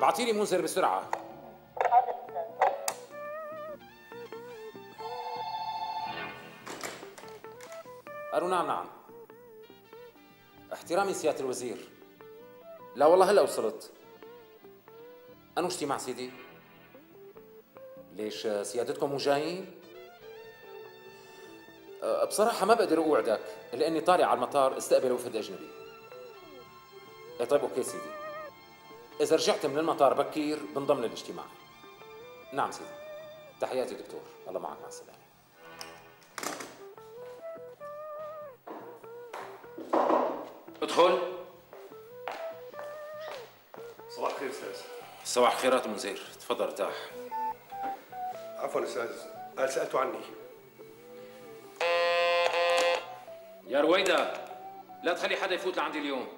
ابعتي لي منذر بسرعة. قالوا نعم نعم. احترامي سيادة الوزير. لا والله هلا وصلت. أنو اجتماع سيدي؟ ليش سيادتكم مو جايين؟ أه، بصراحة ما بقدر أوعدك لأني طالع على المطار استقبل وفد أجنبي. إيه طيب أوكي سيدي. إذا رجعت من المطار بكير بنضم للاجتماع نعم سيدي. تحياتي دكتور. الله معك مع السلامة. ادخل. صباح الخير أستاذ صباح الخيرات منذر تفضل ارتاح. عفوا أستاذ قال سالته عني. يا رويدة لا تخلي حدا يفوت لعندي اليوم.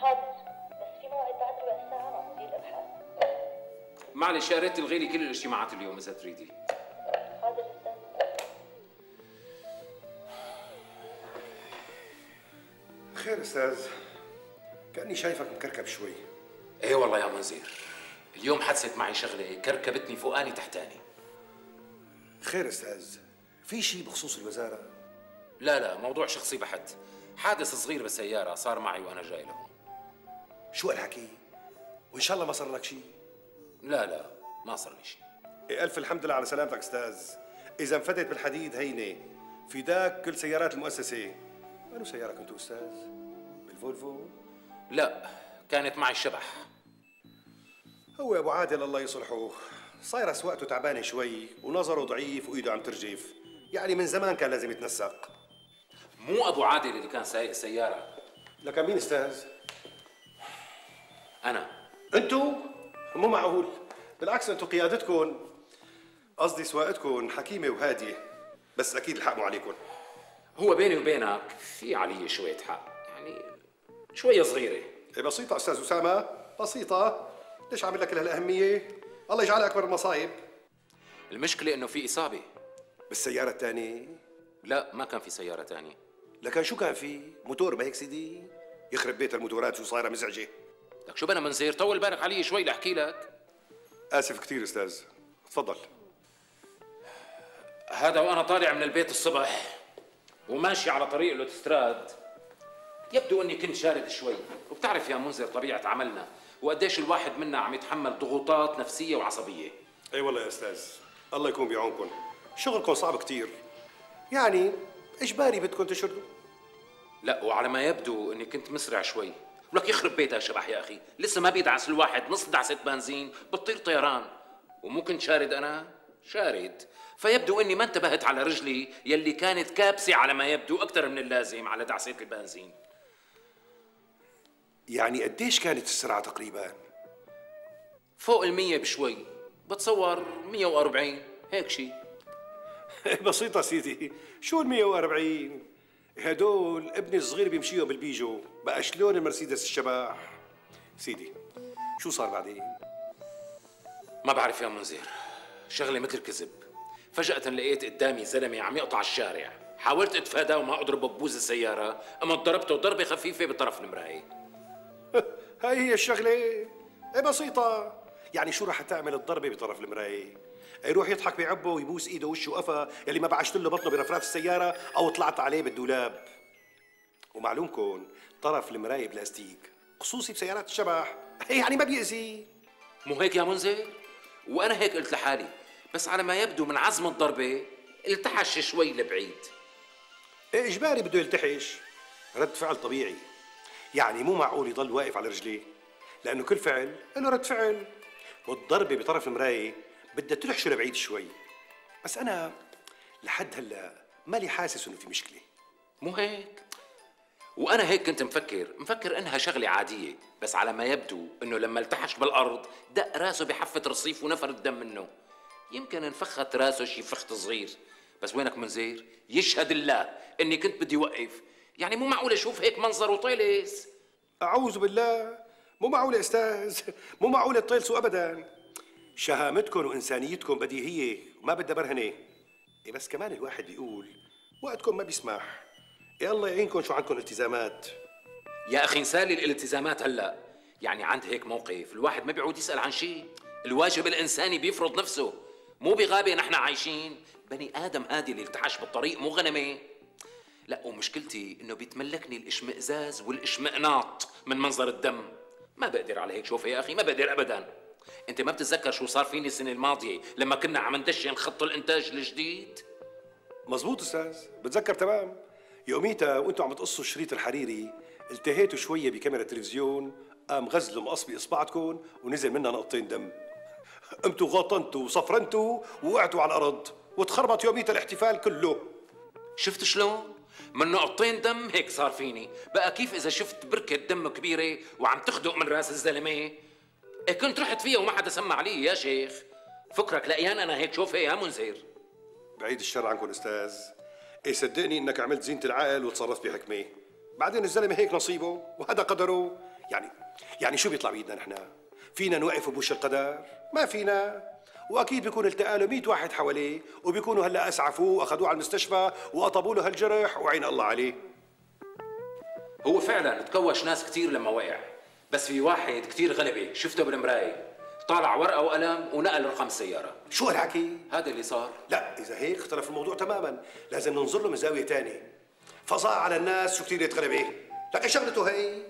حاضر معلش يا ريت تلغي لي كل الاجتماعات اليوم إذا تريدي. حاضر خير أستاذ. كأني شايفك مكركب شوي. إيه والله يا منذر اليوم حدثت معي شغلة كركبتني فوقاني تحتاني. خير أستاذ. في شيء بخصوص الوزارة؟ لا لا موضوع شخصي بحت. حادث صغير بالسيارة صار معي وأنا جاي لهون. شو هالحكي؟ وإن شاء الله ما صار لك شيء؟ لا لا ما صار لي شيء إيه ألف الحمد لله على سلامتك أستاذ. إذا انفتت بالحديد هينة. فداك كل سيارات المؤسسة. انو سياره كنتوا أستاذ؟ بالفولفو؟ لا كانت معي الشبح. هو أبو عادل الله يصلحه. صايره سواقته تعبانة شوي ونظره ضعيف وإيده عم ترجف. يعني من زمان كان لازم يتنسق. مو أبو عادل اللي كان سايق السيارة. لكن مين أستاذ؟ أنا. أنتو؟ مو معقول. بالعكس انتو قيادتكم قصدي سواقتكم حكيمة وهادية. بس أكيد الحق مو عليكم هو بيني وبينك في علي شوية حق. يعني شوية صغيرة. إيه بسيطة أستاذ أسامة. بسيطة. ليش عامل لك هالأهمية؟ الله يجعلها أكبر المصايب. المشكلة إنه في إصابة. بالسيارة الثانية لا ما كان في سيارة تانية. لكن شو كان في؟ موتور ما هيك سيدي؟ يخرب بيت الموتورات شو صايره مزعجة. لك شو بنا منزير؟ طول بالك علي شوي لأحكي لك. آسف كثير أستاذ. تفضل. هذا وأنا طالع من البيت الصبح وماشي على طريق الاوتوستراد يبدو إني كنت شارد شوي. وبتعرف يا منذر طبيعة عملنا وقديش الواحد منا عم يتحمل ضغوطات نفسية وعصبية. أي والله يا أستاذ. الله يكون بعونكم. شغلكم صعب كثير يعني إجباري بدكم تشردوا؟ لا وعلى ما يبدو إني كنت مسرع شوي. ولك يخرب بيتها شبح يا أخي. لسه ما بيدعس الواحد نص دعسة بنزين بتطير طيران. ومو كنت شارد أنا؟ شارد. فيبدو إني ما انتبهت على رجلي يلي كانت كابسة على ما يبدو أكثر من اللازم على دعسة البنزين. يعني قديش كانت السرعة تقريبا؟ فوق المية بشوي. بتصور 140 هيك شيء بسيطة سيدي. شو ال 140 هدول ابني الصغير بيمشيهم بالبيجو. بقى شلون المرسيدس الشباح سيدي شو صار بعدين؟ ما بعرف يا منذر شغلة مثل كذب فجأة لقيت قدامي زلمة عم يقطع الشارع. حاولت اتفاداه وما اضربه ببوز السيارة. أما ضربته ضربة خفيفة بطرف المراية. هاي هي الشغلة. إيه بسيطة. يعني شو رح تعمل الضربة بطرف المراية؟ يروح يضحك بعبه ويبوس إيده وشه وقفا يلي ما بعشت له بطنه برفراف السيارة أو طلعت عليه بالدولاب. ومعلومكم طرف المراية بلاستيك خصوصي بسيارات الشبح. يعني ما بيأذي. مو هيك يا منذر وأنا هيك قلت لحالي بس على ما يبدو من عزم الضربة التحش شوي لبعيد. إيه إجباري بده يلتحش. رد فعل طبيعي. يعني مو معقول يضل واقف على رجليه لأنه كل فعل له رد فعل. والضربة بطرف المرايه بدها تنحشه لبعيد شوي. بس أنا لحد هلأ مالي حاسس إنه في مشكلة. مو هيك؟ وأنا هيك كنت مفكر مفكر إنها شغلة عادية بس على ما يبدو إنه لما التحش بالأرض دق راسه بحفة رصيف ونفر الدم منه. يمكن انفخت راسه شي فخت صغير بس وينك منزير يشهد الله إني كنت بدي اوقف يعني مو معقول أشوف هيك منظر وطيلس؟ أعوذ بالله مو معقول يا أستاذ مو معقول تطيلسوا ابدا. شهامتكم وإنسانيتكم بديهية. وما بدها برهنه إيه. بس كمان الواحد بيقول وقتكم ما بيسمح. يا الله يعينكم شو عندكم التزامات يا أخي نسالي الالتزامات هلا. يعني عند هيك موقف الواحد ما بيعود يسأل عن شيء. الواجب الإنساني بيفرض نفسه. مو بغابة نحن عايشين. بني آدم هادي اللي التحش بالطريق مو غنمة. لا ومشكلتي إنه بيتملكني الإشمئزاز والإشمئناط من منظر الدم. ما بقدر على هيك شوف يا أخي ما بقدر ابدا. انت ما بتتذكر شو صار فيني السنة الماضية لما كنا عم ندشن خط الإنتاج الجديد؟ مزبوط أستاذ بتذكر تمام. يوميتها وأنتم عم تقصوا الشريط الحريري التهيتوا شوية بكاميرا تلفزيون قام غزل مقص بإصبعتكم ونزل منها نقطتين دم. قمتوا غطنتوا وصفرنتوا ووقعتوا على الأرض وتخربط يوميتها الاحتفال كله. شفت شلون؟ من نقطتين دم هيك صار فيني. بقى كيف إذا شفت بركة دم كبيرة وعم تخدق من رأس الزلمة؟ إيه كنت رحت فيها وما حدا سمع علي يا شيخ فكرك لقيان أنا هيك شوف يا منذر. بعيد الشر عنكم أستاذ. إيه صدقني إنك عملت زينة العقل وتصرفت بحكمة. بعدين الزلمة هيك نصيبه وهذا قدره. يعني يعني شو بيطلع بيدنا نحن؟ فينا نوقف بوش القدر؟ ما فينا. وأكيد بيكون التقى له 100 واحد حواليه وبيكونوا هلا أسعفوه وأخذوه على المستشفى وقطبوا له هالجرح وعين الله عليه. هو فعلا تكوش ناس كتير لما وقع. بس في واحد كتير غلبة شفته بالمراية. طالع ورقة وقلم ونقل رقم السيارة شو هالحكي؟ هذا اللي صار. لا إذا هيك اختلف الموضوع تماما. لازم ننظر له من زاوية ثانية فظاع على الناس شو كثير يتغلبه لك شغلته هي؟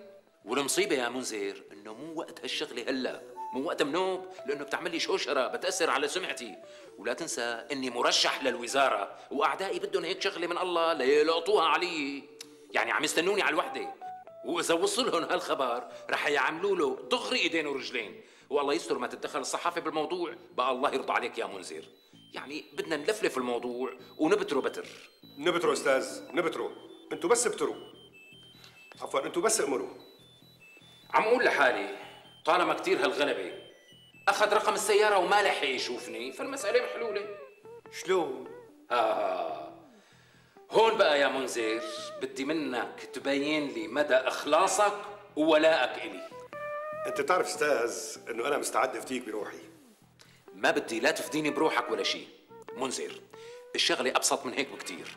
والمصيبة يا منذر إنه مو وقت هالشغلة هلا. مو وقت منوب لأنه بتعمل لي شوشرة بتأثر على سمعتي. ولا تنسى إني مرشح للوزارة وأعدائي بدهم هيك شغلة من الله ليلقطوها علي. يعني عم يستنوني على الوحدة. وإذا وصلهم هالخبر رح يعملوا له دغري إيدين ورجلين. والله يستر ما تتدخل الصحافة بالموضوع. بقى الله يرضى عليك يا منذر. يعني بدنا نلفلف الموضوع ونبتره بتر. نبتروا أستاذ نبتروا أنتوا بس ابتروا عفوا أنتوا بس امروا عم أقول لحالي طالما كتير هالغلبة أخذ رقم السيارة وما لحق يشوفني فالمسألة محلولة. شلون؟ آه. هون بقى يا منذر بدي منك تبين لي مدى إخلاصك وولائك إلي. أنت تعرف أستاذ إنه أنا مستعد افتيك بروحي. ما بدي لا تفديني بروحك ولا شيء. منذر الشغلة أبسط من هيك بكتير.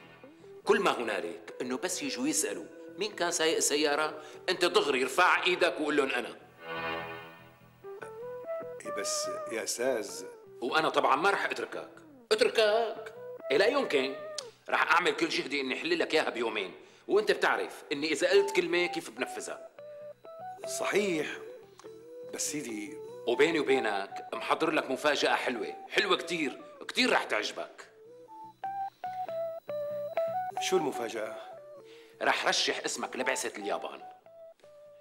كل ما هنالك إنه بس يجوا يسألوا مين كان سايق السيارة؟ أنت دغري ارفع إيدك وقول لهم أنا. إيه بس يا أستاذ وأنا طبعا ما رح أتركك. أتركك؟ إيه لا يمكن. رح أعمل كل جهدي إني أحل لك إياها بيومين. وأنت بتعرف إني إذا قلت كلمة كيف بنفذها. صحيح. بس سيدي وبيني وبينك محضر لك مفاجأة حلوة. حلوة كتير. كتير رح تعجبك. شو المفاجأة؟ رح رشح اسمك لبعثة اليابان.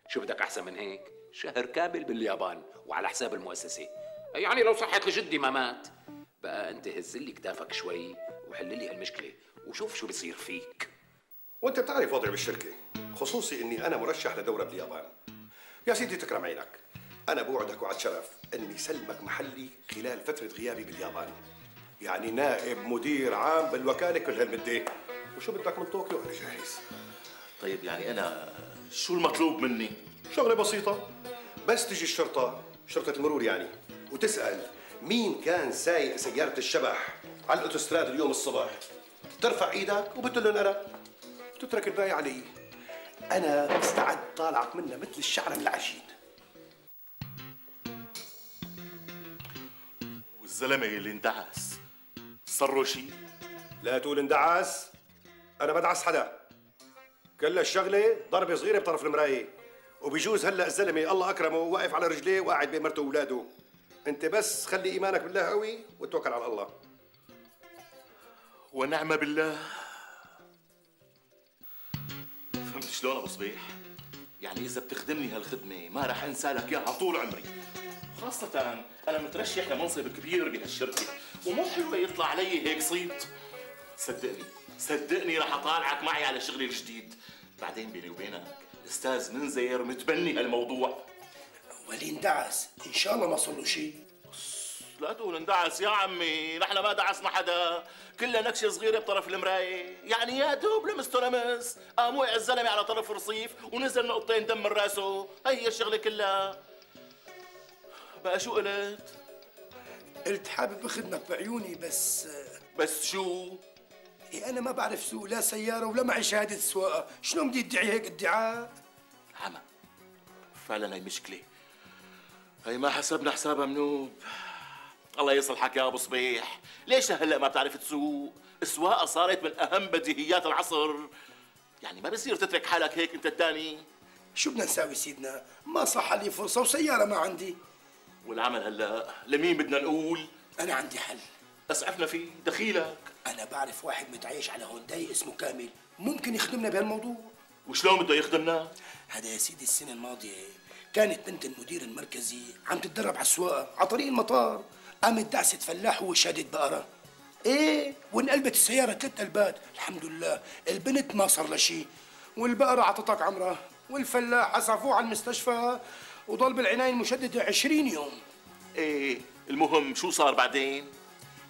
شو بدك أحسن من هيك؟ شهر كامل باليابان وعلى حساب المؤسسة. يعني لو صحت لجدي ما مات بقى أنت هز لي كتافك شوي وحل لي هالمشكلة. وشوف شو بصير فيك. وأنت بتعرف وضعي بالشركة خصوصي إني أنا مرشح لدورة باليابان يا سيدي تكرم عينك. أنا بوعدك وعد شرف إني سلمك محلي خلال فترة غيابي باليابان. يعني نائب مدير عام بالوكالة كل هالمدة. وشو بدك من طوكيو؟ أنا جاهز. طيب يعني أنا شو المطلوب مني؟ شغلة بسيطة. بس تجي الشرطة شرطة المرور يعني وتسأل مين كان سايق سيارة الشبح على الأوتوستراد اليوم الصبح. ترفع إيدك وبتقول لهم أنا تترك الباقي علي. أنا مستعد طالعك منها مثل الشعرة من العجين والزلمة اللي اندعس. صار شيء؟ لا تقول اندعس أنا بدعس حدا. كل الشغلة ضربة صغيرة بطرف المراية. وبيجوز هلأ الزلمة الله أكرمه واقف على رجليه وقاعد بين مرته وأولاده. أنت بس خلي إيمانك بالله قوي وتوكل على الله. ونعم بالله. فهمت شلون أبو صبيح؟ يعني إذا بتخدمني هالخدمة ما رح أنسى لك إياها طول عمري. خاصة أنا مترشح لمنصب كبير بهالشركة ومو حلوة يطلع علي هيك صيت. صدقني صدقني رح أطالعك معي على شغلي الجديد. بعدين بيني وبينك الأستاذ منزير متبني هالموضوع. ولي اندعس إن شاء الله ما صار له شيء. لا تقول اندعس يا عمي نحن ما دعسنا حدا. كلها نكشة صغيرة بطرف المراية يعني يا دوب لمسته لمس. قام وقع الزلمة على طرف رصيف ونزل نقطتين دم من راسه. هي هي الشغلة كلها. بقى شو قلت؟ قلت حابب أخدمك بعيوني بس بس شو؟ إيه أنا ما بعرف سوق لا سيارة ولا معي شهادة سواقة. شلون بدي ادعي هيك ادعاء؟ عمى فعلا هي مشكلة. هي ما حسبنا حسابها منوب. الله يصلحك يا أبو صبيح. ليش هلأ ما بتعرف تسوق؟ السواقة صارت من أهم بديهيات العصر. يعني ما بصير تترك حالك هيك أنت الثاني شو بدنا نساوي سيدنا؟ ما صح لي فرصة وسيارة ما عندي. والعمل هلأ لمين بدنا نقول؟ أنا عندي حل. أسعفنا فيه دخيلك. أنا بعرف واحد متعايش على هونداي اسمه كامل. ممكن يخدمنا بهالموضوع؟ وشلون بده يخدمنا؟ هذا يا سيدي السنة الماضية كانت بنت المدير المركزي عم تتدرب على السواقة على طريق المطار. قامت دعست فلاح وشادت بقرة. إيه؟ وانقلبت السيارة ثلاث قلبات الحمد لله. البنت ما صار لها شيء. والبقرة عطتك عمرها والفلاح اسعفوه على المستشفى. وضل بالعناية المشددة عشرين يوم. إيه المهم شو صار بعدين؟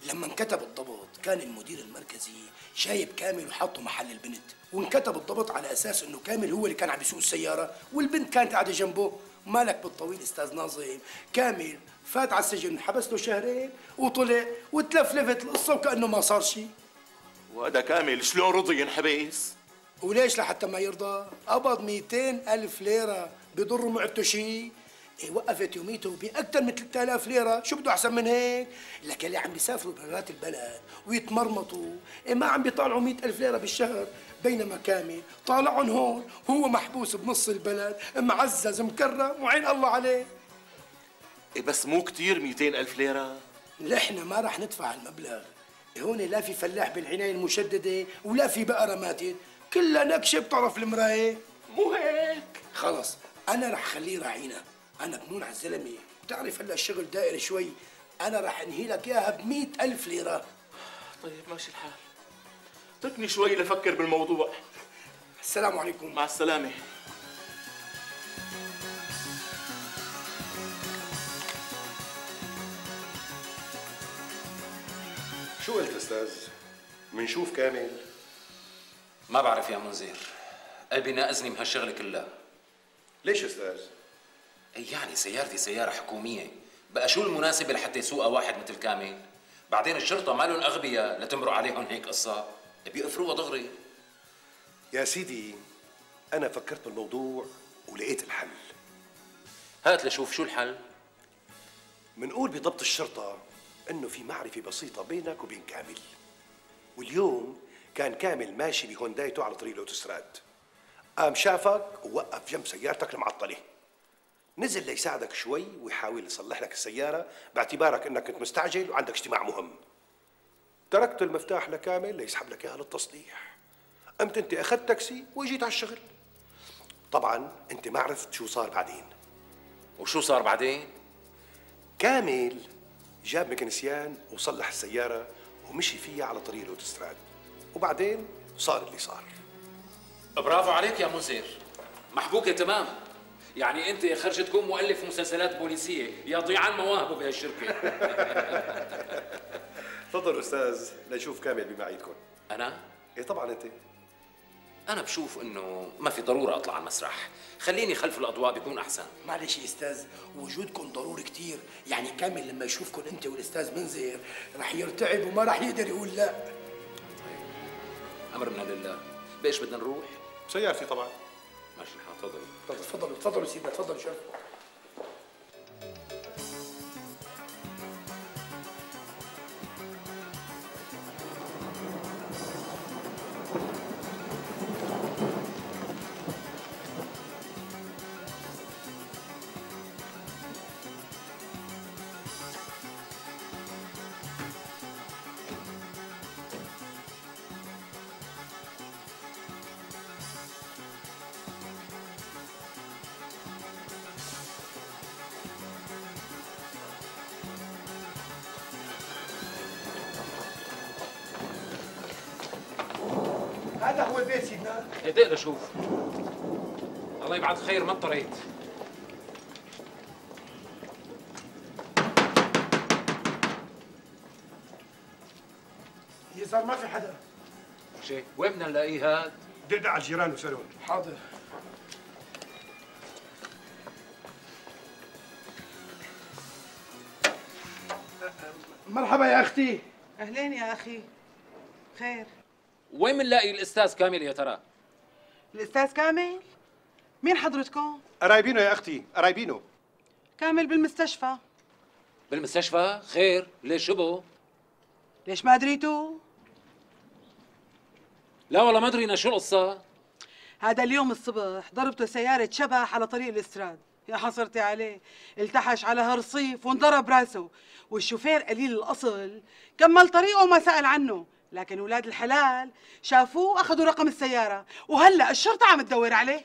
لما انكتب الضبط كان المدير المركزي جايب كامل وحطه محل البنت. وانكتب الضبط على أساس إنه كامل هو اللي كان عم يسوق السيارة. والبنت كانت قاعدة جنبه. مالك بالطويل أستاذ ناظم. كامل. فات على السجن حبس له شهرين وطلع وتلفلفت القصة وكأنه ما صار شيء وهذا كامل شلون رضي ينحبس وليش لحتى ما يرضى؟ قبض 200 ألف ليرة بضر معدته شيء إيه وقفت يوميته بأكثر من 3000 ليرة. شو بده أحسن من هيك؟ لكن اللي عم بيسافروا برات البلد ويتمرمطوا. إيه ما عم بيطالعوا 100 ألف ليرة بالشهر بينما كامل طالعهم هون هو محبوس بنص البلد معزز مكرم وعين الله عليه. بس مو كتير 200 ألف ليرة. نحن ما رح ندفع المبلغ. هون لا في فلاح بالعناية المشددة ولا في بقرة ماتت. كلها نكشة بطرف المراية. مو هيك. خلص أنا رح خليه راعينا. أنا بنون على الزلمة. بتعرف هلا الشغل دائري شوي. أنا رح أنهي لك إياها ب ألف ليرة. طيب ماشي الحال. اتركني شوي لفكر بالموضوع. السلام عليكم. مع السلامة. شو قلت أستاذ؟ منشوف كامل؟ ما بعرف يا منذر. قلبي ناقزني من هالشغلة كلها. ليش أستاذ؟ يعني سيارتي سيارة حكومية. بقى شو المناسبة لحتى يسوقها واحد مثل كامل؟ بعدين الشرطة ما لهم أغبياء لتمرق عليهم هيك قصة. بيقفروها دغري. يا سيدي أنا فكرت بالموضوع ولقيت الحل. هات لشوف شو الحل. منقول بضبط الشرطة أنه في معرفة بسيطة بينك وبين كامل. واليوم كان كامل ماشي بهوندايته على طريق الأوتوستراد. قام شافك ووقف جنب سيارتك المعطلة نزل ليساعدك شوي ويحاول يصلح لك السيارة باعتبارك أنك كنت مستعجل وعندك اجتماع مهم. تركت المفتاح لكامل ليسحب لك اياها للتصليح. قمت أنت أخذت تاكسي واجيت على الشغل. طبعا أنت ما عرفت شو صار بعدين. وشو صار بعدين؟ كامل جاب ميكانيسيان وصلح السيارة ومشي فيها على طريق الأوتوستراد. وبعدين صار اللي صار. برافو عليك يا منذر محبوكة تمام. يعني أنت خرجت تكون مؤلف مسلسلات بوليسية. يا ضيعان مواهبه بهالشركة تفضل أستاذ لنشوف كامل بمعيدكم. أنا؟ إيه طبعا أنت. أنا بشوف إنه ما في ضرورة أطلع على المسرح. خليني خلف الأضواء بيكون أحسن. معلش يا أستاذ وجودكم ضروري كتير. يعني كامل لما يشوفكم أنت والأستاذ منذر رح يرتعب وما رح يقدر يقول لا. أمرنا لله. بإيش بدنا نروح؟ سيارتي طبعا. ماشي الحال تفضل تفضلوا تفضلوا سيدنا تفضلوا شرف دق لشوف الله يبعد خير ما اضطريت. يظهر ما في حدا. شيء. وين بدنا نلاقيه هاد؟ دق على الجيران وسألون حاضر. مرحبا يا أختي. أهلين يا أخي. خير. وين بنلاقي الأستاذ كامل يا ترى؟ الأستاذ كامل؟ مين حضرتكم؟ قرايبينه يا أختي قرايبينه. كامل بالمستشفى. بالمستشفى؟ خير. ليش شبه ليش ما دريتوا؟ لا والله ما أدري شو القصة. هذا اليوم الصبح ضربته سيارة شبح على طريق الاستراد. يا حصرتي عليه. التحش على هالرصيف وانضرب راسه. والشوفير قليل الأصل. كمل طريقه وما سأل عنه. لكن أولاد الحلال شافوه واخذوا رقم السيارة وهلأ الشرطة عم تدور عليه.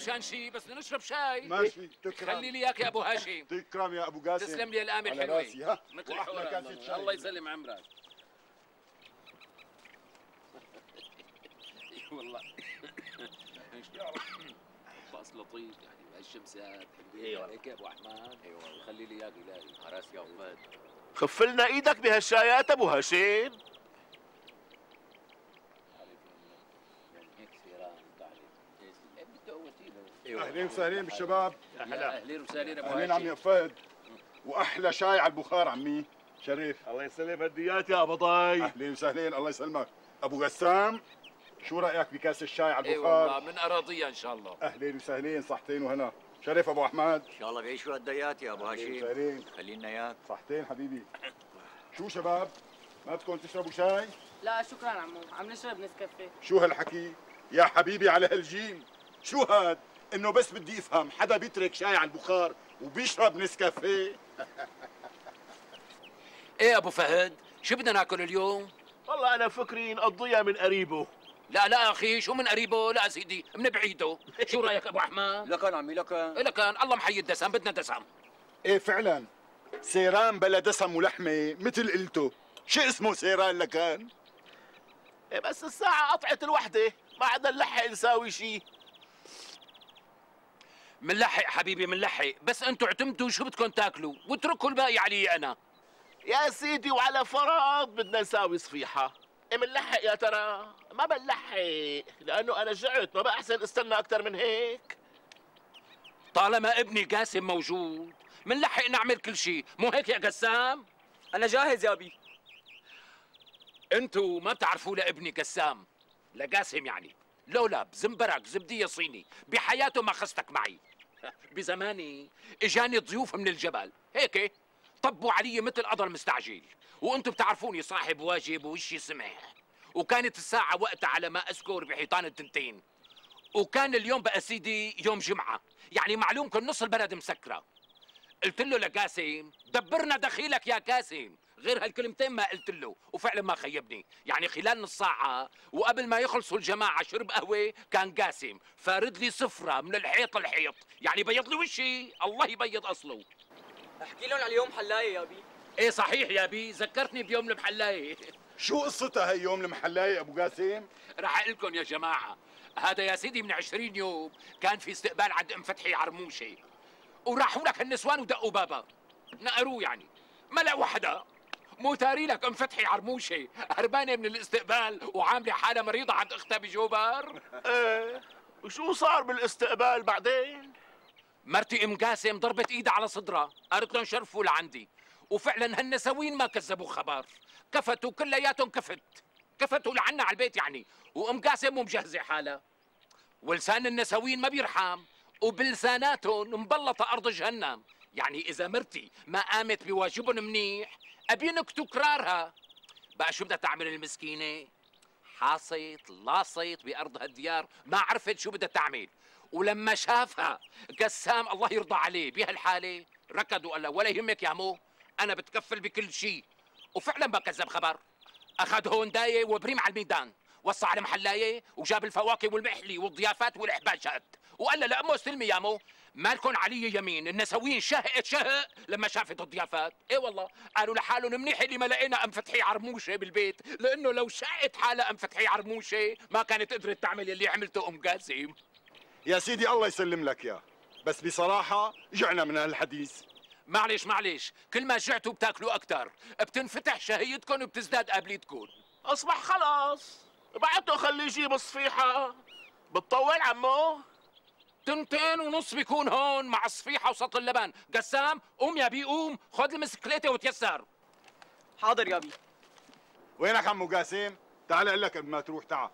مشان شي بس بدنا نشرب شاي. ماشي تكرم. خلي لي إياك يا أبو هاشم. تكرم يا أبو قاسم. تسلم لي الامل على حلوة راسي ها. مثل شاي. الله يسلم عمرك. والله. باص لطيف يعني بهالشمسات حلوين. هيك يا أبو أحمد. أيوه خلي لي إياك إلهي. راسي يا فهد. خف لنا إيدك بهالشايات أبو هشيم هيك سيران تعالي بده اول أهلين وسهلين بالشباب. يا أهلين وسهلين أبو أهلين عمي فهد. وأحلى شاي على البخار عمي. شريف. الله يسلم هديات يا أبو ضاي أهلين وسهلين الله يسلمك. أبو غسام شو رأيك بكاس الشاي على اي والله البخار من اراضيها إن شاء الله. أهلين وسهلين صحتين وهنا. شريف أبو أحمد. إن شاء الله بيعيشوا هالديات يا أبو أهلين هاشم وسهلين. خلينا اياك صحتين حبيبي. شو شباب؟ ما بدكم تشربوا شاي؟ لا شكرا عمو. عم نشرب نسكافيه. شو هالحكي؟ يا حبيبي على هالجيل شو هاد؟ انه بس بدي افهم حدا بيترك شاي على البخار وبيشرب نسكافيه. إيه ابو فهد؟ شو بدنا ناكل اليوم؟ والله أنا فكري نقضيها من قريبه. لا لا أخي شو من قريبه؟ لا سيدي من بعيده. شو رأيك ابو أحمد؟ لكن عمي لكن. إلا كان الله محيي الدسم بدنا دسم. إيه فعلا. سيران بلا دسم ولحمة مثل قلته. شو اسمه سيران لكان؟ إيه بس الساعة قطعت الوحدة. ما عاد نلحق نساوي شيء منلحق حبيبي منلحق بس أنتوا اعتمدوا شو بدكم تاكلوا. واتركوا الباقي علي أنا. يا سيدي وعلى فرض بدنا نساوي صفيحة. إيه منلحق يا ترى؟ ما بنلحق لأنه أنا جعت ما بقى أحسن استنى أكثر من هيك. طالما ابني قاسم موجود منلحق نعمل كل شيء مو هيك يا قسام؟ أنا جاهز يا أبي. أنتوا ما بتعرفوا لابني قسام. لقاسم يعني. لولب زنبرك زبدية صيني. بحياته ما خستك معي. بزماني اجاني ضيوف من الجبل. هيك؟ طبوا علي مثل قدر مستعجل. وأنتم بتعرفوني صاحب واجب ووشي سمح وكانت الساعة وقتها على ما أذكر بحيطان التنتين. وكان اليوم بقى سيدي يوم جمعة. يعني معلوم كل نص البلد مسكرة. قلت له لقاسم دبرنا دخيلك يا قاسم غير هالكلمتين ما قلت له وفعلا ما خيبني. يعني خلال نص ساعة وقبل ما يخلصوا الجماعة شرب قهوة كان قاسم. فارد لي صفرة من الحيط للحيط. يعني بيض لي وشي. الله يبيض أصله. أحكي لهم على اليوم حلايه يا أبي. إيه صحيح يا بي ذكرتني بيوم المحلاية شو قصتها هي يوم المحلاية أبو قاسم؟ راح أقول لكم يا جماعة هذا يا سيدي من عشرين يوم كان في استقبال عند أم فتحي عرموشة. وراحوا لك النسوان ودقوا بابا. نقروه يعني. ما لقوا حدا. مو تاري لك أم فتحي عرموشه هربانة من الاستقبال وعاملة حالها مريضة عند أختها بجوبر. إيه وشو صار بالاستقبال بعدين؟ مرتي أم قاسم ضربت ايدها على صدرها. قالت لهم شرفوا لعندي. وفعلا هالنسوين ما كذبوا خبر. كفتوا كلياتهم كفت. كفتوا لعنا على البيت يعني. وأم قاسم مو مجهزة حالها. ولسان النسوين ما بيرحم. وبلساناتهم مبلطة أرض جهنم. يعني إذا مرتي ما قامت بواجبهم منيح ابي نكتوا كرارها بقى شو بدها تعمل المسكينة؟ حاصيت لاصيت بأرض هالديار ما عرفت شو بدها تعمل. ولما شافها قسام الله يرضى عليه بهالحالة ركض وقال ولا يهمك يا مو أنا بتكفل بكل شيء وفعلا ما كذب خبر. أخذ هوندايه وبريم على الميدان وصى على محلاية وجاب الفواكه والمحلي والضيافات والإحباشات. وقال لامه استلمي يا مو مالكن علي يمين. النسوين شهقت شهق لما شافت الضيافات. إيه والله؟ قالوا لحالهم منيح اللي ما لقينا أم فتحي عرموشة بالبيت. لأنه لو شقت حالها أم فتحي عرموشة ما كانت قدرت تعمل اللي عملته أم قاسم. يا سيدي الله يسلم لك يا. بس بصراحة جعنا من هالحديث. معلش معلش كل ما جعتوا بتاكلوا أكثر بتنفتح شهيتكم وبتزداد قابليتكم. أصبح خلاص. بعته خليه يجيب الصفيحة. بتطول عمو. تنتين ونص بيكون هون مع الصفيحة وسط اللبن قسام قوم يا بي قوم. خذ المسكليتة وتيسر. حاضر يا بي. وينك عمو قاسم؟ تعال أقول لك قبل ما تروح تعال.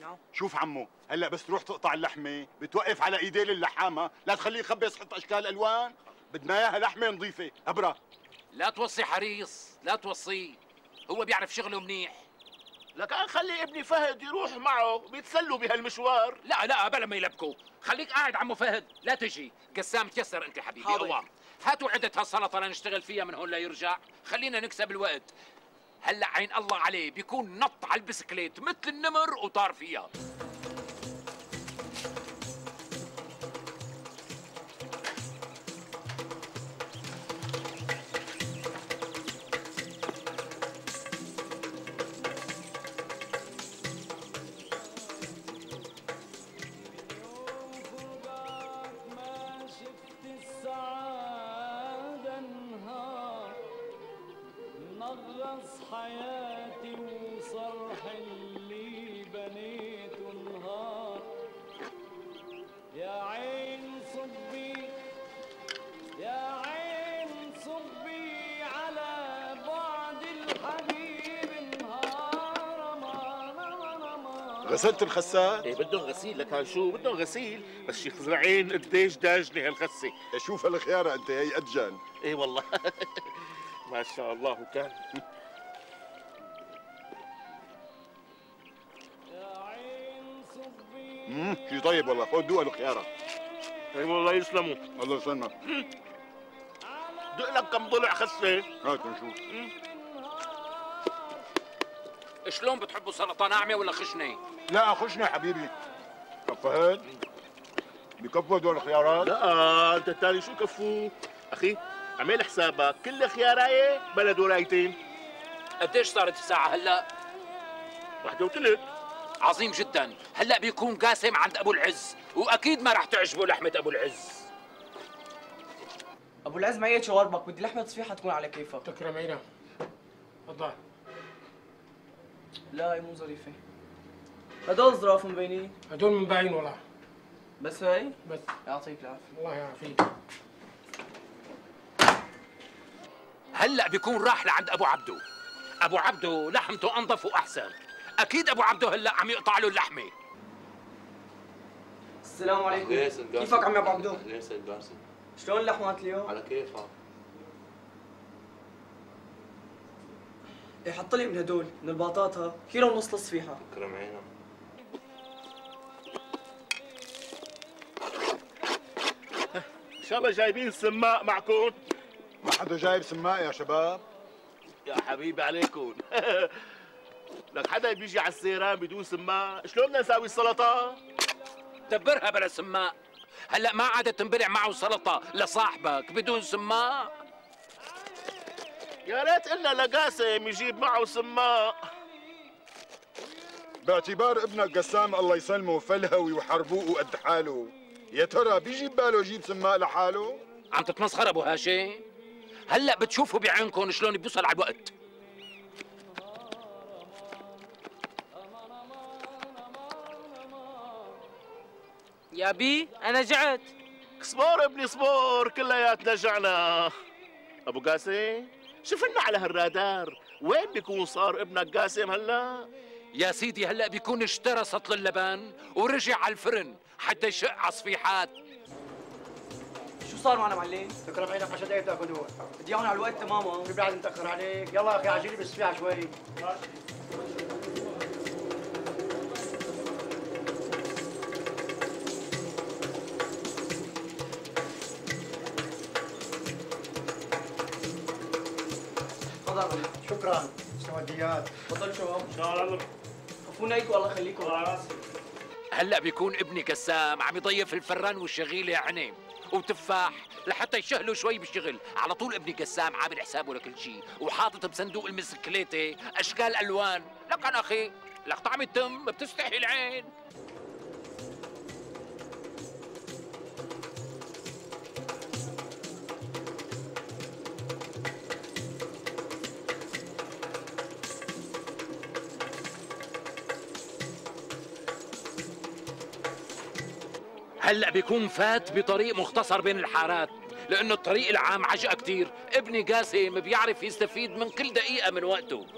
نعم. شوف عمو هلأ بس تروح تقطع اللحمة بتوقف على ايديه اللحامة لا تخليه يخبص يحط أشكال ألوان. بدنا إياها لحمة نظيفة. أبرة. لا توصي حريص لا توصيه هو بيعرف شغله منيح. لكان خلي ابني فهد يروح معه بيتسلوا بهالمشوار لا لا بلا ما يلبكوا. خليك قاعد عمو فهد لا تجي. قسام تيسر أنت حبيبي حاضر. قوام هاتوا عدة هالسلطة لنشتغل فيها من هون ليرجع خلينا نكسب الوقت. هلا عين الله عليه بيكون نط على البسكليت مثل النمر وطار فيها. الخساد؟ إيه بدهم غسيل لك شو؟ بدهم غسيل. بس شيخ زرعين قديش داجني هالخسه شوف هالخيارة أنت هي ادجن إيه والله. ما شاء الله وكان امم شي طيب والله. خذ دوق الخيارة اي والله يسلموا. الله يسلمك. دق لك كم ضلع خسة. هات نشوف. شلون بتحبوا سلطة ناعمة ولا خشنة؟ لا خشنا حبيبي. فهد بكفوا دول الخيارات لا أنت التالي شو كفو أخي اعمل حسابك. كل خيارايه بلا دورايتين قديش صارت الساعة هلأ؟ واحدة وثلث عظيم جدا. هلأ بيكون قاسم عند أبو العز. وأكيد ما رح تعجبه لحمة أبو العز. أبو العز معي شواربك بدي لحمة صفيحة تكون على كيفك. تكرم عينك تفضل. لا هي مو ظريفة. هدول ظراف مبينين هدول من بعين والله. بس هاي؟ بس. يعطيك العافية. الله يعافيك. هلأ بيكون راح لعند أبو عبدو أبو عبدو لحمته أنظف وأحسن. أكيد أبو عبدو هلأ عم يقطع له اللحمة. السلام عليكم. كيفك عم أبو عبدو؟ شلون اللحمات اليوم؟ على كيفك؟ حط لي من هدول من الباطاطا كيلو ونص للصفيحه إن شاء الله جايبين سماء معكم. ما حدا جايب سماء يا شباب. يا حبيبي عليكم. لك حدا بيجي على السيران بدون سماء؟ شلون بدنا نساوي السلطة؟ دبرها بلا سماء. هلأ ما عادت تنبلع معه سلطة لصاحبك بدون سماء؟ يا ريت إلا لقاسم يجيب معه سماء. باعتبار ابنك قسام الله يسلمه فلهوي وحربوق وقد حاله. يا ترى بيجي بباله يجيب سماق لحاله؟ عم تتمسخر أبو هاشم هلأ بتشوفوا بعينكم شلون بيوصل على الوقت. يا بي أنا جعت. صبور ابني صبور كلياتنا جعنا. أبو قاسم شوف لنا على هالرادار. وين بيكون صار ابنك قاسم هلا؟ يا سيدي هلا بيكون اشترى سطل اللبن ورجع على الفرن حتى يشق عصفيحات شو صار معنا معلم؟ تكرم عينك 10 دقايق تاكل هو بدي اعمل على الوقت تماما. في بعد متاخر عليك. يلا يا أخي عجلي بس فيها شوي. شكرا. مستوديات تفضل شو شو خفونا هيك والله يخليكم هلا بيكون ابني قسام عم يضيف الفران والشغيله عنب وتفاح لحتى يشهلوا شوي بالشغل. على طول ابني قسام عامل حسابه لكل شيء وحاطط بصندوق المسكليته أشكال ألوان. لك أنا أخي لك طعم التم بتستحي العين. هلأ بيكون فات بطريق مختصر بين الحارات لأنه الطريق العام عجقة كتير. ابني قاسم بيعرف يستفيد من كل دقيقة من وقته.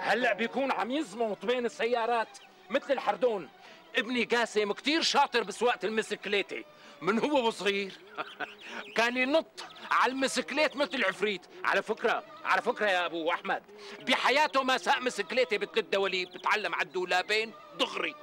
هلأ بيكون عم يزمط بين السيارات مثل الحردون. ابني قاسم كتير شاطر بسواقة المسكليتة من هو وصغير؟ كان ينط على المسكليت مثل العفريت على فكرة على فكرة يا أبو أحمد بحياته ما ساق مسكليتة بثلاث دواليب بتعلم على الدولابين دغري.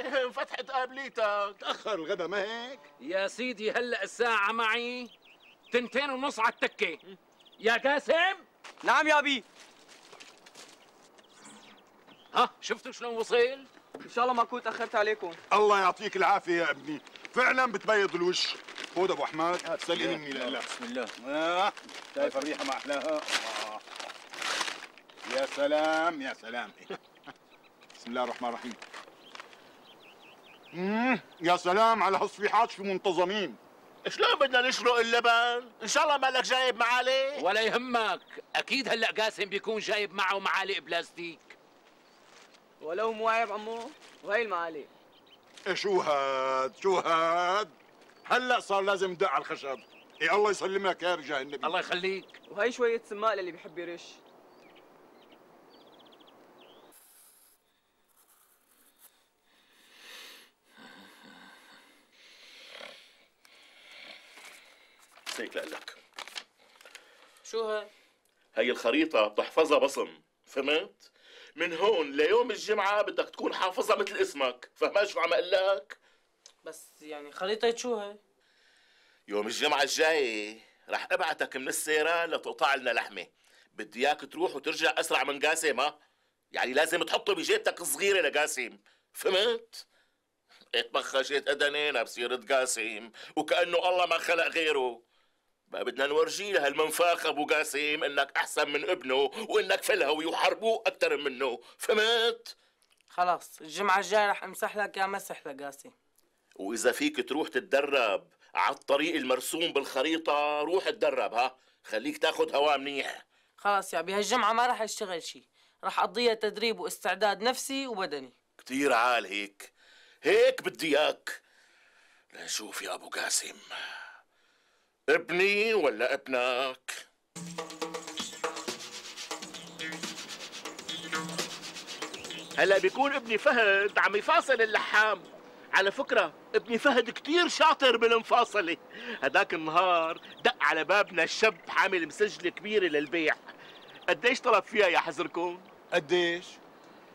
نسكافيه فتحت قابليتك تأخر الغدا ما هيك؟ يا سيدي هلا الساعة معي. تنتين ونص على التكة. يا قاسم؟ نعم يا بي ها شفتوا شلون وصل؟ إن شاء الله ما كنت أخرت عليكم. الله يعطيك العافية يا ابني. فعلا بتبيض الوش. خذ أبو أحمد. سلقي مني لله بسم الله. آه. شايف الريحة ما احلاها الله. يا سلام يا سلام. بسم الله الرحمن الرحيم. مم. يا سلام على هالصفيحات شو منتظمين. شلون بدنا نشرق اللبن؟ إن شاء الله مالك جايب معالي. ولا يهمك. أكيد هلأ قاسم بيكون جايب معه معالق بلاستيك. ولو مو عيب عمو وهي المعالي. إيه شو هاد؟ شو هاد؟ هلأ صار لازم ندق على الخشب. اي الله يسلمك يا رجال النبي. الله يخليك. وهي شوية سماق للي بيحب يرش. هيك لك شو هاي؟ هي الخريطة بتحفظها بصم فهمت؟ من هون ليوم الجمعة بدك تكون حافظها مثل اسمك فهمان شو عم أقول لك؟ بس يعني خريطة شو هاي؟ يوم الجمعة الجاي رح أبعتك من السيرة لتقطع لنا لحمة بدي إياك تروح وترجع أسرع من قاسم ها؟ يعني لازم تحطه بجيبتك الصغيرة لقاسم فهمت؟ اتبخشت أدنينا بسيرة قاسم وكأنه الله ما خلق غيره ما بدنا نورجيه لهالمنفاخ أبو قاسم إنك أحسن من ابنه وإنك فلهوي وحربوه أكثر منه. فهمت؟ خلاص الجمعة الجاية رح أمسح لك يا مسح لقاسي وإذا فيك تروح تتدرب على الطريق المرسوم بالخريطة روح تدرب ها؟ خليك تاخذ هوا منيح. خلاص يا أبي هالجمعة ما رح أشتغل شي. رح اقضيها تدريب واستعداد نفسي وبدني. كتير عال هيك. هيك بدي إياك. لنشوف يا أبو قاسم. ابني ولا ابنك؟ هلا بيكون ابني فهد عم يفاصل اللحام. على فكرة ابني فهد كتير شاطر بالمفاصلة. هداك النهار دق على بابنا الشاب حامل مسجلة كبيرة للبيع. قديش طلب فيها يا حزركم؟ قديش؟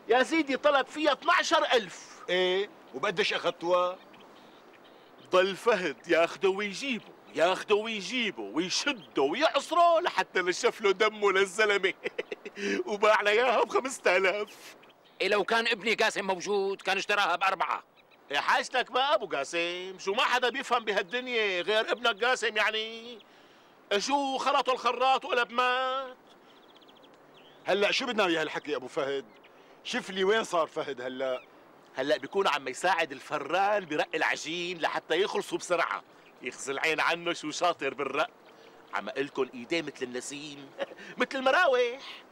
يا سيدي طلب فيها 12000 إيه؟ وبقديش اخذتوها؟ ضل فهد ياخده ويجيبه. ياخده ويجيبه ويشده ويعصره لحتى نشف له دمه للزلمه وباعنا اياها ب 5000 إيه لو كان ابني قاسم موجود كان اشتراها بأربعة. يا حاجتك بقى أبو قاسم. شو ما حدا بيفهم بهالدنيا غير ابنك قاسم يعني. شو خلطوا الخراط وقلب مات هلأ شو بدنا ويا هالحكي أبو فهد؟ شوف لي وين صار فهد هلأ. هلأ بيكون عم يساعد الفران برق العجين لحتى يخلصوا بسرعة. يغسل عين عنه شو شاطر بالرق عم لكم إيديه مثل النسيم مثل المراوح.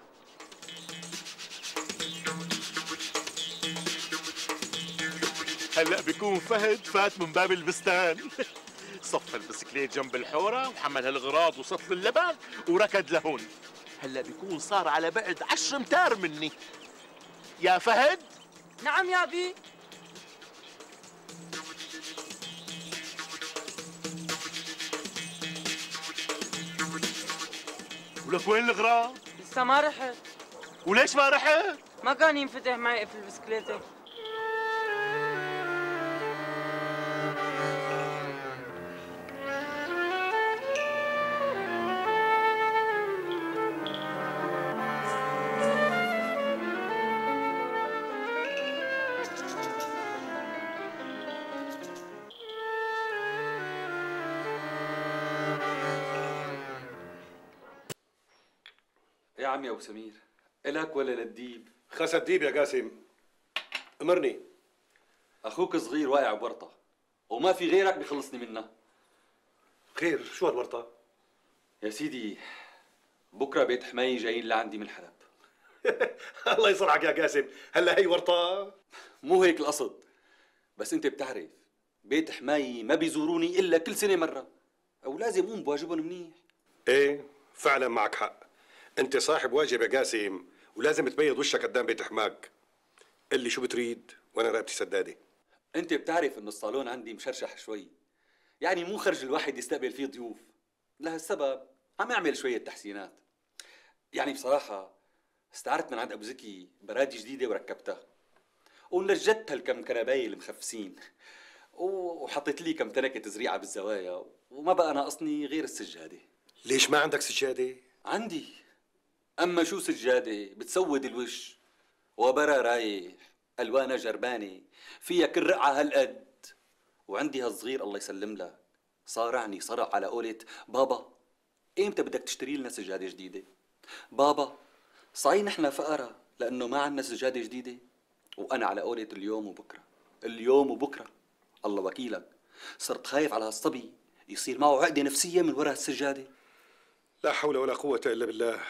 هلأ بيكون فهد فات من باب البستان. صف البسكليت جنب الحورة وحمل هالغراض وسطل اللبن وركض لهون. هلأ بيكون صار على بعد عشر امتار مني. يا فهد؟ نعم يا أبي. ولك وين الغراض لسه ما رحت. وليش ما رحت؟ ما كان ينفتح معي في البسكليتة عمي أبو سمير. إلك ولا للديب؟ خس الديب يا قاسم. أمرني. أخوك صغير واقع بورطة. وما في غيرك بيخلصني منها خير شو هالورطة؟ يا سيدي بكرة بيت حماي جايين لعندي من حلب الله يصرعك يا قاسم. هلا هي ورطة؟ مو هيك القصد. بس أنت بتعرف بيت حماي ما بيزوروني إلا كل سنة مرة. أو لازم أقوم بواجبهم منيح. إيه فعلا معك حق. انت صاحب واجب يا قاسم ولازم تبيض وشك قدام بيت حماك. قل لي شو بتريد وأنا رقبتي سدادة؟ انت بتعرف إنه الصالون عندي مشرشح شوي. يعني مو خرج الواحد يستقبل فيه ضيوف. لهالسبب عم أعمل شوية تحسينات. يعني بصراحة استعرت من عند أبو زكي برادي جديدة وركبتها. ونجدت هالكم كنبايه المخفسين وحطيت لي كم تنكة تزريعة بالزوايا. وما بقى ناقصني غير السجادة. ليش ما عندك سجادة؟ عندي. أما شو سجادة؟ بتسود الوش. وبرا رايح الوانها جربانة. فيها كل رقعة هالقد. وعندي هالصغير الله يسلم لك. صارعني صرع على قولة بابا إمتى بدك تشتري لنا سجادة جديدة؟ بابا صحيح نحن فقراء لأنه ما عندنا سجادة جديدة. وأنا على قولة اليوم وبكرة اليوم وبكرة. الله وكيلك. صرت خايف على هالصبي يصير معه عقدة نفسية من وراء السجاده لا حول ولا قوة إلا بالله.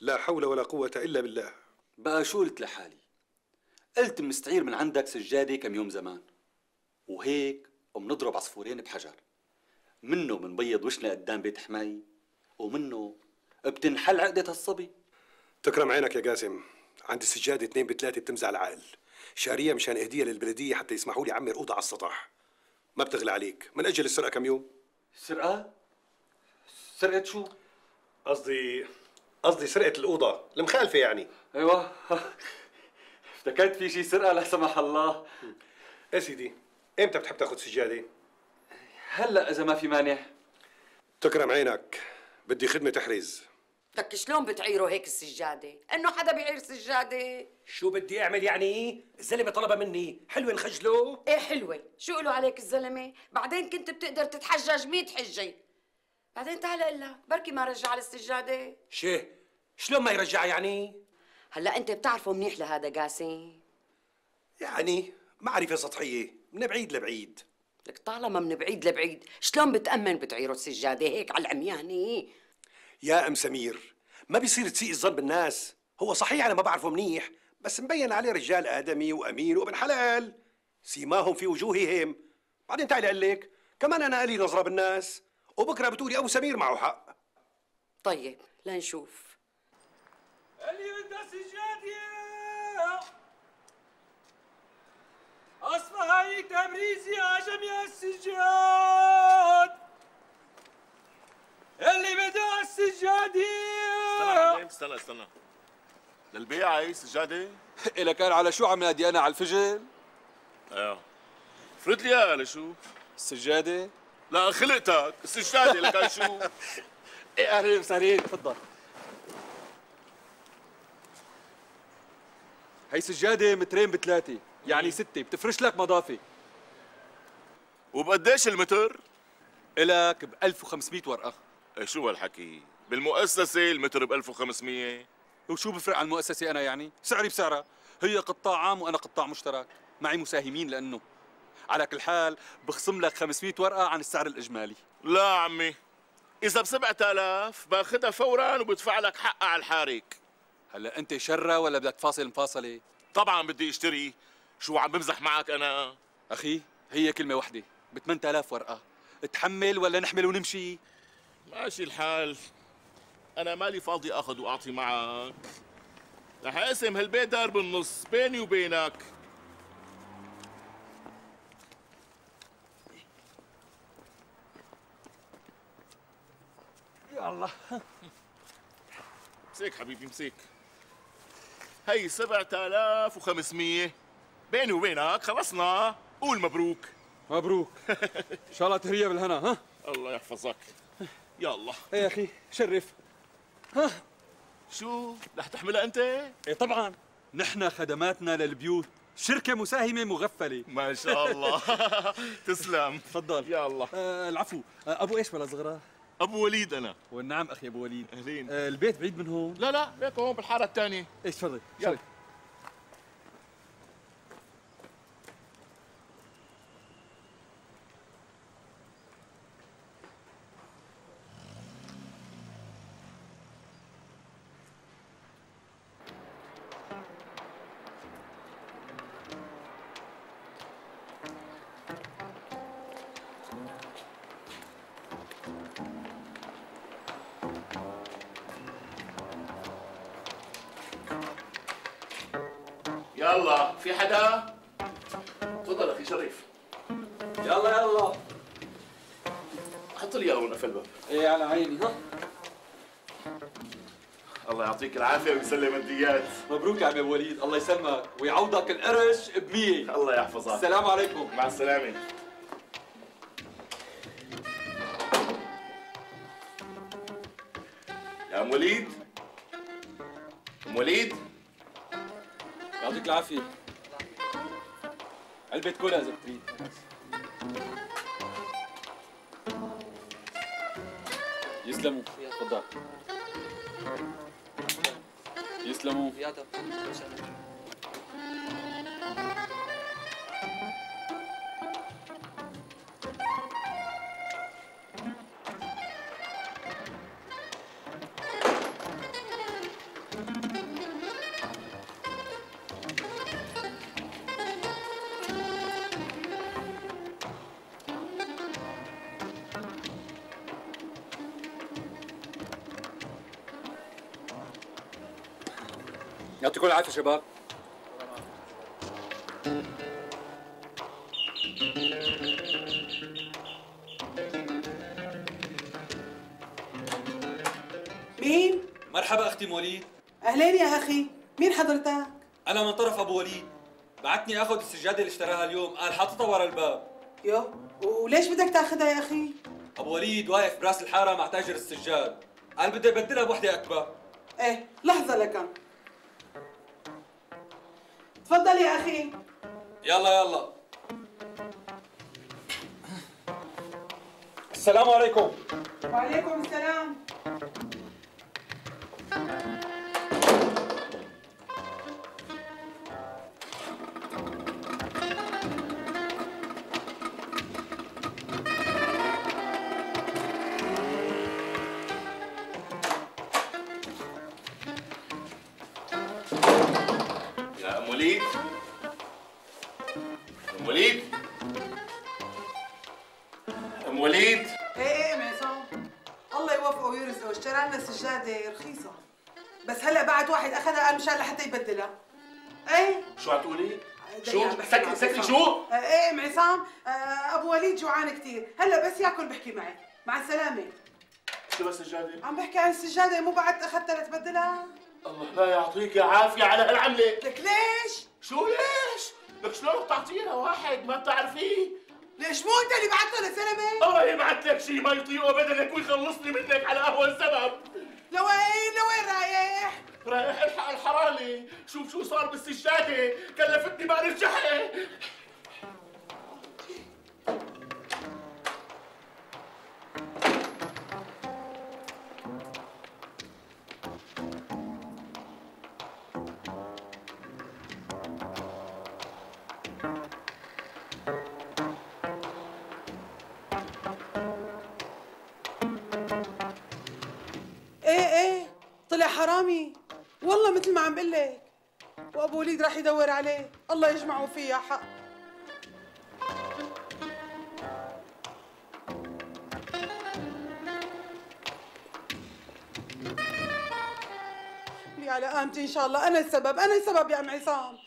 لا حول ولا قوة إلا بالله. بقى شو قلت لحالي. قلت مستعير من عندك سجادة كم يوم زمان. وهيك ومنضرب عصفورين بحجر. منه منبيض وشنا قدام بيت حماي ومنه بتنحل عقدة هالصبي. تكرم عينك يا قاسم. عندي سجاده اثنين بثلاثة بتمزع العقل. شاريها مشان اهديها للبلدية حتى يسمحوا لي اعمر اوضه على السطح. ما بتغلى عليك. من أجل السرقة كم يوم؟ سرقة؟ سرقة شو؟ قصدي قصدي سرقة الأوضة المخالفة يعني. أيوه. افتكرت في شي سرقة لا سمح الله. يا سيدي إمتى بتحب تاخذ سجادة؟ هلأ إذا ما في مانع. تكرم عينك بدي خدمة تحريز. لك شلون بتعيروا هيك السجادة؟ إنه حدا بيعير سجادة؟ شو بدي أعمل يعني؟ الزلمة طلبها مني. حلوة نخجله إيه حلوة، شو قالوا عليك الزلمة؟ بعدين كنت بتقدر تتحجج مية حجة. بعدين تعال قلها بركي ما رجع على السجادة. شيه شلون ما يرجع يعني؟ هلا أنت بتعرفه منيح لهذا قاسم يعني معرفة سطحية من بعيد لبعيد. لك طالما من بعيد لبعيد شلون بتأمن بتعيروا السجادة هيك على العمياني يا أم سمير ما بيصير تسيء الظن بالناس. هو صحيح أنا ما بعرفه منيح بس مبين عليه رجال آدمي وامين وابن حلال. سيماهم في وجوههم. بعدين تعالي أقول لك كمان أنا لي نظرة بالناس. وبكرة بتقولي أبو سمير معه حق طيب لنشوف اللي بده سجادة أصفهاني تبريزي عجم يا السجاد اللي بده السجادة استنى استنى استنى للبيع هي سجادة؟ إلا كان على شو عم نادي أنا على الفجل؟ أيوه فرد لي اياها لشو؟ السجادة؟ لا خلقتك. السجادة لكان شو؟ إيه أهلا وسهلا تفضل. هي سجادة مترين بثلاثة. يعني ستة. بتفرش لك مضافة. وبقديش المتر؟ إلك ب 1500 ورقة. إيه شو هالحكي؟ بالمؤسسة المتر ب 1500 وشو بفرق عن المؤسسة أنا يعني؟ سعري بسعرها. هي قطاع عام وأنا قطاع مشترك. معي مساهمين لأنه. على كل حال بخصم لك 500 ورقة عن السعر الإجمالي. لا عمي إذا ب 7000 باخذها فورا وبدفع لك حقها على الحارك هلا أنت شرة ولا بدك تفاصل مفاصلة؟ طبعا بدي أشتري. شو عم بمزح معك أنا؟ أخي هي كلمة واحدة ب 8000 ورقة. تحمل ولا نحمل ونمشي؟ ماشي الحال. أنا مالي فاضي آخذ وأعطي معك. رح أقسم هالبيت دار بالنص بيني وبينك. يا الله. مسك حبيبي مسك هي 7500 بيني وبينك خلصنا. قول مبروك. مبروك. إن شاء الله تهريه بالهنا ها؟ الله يحفظك. يا الله. إيه يا أخي شرف. شو رح تحملها أنت؟ إيه طبعا. نحن خدماتنا للبيوت شركة مساهمة مغفلة. ما شاء الله. تسلم. تفضل. يا الله. آه العفو. آه أبو إيش ولا صغرى؟ أبو وليد أنا. والنعم أخي أبو وليد. أهلين. آه البيت بعيد من هون؟ لا لا بيت هون بالحارة الثانية. إيش تفضل يلا. يعطيك العافية ويسلم الديات مبروك يا عمي وليد. الله يسلمك. ويعوضك القرش بمية. الله يحفظك. السلام عليكم. مع السلامة. شباب. مين؟ مرحبا أختي موليد. أهلين يا أخي. مين حضرتك؟ أنا من طرف أبو وليد. بعتني اخذ السجادة اللي اشتراها اليوم. قال حاططها ورا الباب. يو. وليش بدك تاخذها يا أخي؟ أبو وليد واقف براس الحارة مع تاجر السجاد. قال بده يبدلها بوحدة أكبر. إيه لحظة لك تفضل يا أخي. يلا يلا. السلام عليكم. وعليكم السلام. بس هلأ بعد واحد أخذها قال مشان لحتى يبدلها إيه شو عم تقولي؟ دقيقة شو؟ سكتي عصام. شو؟ آه، إيه معصام آه، أبو وليد جوعان كثير هلأ بس ياكل بحكي معي مع السلامة شو السجادة؟ عم بحكي عن السجادة مو بعد اخذتها لتبدلها الله لا يعطيك عافية على هالعملة لك ليش؟ شو ليش؟ لك شلون بتعطينا واحد ما بتعرفيه؟ ليش مو أنت اللي بعته لزلمه؟ الله يبعث لك شيء ما يطيقه بدلك ويخلصني منك على اهون سبب لوين لوين رايح؟ رايح الحق الحرالي شوف شو صار بالسجادة. كلفتني ما رجعها حرامي والله مثل ما عم بقول لك. وأبو وليد راح يدور عليه. الله يجمعه فيه يا حق. لي على قامتي إن شاء الله. أنا السبب أنا السبب يا أم عصام.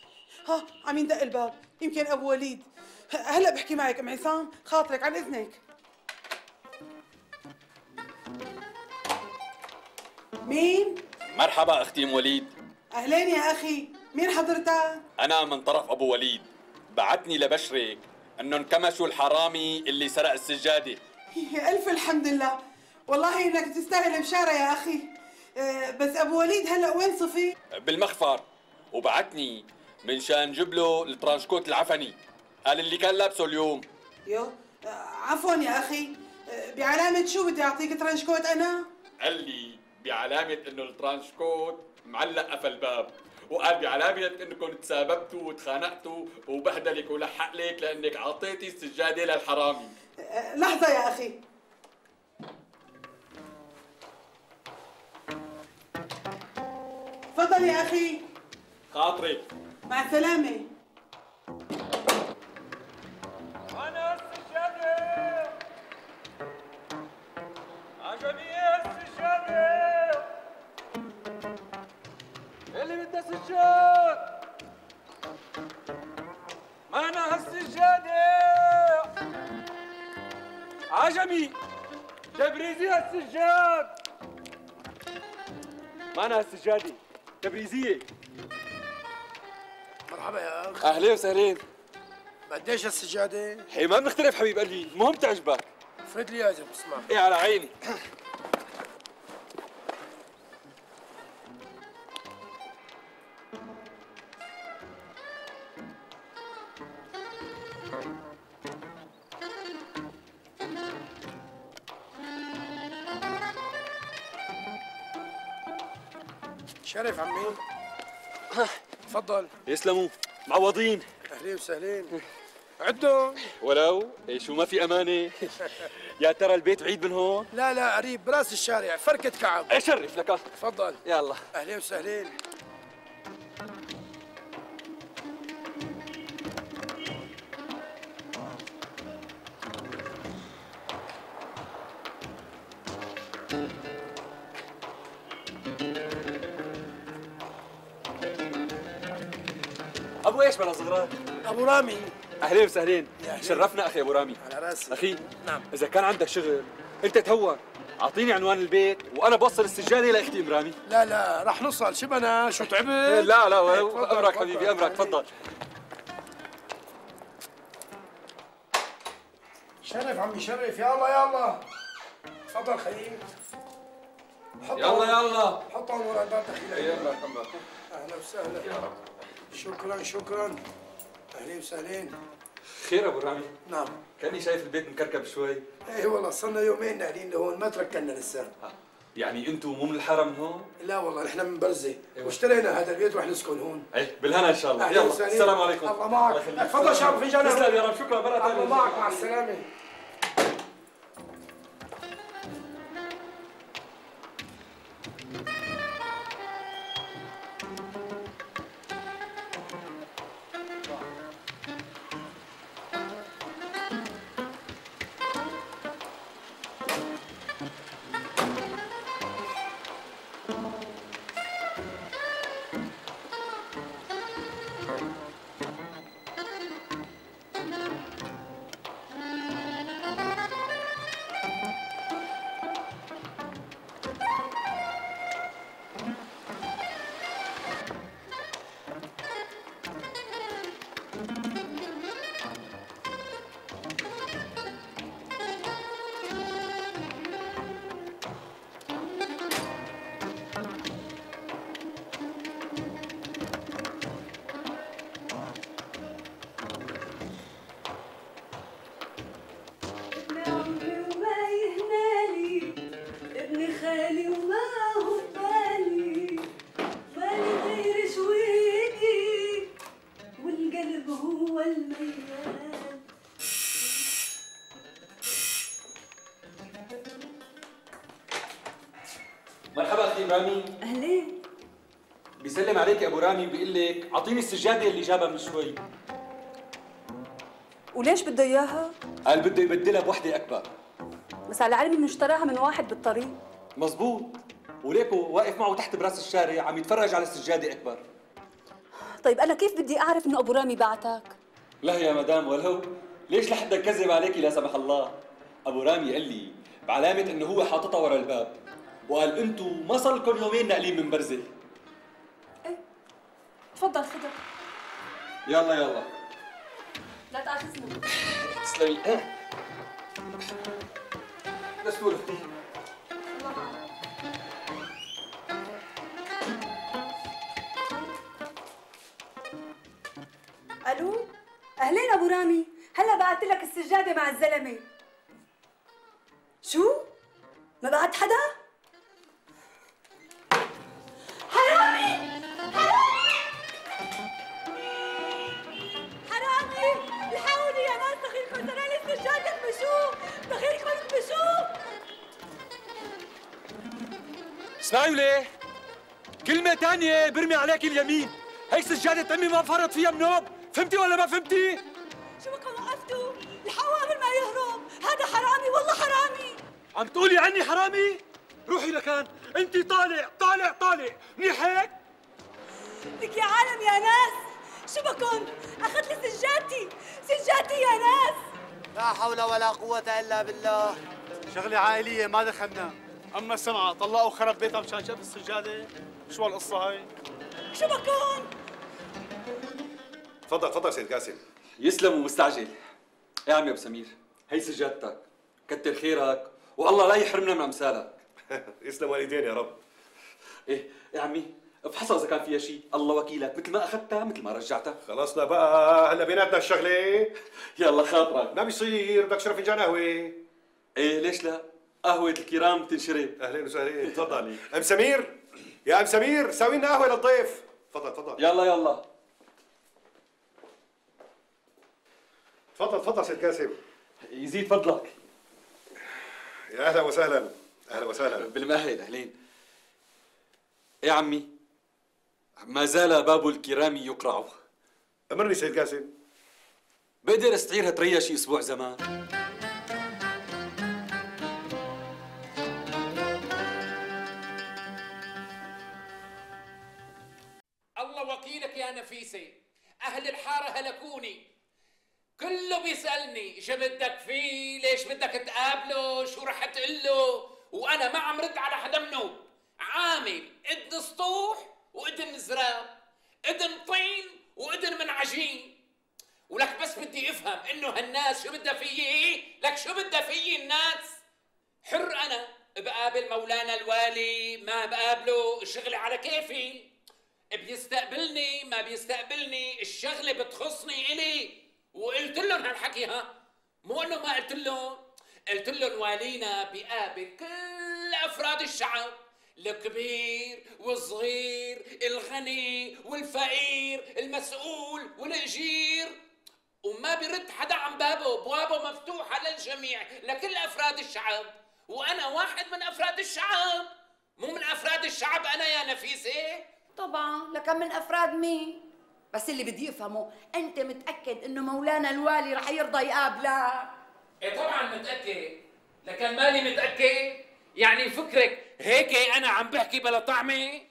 ها عم يندق الباب. يمكن أبو وليد. هلأ بحكي معك أم عصام. خاطرك عن إذنك. مين؟ مرحبا أختي أم وليد. أهلين يا أخي مين حضرتك؟ أنا من طرف أبو وليد. بعتني لبشرك انه انكمشوا الحرامي اللي سرق السجادة. ألف الحمد لله. والله إنك تستاهل بشارة يا أخي. آه، بس أبو وليد هلأ وين صفي؟ بالمخفر. وبعتني من شان جيب له ال trench coat العفني. قال اللي كان لابسه اليوم. يو آه، عفوا يا أخي. آه، بعلامة شو بدي أعطيك trench coat أنا؟ قال لي بعلامة إنه ال trench coat معلق قفل الباب وقال بعلامة انكم تساببتوا وتخانقتوا وبهدلك ولحق لك لإنك عطيتي السجادة للحرامي. لحظة يا أخي. تفضل يا أخي. خاطرك مع السلامة. أنا السجادة. عجبي السجادة. بده سجاد ما أنا هالسجادة عجمي. تبريزي هالسجاد ما أنا هالسجادة تبريزية مرحبا يا أخ. أهلين وسهلين. قديش السجاده؟ هي ما بنختلف حبيب قلبي. المهم تعجبك. فرد لي يا زلمه اسمع إيه على عيني. تفضل. يسلموا. معوضين. أهلين وسهلين. عدوا. ولو إيه شو ما في أمانة. يا ترى البيت بعيد من هون؟ لا لا قريب براس الشارع فركة كعب. اشرف لك. تفضل. يلا. أهلين وسهلين. إيش بلا صغران أبو رامي. أهلين وسهلين. يا. شرفنا أخي أبو رامي. على راسي. أخي نعم. إذا كان عندك شغل أنت تهون. أعطيني عنوان البيت وأنا بوصل السجادة لاختي ام رامي لا لا رح نوصل. شبنا شو تعبت؟ لا لا إيه، أمرك. حبيبي أمرك تفضل. شرف عمي شرف. يا الله يا الله. تفضل خليل. يلا يلا حطهم ورا الباب دخيل يلا أهلا وسهلا. شكرا شكرا. أهلين وسهلين. خير أبو رامي. نعم. كأني شايف البيت مكركب شوي. إيه والله صرنا يومين ناقلين لهون ما تركنا لسه. يعني أنتم مو من الحرم هون؟ لا والله نحن من برزة. أيوة. واشترينا هذا البيت ورح نسكن هون. إيه بالهنا إن شاء الله. يلا. السلام عليكم. الله معك. تفضل شرب فنجان تسلم يا رب شكرا مرة الله ثانية معك مع السلامة. أعطيني السجادة اللي جابها من شوي. وليش بده إياها؟ قال بده يبدلها بوحدة أكبر. بس على علمي إنه اشتراها من واحد بالطريق. مزبوط. وليكو واقف معه تحت براس الشارع عم يتفرج على السجادة أكبر. طيب أنا كيف بدي أعرف إنه أبو رامي بعتك؟ لا يا مدام ولو. ليش لحدا كذب عليكي لا سمح الله؟ أبو رامي قال لي بعلامة إنه هو حاططها ورا الباب. وقال انتو ما صار لكم يومين ناقلين من برزه تفضل خدها يلا يلا. لا تاخذنا تسلمي. إيه؟ دستور أختي ألو؟ أهلين أبو رامي؟ هلا بعت لك السجادة مع الزلمة. شو؟ ما بعت حدا؟ بشوف دخيلكم بشوف اسمعي وليه؟ كلمة تانية برمي عليك اليمين. هي سجادة أمي ما فرط فيها منوب. فهمتي ولا ما فهمتي؟ شو بكم وقفتوا؟ الحقوا قبل ما يهرب. هذا حرامي والله حرامي. عم تقولي عني حرامي؟ روحي لكان. انت طالع طالع طالع. منيح هيك؟ لك يا عالم يا ناس. شو بكم اخذت لي سجادتي. سجادتي يا ناس. لا حول ولا قوة إلا بالله. شغلة عائلية ما دخلنا. أما سمعة طلقوا خرب بيتها مشان شاف السجادة. شو هالقصة هاي؟ شو بكم تفضل تفضل سيد قاسم. يسلم ومستعجل. يا عمي أبو سمير؟ هي سجادتك. كتر خيرك. والله لا يحرمنا من أمثالك. يسلم والدين يا رب. إيه يا عمي. افحصها إذا كان فيها شيء. الله وكيلك. مثل ما أخذتها مثل ما رجعتها. خلصنا بقى. هلا بيناتنا الشغلة. يلا خاطرك. ما بيصير. بدك تشرب فنجان قهوة. إيه ليش لا؟ قهوة الكرام تنشرب أهلين وسهلين. تفضل أم سمير؟ يا أم سمير ساوي لنا قهوة للضيف. تفضل تفضل. يلا يلا. تفضل تفضل سيد قاسم يزيد فضلك. يا أهلا وسهلا. أهلا وسهلا. بالمهل أهلين. إيه عمي؟ ما زال باب الكرام يقرع أمرني سيد قاسم. بقدر استعيرها تريا شي أسبوع زمان. الله وكيلك يا نفيسة أهل الحارة هلكوني. كله بيسألني شو بدك فيه؟ ليش بدك تقابله؟ شو رح تقول له؟ وأنا ما عم رد على حدا منهم. عامل إذن سطوح وإذن زراب إذن طين وإذن من عجين ولك بس بدي أفهم إنه هالناس شو بدها فيي؟ لك شو بدها فيي الناس؟ حر أنا بقابل مولانا الوالي ما بقابله الشغل على كيفي. بيستقبلني ما بيستقبلني الشغلة بتخصني إلي. وقلت لهم هالحكي ها؟ مو إنه ما قلت لهم قلت لهم والينا بيقابل كل أفراد الشعب. الكبير والصغير الغني والفقير المسؤول والأجير. وما بيرد حدا عن بابه بوابه مفتوحة للجميع لكل أفراد الشعب. وأنا واحد من أفراد الشعب. مو من أفراد الشعب أنا يا نفيسة. طبعا. لكن من أفراد مين؟ بس اللي بدي افهمه أنت متأكد إنه مولانا الوالي رح يرضى يقابلك؟ إيه طبعا متأكد. لكن مالي متأكد. يعني فكرك هيك أنا عم بحكي بلا طعمة؟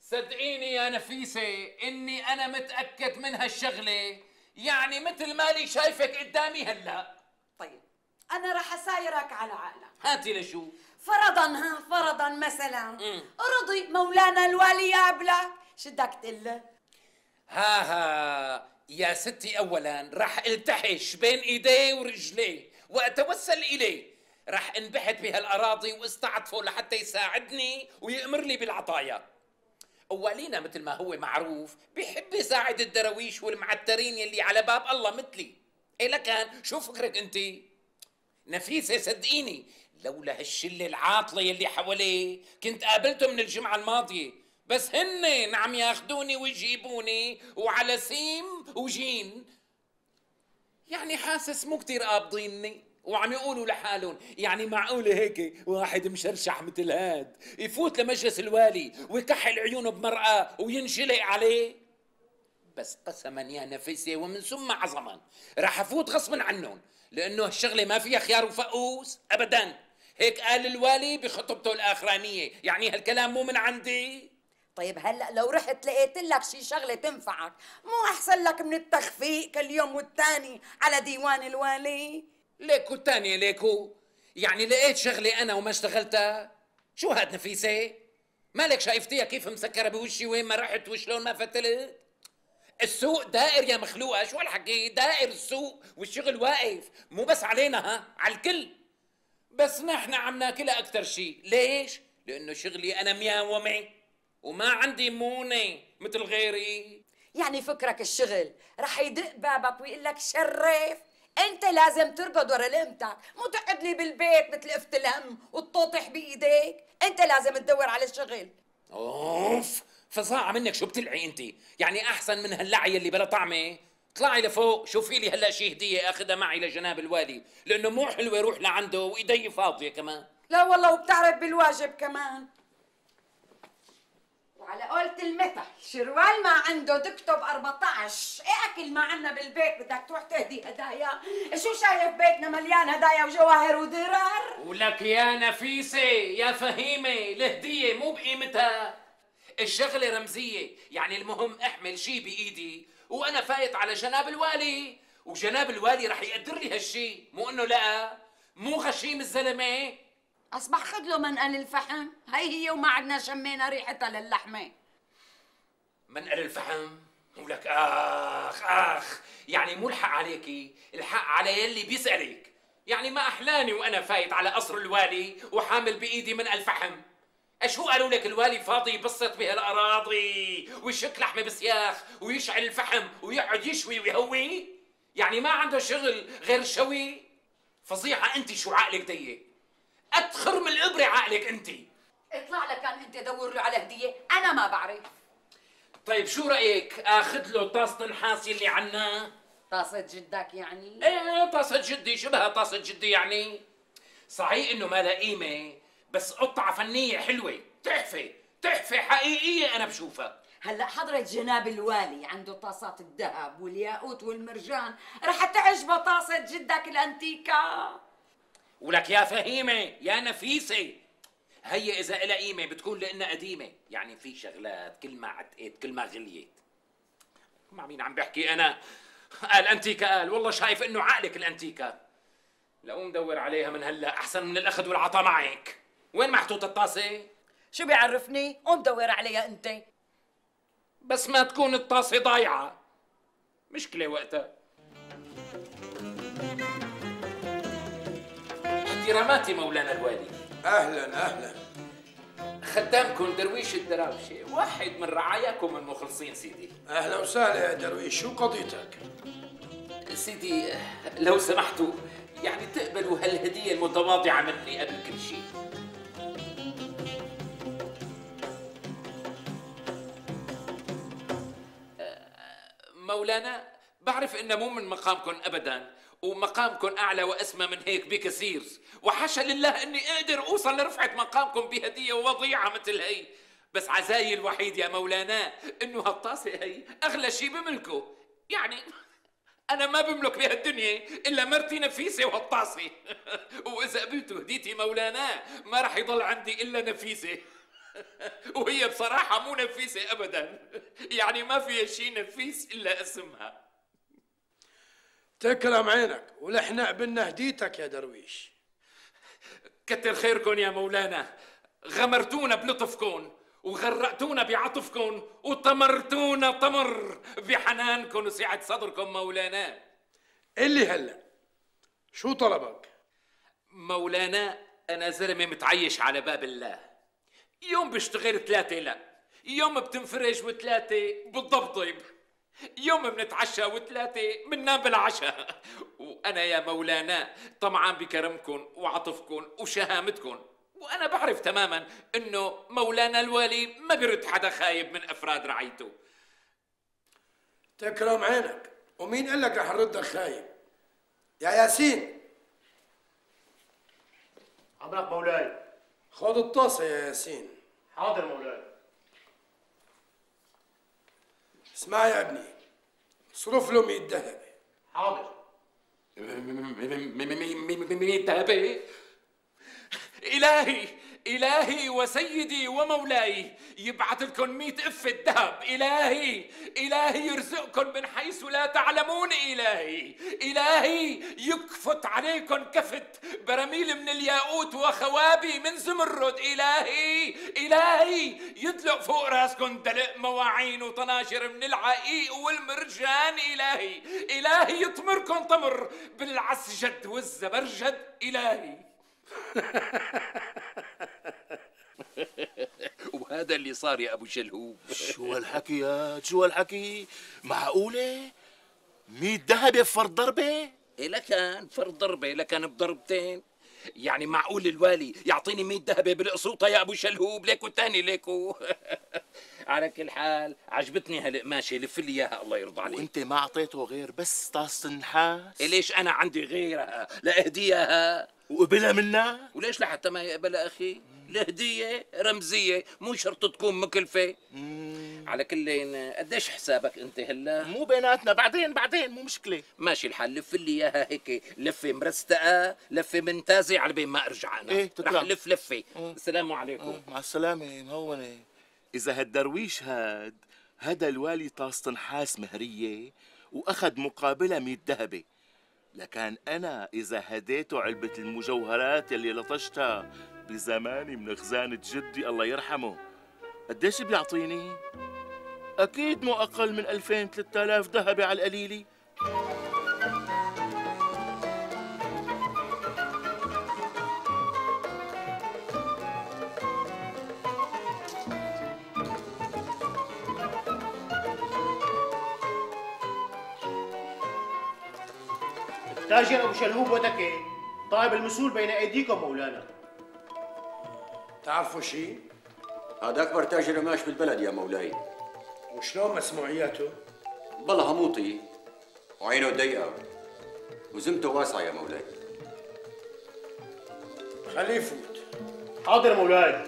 صدقيني يا نفيسة إني أنا متأكد من هالشغلة. يعني مثل مالي شايفك قدامي هلأ. طيب أنا رح أسايرك على عقلك. هاتي لشو؟ فرضا ها فرضا مثلا. رضي مولانا الوالي يقابلك شو بدك تقول؟ له؟ ها ها يا ستي أولا رح ألتحش بين إيديه ورجليه وأتوسل إليه. رح انبحث بهالأراضي واستعطفه لحتى يساعدني ويأمر لي بالعطايا. أولينا مثل ما هو معروف بيحب يساعد الدراويش والمعترين يلي على باب الله مثلي. إيه لكان شو فكرك أنت؟ نفيسة صدقيني لولا هالشلة العاطلة يلي حواليه كنت قابلته من الجمعة الماضية. بس هن عم ياخدوني ويجيبوني وعلى سيم وجين. يعني حاسس مو كتير قابضيني. وعم يقولوا لحالهم يعني معقولة هيك؟ واحد مشرشح مثل هاد يفوت لمجلس الوالي ويكحل عيونه بمرأة وينشلق عليه؟ بس قسما يا نفسي ومن ثم عظما. راح أفوت غصبا عنهم لأنه هالشغلة ما فيها خيار وفقوس ابدا. هيك قال الوالي بخطبته الأخرانية يعني هالكلام مو من عندي. طيب هلأ لو رحت لقيت لك شي شغلة تنفعك مو أحسن لك من التخفيق كل يوم والتاني على ديوان الوالي؟ ليكو الثانية ليكو. يعني لقيت شغلة أنا وما اشتغلتها. شو هاد نفيسة؟ مالك شايفتيها كيف مسكرة بوشي؟ وين ما رحت؟ وشلون ما فتلت؟ السوق دائر يا مخلوقة. شو هالحكي؟ دائر السوق والشغل واقف. مو بس علينا ها؟ على الكل. بس نحن عم ناكلها أكثر شيء ليش؟ لأنه شغلي أنا مياومة. وما عندي مونة مثل غيري. يعني فكرك الشغل رح يدق بابك ويقول لك شرف. انت لازم ترقد ورا لقمتك مو تقعد لي بالبيت مثل قفة الهم وتطوطح بإيديك. انت لازم تدور على الشغل. أوف فظاعة منك شو بتلعي أنت؟ يعني أحسن من هاللعي اللي بلا طعمة؟ اطلعي لفوق شوفي لي هلا شي هدية أخذها معي لجناب الوالي لأنه مو حلوة أروح لعنده وإيدي فاضية كمان. لا والله وبتعرف بالواجب كمان. وعلى قولة المثل شروال ما عنده تكتب 14 إيه أكل ما عنا بالبيت؟ بدك تروح تهدي هدايا. شو شايف بيتنا مليان هدايا وجواهر ودرر؟ ولك يا نفيسة يا فهيمة الهدية مو بقيمتها. الشغلة رمزية يعني المهم أحمل شي بإيدي. وأنا فايت على جناب الوالي. وجناب الوالي رح يقدر لي هالشي. مو إنه لأ مو غشيم الزلمة. أصبح خذ له منقل الفحم. هي هي وما عدنا شمينا ريحتها للحمة. منقل الفحم؟ ولك آخ آخ. يعني مو الحق عليكي الحق على يلي بيسألك. يعني ما أحلاني وأنا فايت على قصر الوالي وحامل بإيدي منقل فحم. هو قالوا لك الوالي فاضي يبسط بهالأراضي ويشك لحمة بسياخ ويشعل الفحم ويقعد يشوي ويهوي؟ يعني ما عنده شغل غير الشوي فظيعة انت شو عقلك ضيق؟ ادخر من الابره عقلك أنت. اطلع لك كان أنت دور له على هدية. أنا ما بعرف. طيب شو رأيك آخذ له طاسه النحاس اللي عنا؟ طاسة جدك يعني؟ إيه طاسة جدي. شبه طاسة جدي يعني. صحيح إنه ما لها قيمة بس قطعة فنية حلوة. تحفة تحفة حقيقية أنا بشوفها. هلأ حضرة جناب الوالي عنده طاسات الذهب والياقوت والمرجان. رح تعجبه طاسة جدك الانتيكا ولك يا فهيمة يا نفيسة. هي إذا لها قيمة بتكون لإنها قديمة. يعني في شغلات كل ما عتقت كل ما غليت. مع مين عم بحكي أنا؟ قال أنتيكا قال والله شايف إنه عقلك الأنتيكا. لقوم دور عليها من هلأ أحسن من الأخذ والعطاء معك. وين محطوط الطاسة؟ شو بيعرفني؟ قوم دور عليها أنت. بس ما تكون الطاسة ضايعة. مشكلة وقتها. احتراماتي مولانا الوالي. أهلا أهلا. خدامكم درويش الدراوشة واحد من رعاياكم المخلصين سيدي. أهلا وسهلا يا درويش. شو قضيتك؟ سيدي لو سمحتوا يعني تقبلوا هالهدية المتواضعة مني قبل كل شيء مولانا بعرف إنه مو من مقامكم ابدا. ومقامكم أعلى وأسمى من هيك بكثير وحاشا لله إني أقدر أوصل لرفعة مقامكم بهدية وضيعه مثل هي. بس عزاي الوحيد يا مولانا إنه هالطاسة هي أغلى شيء بملكه. يعني أنا ما بملك بهالدنيا إلا مرتي نفيسة وهالطاسة. وإذا قبلتوا هديتي مولانا ما رح يضل عندي إلا نفيسة. وهي بصراحة مو نفيسة أبدا. يعني ما فيها شيء نفيس إلا اسمها. تكرم عينك ولحنا قبلنا هديتك يا درويش. كتر خيركم يا مولانا. غمرتونا بلطفكم وغرقتونا بعطفكم وطمرتونا طمر بحنانكم وسعة صدركم مولانا. اللي هلا شو طلبك؟ مولانا أنا زلمة متعيش على باب الله. يوم بشتغل ثلاثة لا يوم بتنفرج وثلاثة بالضبطب يوم بنتعشى وثلاثة بننام بالعشاء. وأنا يا مولانا طمعان بكرمكم وعطفكم وشهامتكم وأنا بعرف تماما إنه مولانا الوالي ما بيرد حدا خايب من أفراد رعيته. تكرم عينك. ومين قال لك رح نردك خايب؟ يا ياسين. عمرك مولاي. خذ الطاسة يا ياسين. حاضر مولاي. اسمع يا ابني صرف له 100 ذهب حاضر مية ذهبي إلهي إلهي وسيدي ومولاي يبعث لكم مئة أفة ذهب. إلهي إلهي يرزقكم من حيث لا تعلمون. إلهي إلهي يكفت عليكم كفت براميل من الياقوت وخوابي من زمرد. إلهي إلهي يدلق فوق راسكم دلق مواعين وطناشر من العقيق والمرجان. إلهي إلهي يطمركم طمر بالعسجد والزبرجد. إلهي. وهذا اللي صار يا أبو شلهوب شو هالحكي يا شو هالحكي؟ معقولة؟ مية ذهب بفرد ضربة؟ إيه لكان فرد ضربة لكان بضربتين. يعني معقول الوالي يعطيني 100 ذهبة بالقصوطة يا أبو شلهوب ليكو تاني ليكو. على كل حال عجبتني هالقماشة لف لي إياها الله يرضى عليك. وأنت ما أعطيته غير بس طاسة النحاس إيه ليش أنا عندي غيرها؟ لأهديها وقبلها منا؟ وليش لحتى ما يقبلها أخي؟ الهدية رمزية مو شرط تكون مكلفة. على كل قديش حسابك أنت هلا؟ مو بيناتنا بعدين بعدين مو مشكلة. ماشي الحال لف لي إياها هيك لفة مرستقة لفة ممتازة على بين ما أرجع أنا إيه، تكرم. رح لف لفة. السلام عليكم. مع السلامة مهونة إذا هالدرويش هاد هدى الوالي طاسة نحاس مهرية وأخذ مقابلها مية ذهبة لكن أنا إذا هديته علبة المجوهرات اللي لطشتها بزماني من خزانة جدي الله يرحمه قديش بيعطيني؟ أكيد مو أقل من 2000 3000 ذهبة على القليلة تاجر أبو شلهوب وتكي طائب المسؤول بين ايديكم مولانا تعرفوا شيء؟ هذا أكبر تاجر قماش بالبلد يا مولاي. وشلون مسموعياته؟ بلا هموطي. وعينه ضيقة. وزمته واسعة يا مولاي. خليه يفوت. حاضر مولاي.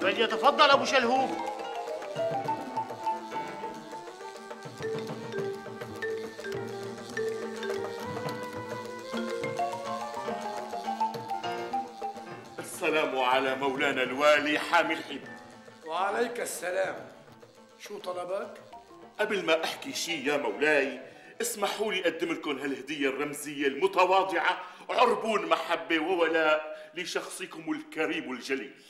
فليتفضل أبو شلهوب؟ السلام على مولانا الوالي حامي الحب وعليك السلام شو طلبك؟ قبل ما أحكي شيء يا مولاي اسمحوا لي أقدم لكم هالهدية الرمزية المتواضعة عربون محبة وولاء لشخصكم الكريم الجليل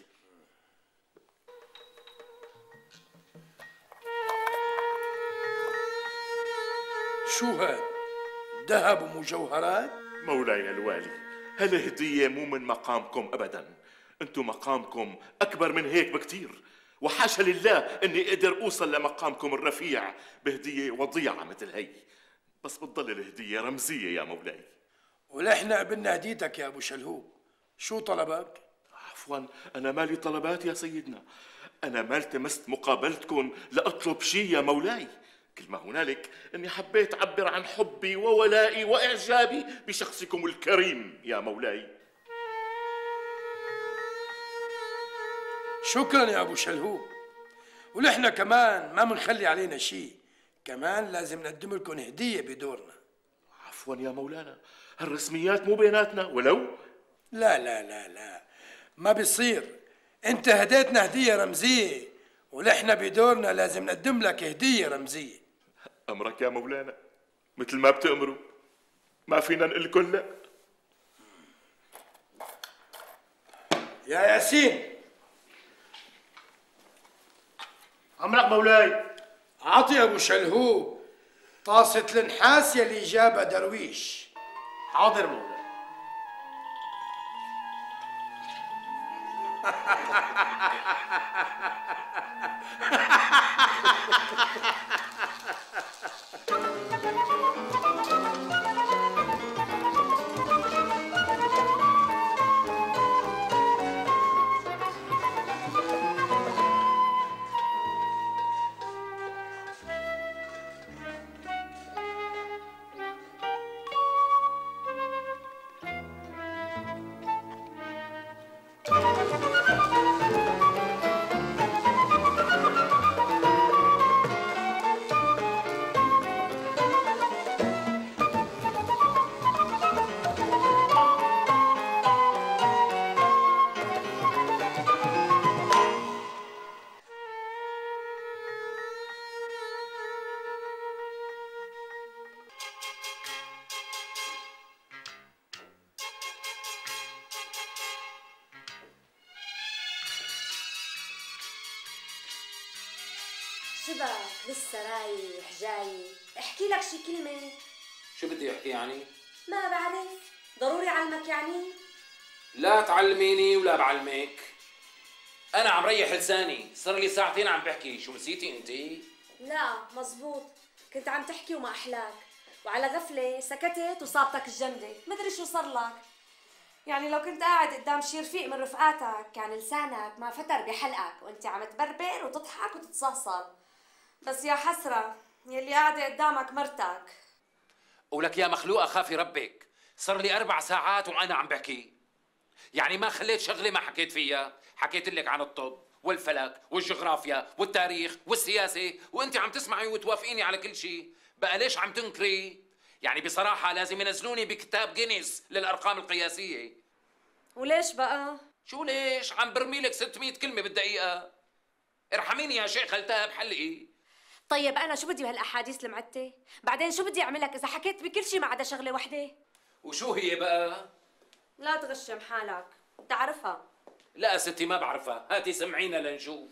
شو هاد؟ ذهب ومجوهرات؟ مولاي الوالي هالهدية مو من مقامكم ابدا أنتم مقامكم أكبر من هيك بكتير. وحاشا لله إني أقدر أوصل لمقامكم الرفيع بهدية وضيعة مثل هي. بس بتضل الهدية رمزية يا مولاي. ولحنا قبلنا هديتك يا أبو شلهوب. شو طلبك؟ عفوا أنا مالي طلبات يا سيدنا. أنا ما التمست مقابلتكم لأطلب شيء يا مولاي. كل ما هنالك إني حبيت أعبر عن حبي وولائي وإعجابي بشخصكم الكريم يا مولاي. شكرا يا أبو شلهوب؟ ونحن كمان ما بنخلي علينا شيء كمان لازم نقدم لكم هدية بدورنا. عفوا يا مولانا. هالرسميات مو بيناتنا ولو؟ لا لا لا لا. ما بيصير. أنت هديتنا هدية رمزية ونحن بدورنا لازم نقدم لك هدية رمزية. أمرك يا مولانا. مثل ما بتأمروا. ما فينا نقول لكم لا. يا ياسين! عمرك مولاي. عطي أبو شلهوب طاسة النحاس يلي جابها درويش. حاضر مولاي. صار لي ساعتين عم بحكي. شو نسيتي انت لا مزبوط. كنت عم تحكي وما أحلاك. وعلى غفلة سكتت وصابتك الجمدة مدري شو صار لك. يعني لو كنت قاعد قدام شي رفيق من رفقاتك كان لسانك ما فتر بحلقك وانت عم تبربر وتضحك وتتصهصل بس يا حسرة يلي قاعدة قدامك مرتك. ولك يا مخلوقة خافي ربك. صار لي أربع ساعات وأنا عم بحكي. يعني ما خليت شغلة ما حكيت فيها. حكيت لك عن الطب. والفلك والجغرافيا والتاريخ والسياسة وأنت عم تسمعي وتوافقيني على كل شيء بقى ليش عم تنكري؟ يعني بصراحة لازم ينزلوني بكتاب جينيس للأرقام القياسية. وليش بقى؟ شو ليش؟ عم برمي لك 600 كلمة بالدقيقة. ارحميني يا شيخ خلتها بحلقي طيب أنا شو بدي بهالاحاديث المعتة؟ بعدين شو بدي اعمل لك إذا حكيت بكل شيء ما عدا شغلة وحدة؟ وشو هي بقى؟ لا تغشم حالك. بتعرفها. لا ستي ما بعرفها. هاتي سمعينا لنشوف.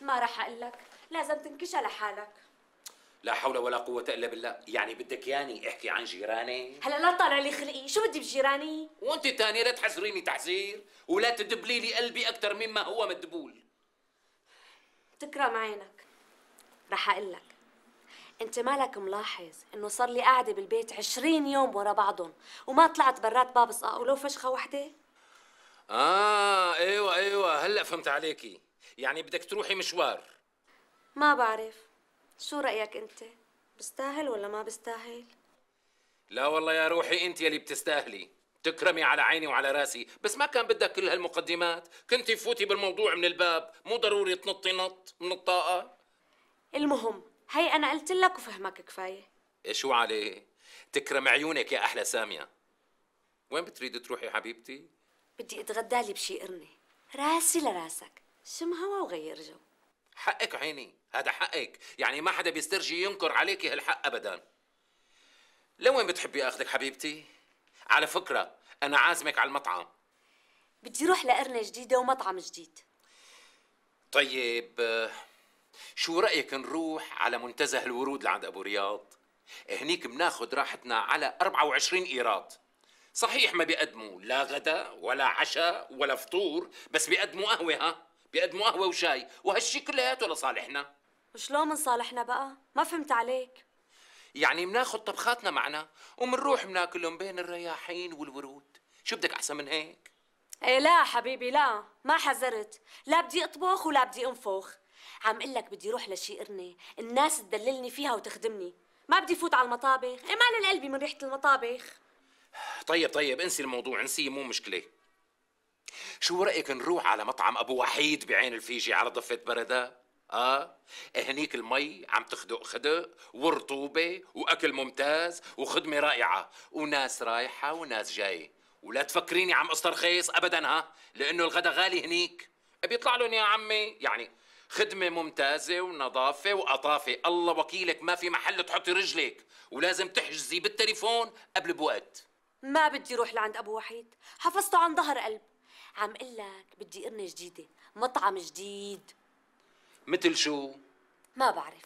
ما راح أقول لك. لازم تنكشها لحالك. لا حول ولا قوة إلا بالله. يعني بدك ياني أحكي عن جيراني؟ هلا لا طالع لي خلقي. شو بدي بجيراني؟ وأنت الثانية لا تحزريني تحذير ولا تدبلي لي قلبي أكثر مما هو مدبول. تكرم عينك. رح أقول لك. أنت مالك ملاحظ إنه صار لي قاعدة بالبيت عشرين يوم ورا بعضهم وما طلعت برات باب صقا ولو فشخه وحدة؟ آه أيوة أيوة. هلأ فهمت عليكي. يعني بدك تروحي مشوار. ما بعرف. شو رأيك أنت؟ بستاهل ولا ما بستاهل؟ لا والله يا روحي أنت يلي بتستاهلي. تكرمي على عيني وعلى راسي. بس ما كان بدك كل هالمقدمات. كنتي فوتي بالموضوع من الباب. مو ضروري تنطي نط من الطاقة. المهم هي أنا قلت لك وفهمك كفاية. إيه شو عليه؟ تكرم عيونك يا أحلى سامية. وين بتريدي تروحي حبيبتي؟ بدي أتغدى لي بشي قرنة. راسي لراسك. شم هوا وغير جو. حقك عيني. هذا حقك. يعني ما حدا بيسترجي ينكر عليكي هالحق ابدا. لوين بتحبي أخذك حبيبتي؟ على فكرة أنا عازمك على المطعم. بدي روح لقرنة جديدة ومطعم جديد. طيب شو رأيك نروح على منتزه الورود لعند أبو رياض؟ هنيك بناخد راحتنا على 24 إيراد. صحيح ما بيقدموا لا غدا ولا عشاء ولا فطور بس بيقدموا قهوة ها؟ بيقدموا قهوة وشاي. وهالشي كلياته لصالحنا. وشلون من صالحنا بقى؟ ما فهمت عليك. يعني بناخد طبخاتنا معنا ومنروح بناكلهم بين الرياحين والورود. شو بدك أحسن من هيك؟ إيه لا حبيبي لا. ما حذرت. لا بدي أطبخ ولا بدي أنفخ. عم أقول لك بدي أروح لشي قرنه الناس تدللني فيها وتخدمني. ما بدي فوت على المطابخ. إيه مال قلبي من ريحة المطابخ؟ طيب طيب انسي الموضوع انسيه مو مشكلة. شو رأيك نروح على مطعم أبو وحيد بعين الفيجي على ضفة برده آه هنيك المي عم تخدق خدق ورطوبه وأكل ممتاز وخدمة رائعة وناس رايحة وناس جاية. ولا تفكريني عم استرخيص ابدا ها؟ لأنه الغدا غالي هنيك. بيطلع لهم يا عمي. يعني خدمة ممتازة ونظافة وقطافة الله وكيلك ما في محل تحطي رجلك. ولازم تحجزي بالتليفون قبل بوقت. ما بدي روح لعند أبو وحيد. حفظته عن ظهر قلب. عم لك بدي قرنة جديدة مطعم جديد. مثل شو؟ ما بعرف.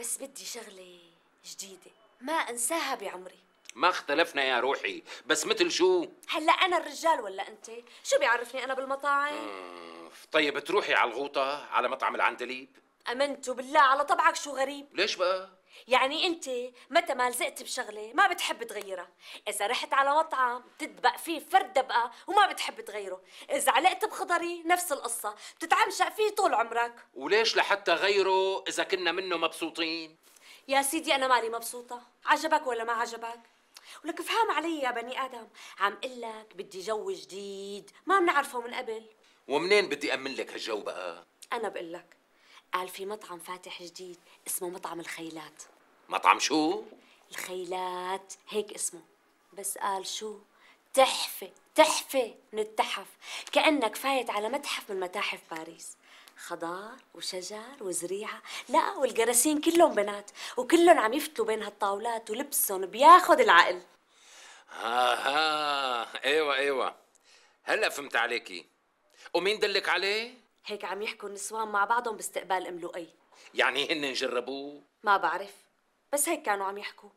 بس بدي شغلة جديدة ما أنساها بعمري. ما اختلفنا يا روحي. بس مثل شو؟ هلأ أنا الرجال ولا أنت؟ شو بيعرفني أنا بالمطاعم؟ طيب تروحي على الغوطة على مطعم العندليب؟ أمنت بالله على طبعك شو غريب. ليش بقى؟ يعني انت متى ما لزقت بشغلة ما بتحب تغيرها. إذا رحت على مطعم بتدبق فيه فرد دبقة وما بتحب تغيره. إذا علقت بخضري نفس القصة بتتعمشق فيه طول عمرك. وليش لحتى غيره إذا كنا منه مبسوطين؟ يا سيدي أنا مالي مبسوطة. عجبك ولا ما عجبك؟ ولك افهم علي يا بني آدم. عم قلك بدي جو جديد ما بنعرفه من قبل. ومنين بدي أمن لك هالجو بقى؟ أنا بقول لك قال في مطعم فاتح جديد اسمه مطعم الخيلات. مطعم شو؟ الخيلات هيك اسمه. بس قال شو؟ تحفة تحفة من التحف. كأنك فايت على متحف من متاحف باريس. خضار وشجر وزريعة. لا والجراسين كلهم بنات. وكلهم عم يفتلوا بين هالطاولات ولبسهم بياخد العقل. ها ها إيوه إيوه. هلا فهمت عليكي. ومين دلك عليه؟ هيك عم يحكوا النسوان مع بعضهم باستقبال أم لؤي. يعني هن جربوه؟ ما بعرف بس هيك كانوا عم يحكوا.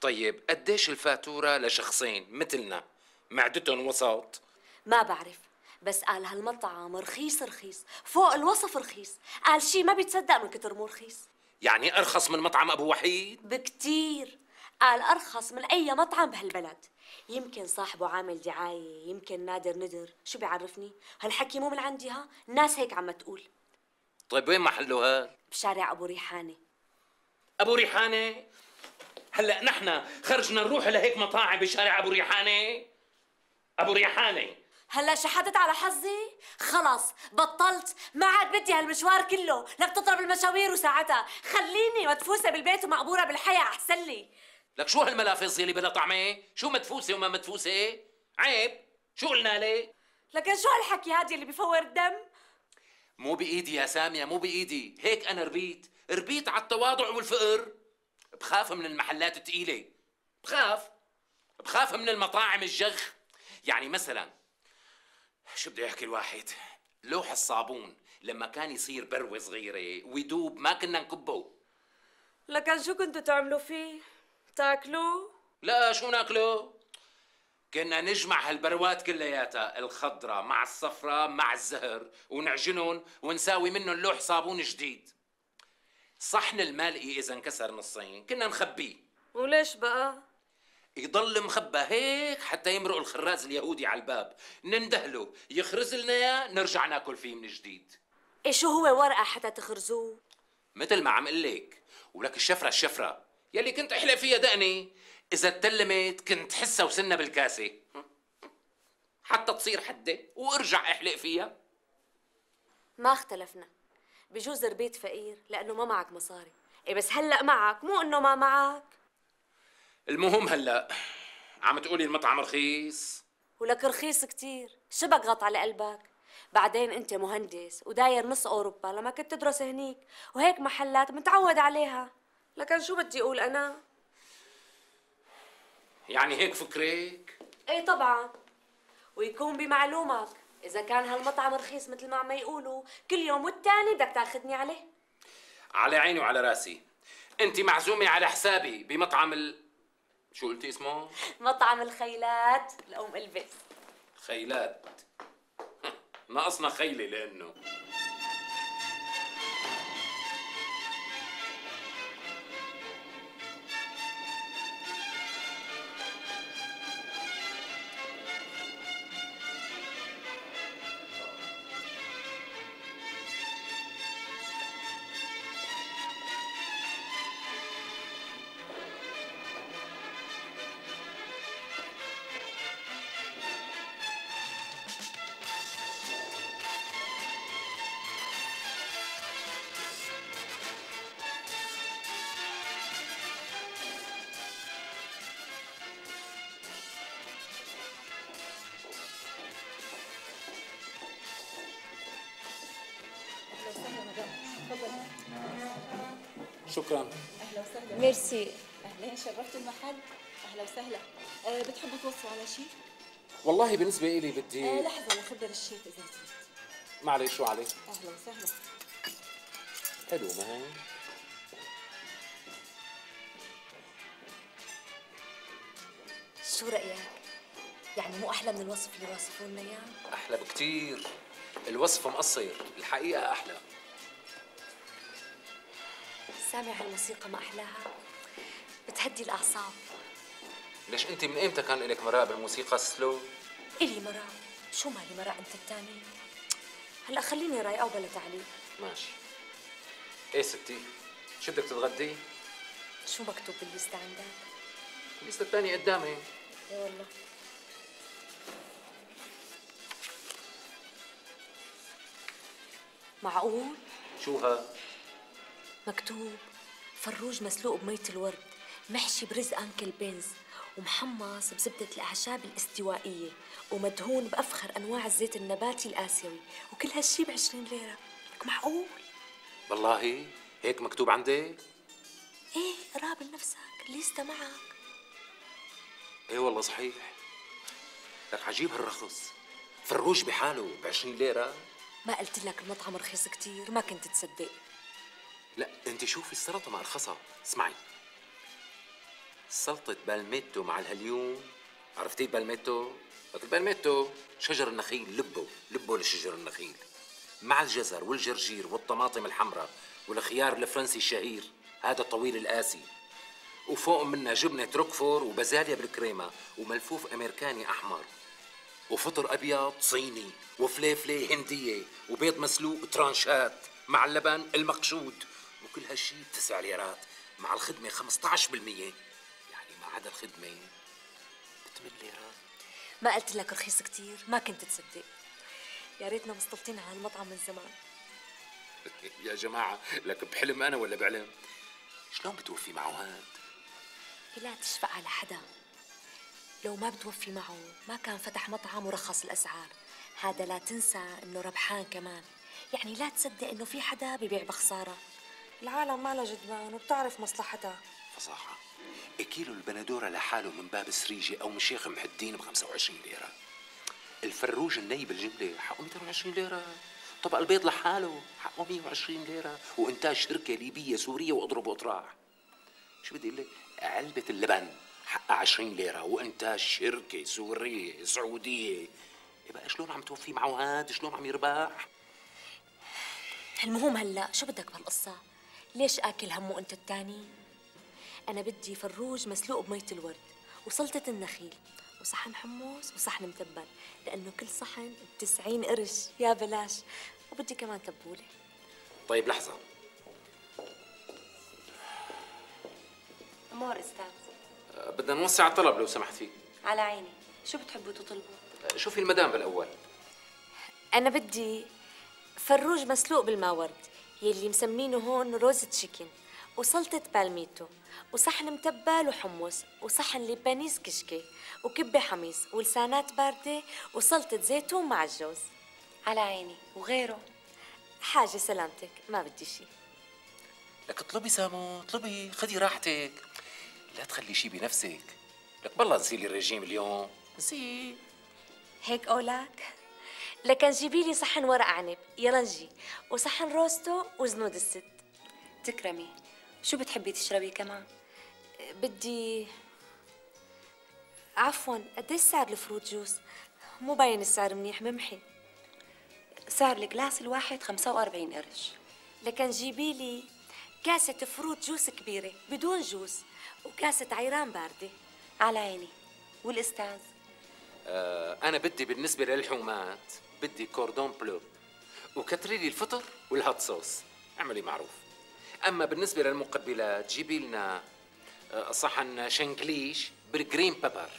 طيب قديش الفاتورة لشخصين مثلنا؟ معدتهم وسط ما بعرف بس قال هالمطعم رخيص رخيص. فوق الوصف رخيص. قال شي ما بيتصدق من كتر مو رخيص. يعني أرخص من مطعم أبو وحيد؟ بكتير. قال أرخص من أي مطعم بهالبلد. يمكن صاحبه عامل دعاية يمكن نادر ندر. شو بيعرفني؟ هالحكي مو من عندي ها؟ الناس هيك عم تقول. طيب وين محله هاد بشارع أبو ريحانة. أبو ريحانة؟ هلأ نحن خرجنا نروح لهيك مطاعم بشارع أبو ريحانة؟ أبو ريحانة. هلأ شحدت على حظي؟ خلص بطلت. ما عاد بدي هالمشوار كله. لا بتضرب المشاوير وساعتها. خليني مدفوسة بالبيت ومقبوره بالحياة أحسن لي. لك شو هالملافظ يلي بلا طعمة؟ شو مدفوسة وما مدفوسة؟ عيب شو قلنا لك لكن شو هالحكي هادي اللي بفور الدم؟ مو بإيدي يا سامية مو بإيدي. هيك أنا ربيت. ربيت على التواضع والفقر. بخاف من المحلات الثقيله بخاف. بخاف من المطاعم الجخ يعني مثلا شو بدي أحكي الواحد؟ لوح الصابون لما كان يصير بروة صغيرة ويدوب ما كنا نكبه. لكن شو كنتوا تعملوا فيه؟ تاكلوه لا شو ناكله كنا نجمع هالبروات كلياتها الخضرة مع الصفرة مع الزهر ونعجنهم ونساوي منهم لوح صابون جديد. صحن المالئي إذا انكسر نصين كنا نخبيه وليش بقى؟ يضل مخبى هيك حتى يمرق الخراز اليهودي على الباب. نندهله يخرز لنا إياه نرجع ناكل فيه من جديد. إيه شو هو ورقة حتى تخرزوه؟ مثل ما عم قلك ولك الشفرة الشفرة. يلي كنت احلق فيها دقني إذا اتلمت كنت حسها وسنها بالكاسة. حتى تصير حدة وارجع احلق فيها. ما اختلفنا. بجوز ربيت فقير لأنه ما معك مصاري. إيه بس هلأ معك مو إنه ما معك. المهم هلأ عم تقولي المطعم رخيص. ولك رخيص كتير. شبك غط على قلبك. بعدين أنت مهندس وداير نص أوروبا لما كنت تدرس هنيك. وهيك محلات متعود عليها. لكن شو بدي أقول أنا؟ يعني هيك فكرك؟ إيه طبعا. ويكون بمعلومك. إذا كان هالمطعم رخيص مثل ما عم يقولوا كل يوم والتاني بدك تاخذني عليه. على عيني وعلى راسي. أنت معزومة على حسابي بمطعم ال... شو قلتي اسمه؟ مطعم الخيلات. لأم إلبس. خيلات. ناقصنا خيلة لأنه. ميرسي. اهلين شرفت المحل؟ أهلا وسهلا. أه بتحبوا توصوا على شيء؟ والله بالنسبة إلي بدي أه لحظة لخبر الشيف إذا نسيت معلش شو عليك؟ أهلا وسهلا. حلو ما هي؟ شو رأيك؟ يعني مو أحلى من الوصف اللي واصفوا لنا إياه؟ أحلى بكتير. الوصف مقصر الحقيقة أحلى. سامع هالموسيقى ما أحلاها؟ بتهدي الأعصاب ليش أنت من إمتى كان لك مراء بالموسيقى السلو؟ إلي مرا شو مالي مرا أنت التاني؟ هلأ خليني رايقة وبلا تعليق ماشي إيه ستي شو بدك تتغدي؟ شو مكتوب بالليستة عندك؟ الليستة الثانية قدامي يا والله معقول؟ شو ها؟ مكتوب. فروج مسلوق بمية الورد محشي برز أنكل بينز ومحمص بزبدة الأعشاب الاستوائية ومدهون بأفخر أنواع الزيت النباتي الآسيوي وكل هالشي بعشرين ليرة. لك معقول؟ والله هيك مكتوب عندك؟ إيه قراب نفسك الليستة معك. إيه والله صحيح. لك عجيب هالرخص. فروج بحاله ب 20 ليرة. ما قلت لك المطعم رخيص كتير ما كنت تصدق. لا انت شوفي السلطة ما ارخصها اسمعي. سلطة بالميتو مع الهليوم. عرفتي بالميتو؟ لك البالميتو شجر النخيل لبه لبه لشجر النخيل. مع الجزر والجرجير والطماطم الحمراء والخيار الفرنسي الشهير هذا الطويل القاسي وفوق منها جبنة روكفور وبازاليا بالكريمة وملفوف أمريكاني أحمر. وفطر أبيض صيني وفليفلة هندية وبيض مسلوق ترانشات مع اللبن المقشود وكل هالشي بتسع ليرات مع الخدمة 15% يعني ما عدا الخدمة بثمان ليرات. ما قلت لك رخيص كتير ما كنت تصدق. يا ريتنا مسطلتين على المطعم من زمان. يا جماعة لك بحلم أنا ولا بعلم؟ شلون بتوفي معه هاد؟ لا تشفق على حدا. لو ما بتوفي معه ما كان فتح مطعم ورخص الأسعار. هذا لا تنسى إنه ربحان كمان. يعني لا تصدق إنه في حدا ببيع بخسارة. العالم ما لها جدبان وبتعرف مصلحتها. فصاحة كيلو البندورة لحاله من باب سريجة أو من شيخ محدين ب 25 ليرة. الفروج الني بالجملة حقه 220 ليرة. طبق البيض لحاله حقه 120 ليرة. وإنتاج شركة ليبية سورية وأضرب وأطراح. شو بدي أقول لك؟ علبة اللبن حقها 20 ليرة. وإنتاج شركة سورية سعودية. يبقى شلون عم توفي معه هاد؟ شلون عم يربح؟ المهم هلا شو بدك بهالقصة ليش آكل همه أنت التاني؟ أنا بدي فروج مسلوق بمية الورد وسلطة النخيل وصحن حمص وصحن متبل لأنه كل صحن بتسعين قرش يا بلاش. وبدي كمان تبولة. طيب لحظة. أمور أستاذ. أه، بدنا نوسع الطلب لو سمحتي على عيني. شو بتحبوا تطلبوا؟ أه، شوفي المدام بالأول. أنا بدي فروج مسلوق بالماورد. يلي مسمينه هون روز تشيكن وسلطة بالميتو وصحن متبل وحمص وصحن لبانيز كشكي وكبة حميص ولسانات باردة وسلطة زيتون مع الجوز. على عيني وغيره. حاجة سلامتك ما بدي شي. لك اطلبي سامو اطلبي خدي راحتك. لا تخلي شي بنفسك. لك بالله نسيلي الرجيم اليوم. نسي هيك قولك لكن جيبي لي صحن ورق عنب. يلا نجي. وصحن روستو وزنود الست. تكرمي. شو بتحبي تشربي كمان؟ بدي عفوا قديش سعر ال fruit juice؟ مو باين السعر منيح بمحي سعر ال glass الواحد 45 قرش. لكن جيبي لي كاسة fruit juice كبيرة بدون juice وكاسة عيران باردة. على عيني. والأستاذ؟ آه أنا بدي بالنسبة للحومات. بدي cordon bleu وكتري لي الفطر وال hot sauce. اعملي معروف. أما بالنسبة للمقبلات جيبي لنا آه، صحن شنكليش بال green pepper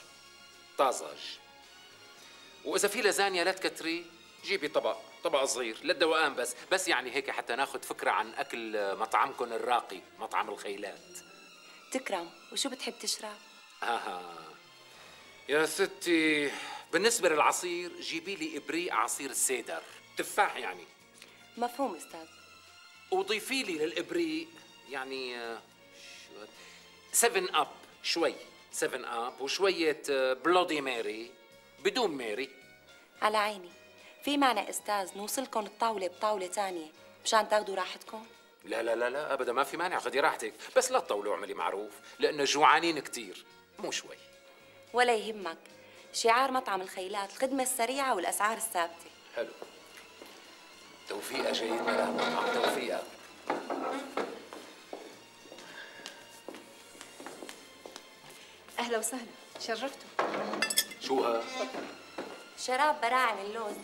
طازج. وإذا في لازانيا لا تكتري جيبي طبق طبق صغير للدوقان بس بس يعني هيك حتى ناخذ فكرة عن أكل مطعمكم الراقي مطعم الخيلات. تكرم. وشو بتحب تشرب؟ آها. يا ستي بالنسبة للعصير جيبي لي إبريق عصير ال cider. تفاح يعني. مفهوم أستاذ. وضيفي لي للابريق يعني آه، شو 7 Up شوي. 7 Up وشوية آه، Bloody Mary بدون ماري على عيني. في مانع أستاذ نوصلكم الطاوله بطاولة تانية مشان تاخذوا راحتكم؟ لا لا لا لا ابدا ما في مانع خدي راحتك. بس لا تطولوا اعملي معروف لأنه جوعانين كتير. مو شوي. ولا يهمك. شعار مطعم الخيلات الخدمة السريعة والأسعار الثابتة. حلو. توفيقة جيدة مطعم توفيقة أهلا وسهلا. شرفتوا شو ها؟ شراب براعم اللوز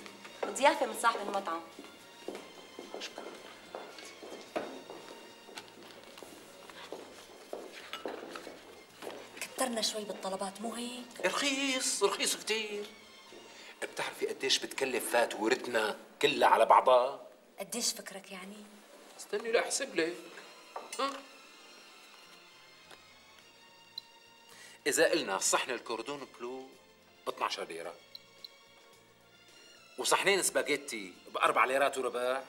وضيافه من صاحب المطعم. كترنا شوي بالطلبات مو هيك؟ رخيص رخيص كتير. بتعرفي قديش بتكلف فاتورتنا كلها على بعضها؟ قديش فكرك يعني؟ استني لاحسب لك. ها؟ إذا قلنا صحن الكوردون بلو ب 12 ليرة وصحنين سباجيتي بأربع ليرات وربع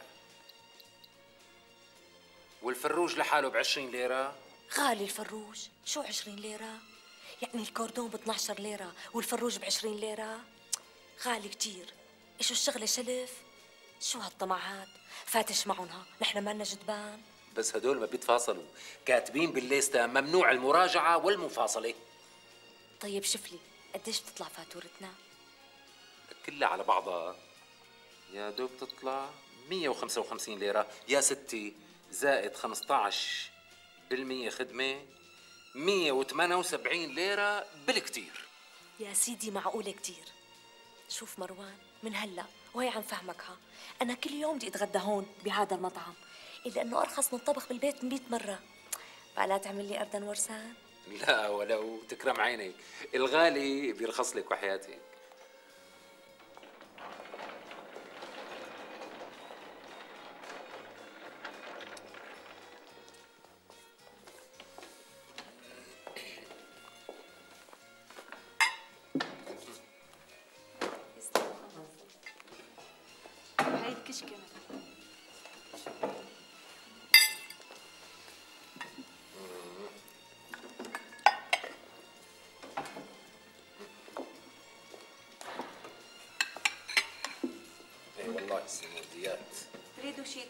والفروج لحاله ب 20 ليرة. غالي الفروج. شو 20 ليرة؟ يعني ال cordon ب 12 ليرة والفروج ب 20 ليرة؟ غالي كتير. شو الشغلة شلف؟ شو هالطمعات؟ فاتش معهم نحن مالنا جدبان. بس هدول ما بيتفاصلوا. كاتبين بالليستا ممنوع المراجعة والمفاصلة. طيب شوف لي قديش بتطلع فاتورتنا؟ كلها على بعضها. يا دوب تطلع 155 ليرة. يا ستي زائد 15 بالمية خدمة. 178 ليرة بالكتير. يا سيدي معقولة كتير. شوف مروان من هلأ وهي عم فهمك ها أنا كل يوم بدي أتغدى هون بهذا المطعم. الا إنه أرخص من طبخ بالبيت 100 مرة. فلا تعمل لي اردا ورسان؟ لا ولو تكرم عينك الغالي بيرخص لك وحياتك.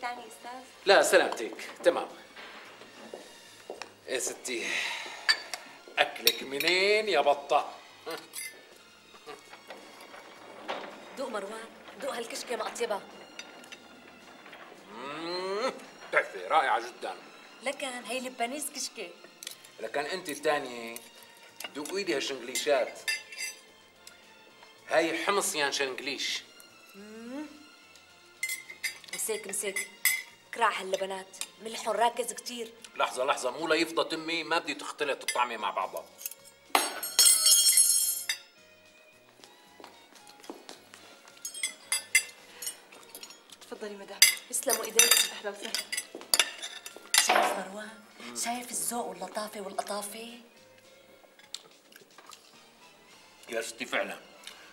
ثاني أستاذ؟ لا سلامتك. تمام. يا ستي أكلك منين يا بطة؟ دوق مروان دوق هالكشكة مقطيبه مم، تحفة رائعة جدا. لكن هي لبنانيز كشكة. لكن أنت الثانية دوقي لي هالشنغليشات هاي حمص يان شنغليش مم. مسيك كراع هاللبنات. ملحهم راكز كتير. لحظة لحظة مو ليفضى تمي ما بدي تختلط الطعمة مع بعضها. تفضلي مدام. يسلموا إيديك. أهلا وسهلا. شايف مروان شايف الذوق واللطافة والقطافة؟ يا ستي فعلا.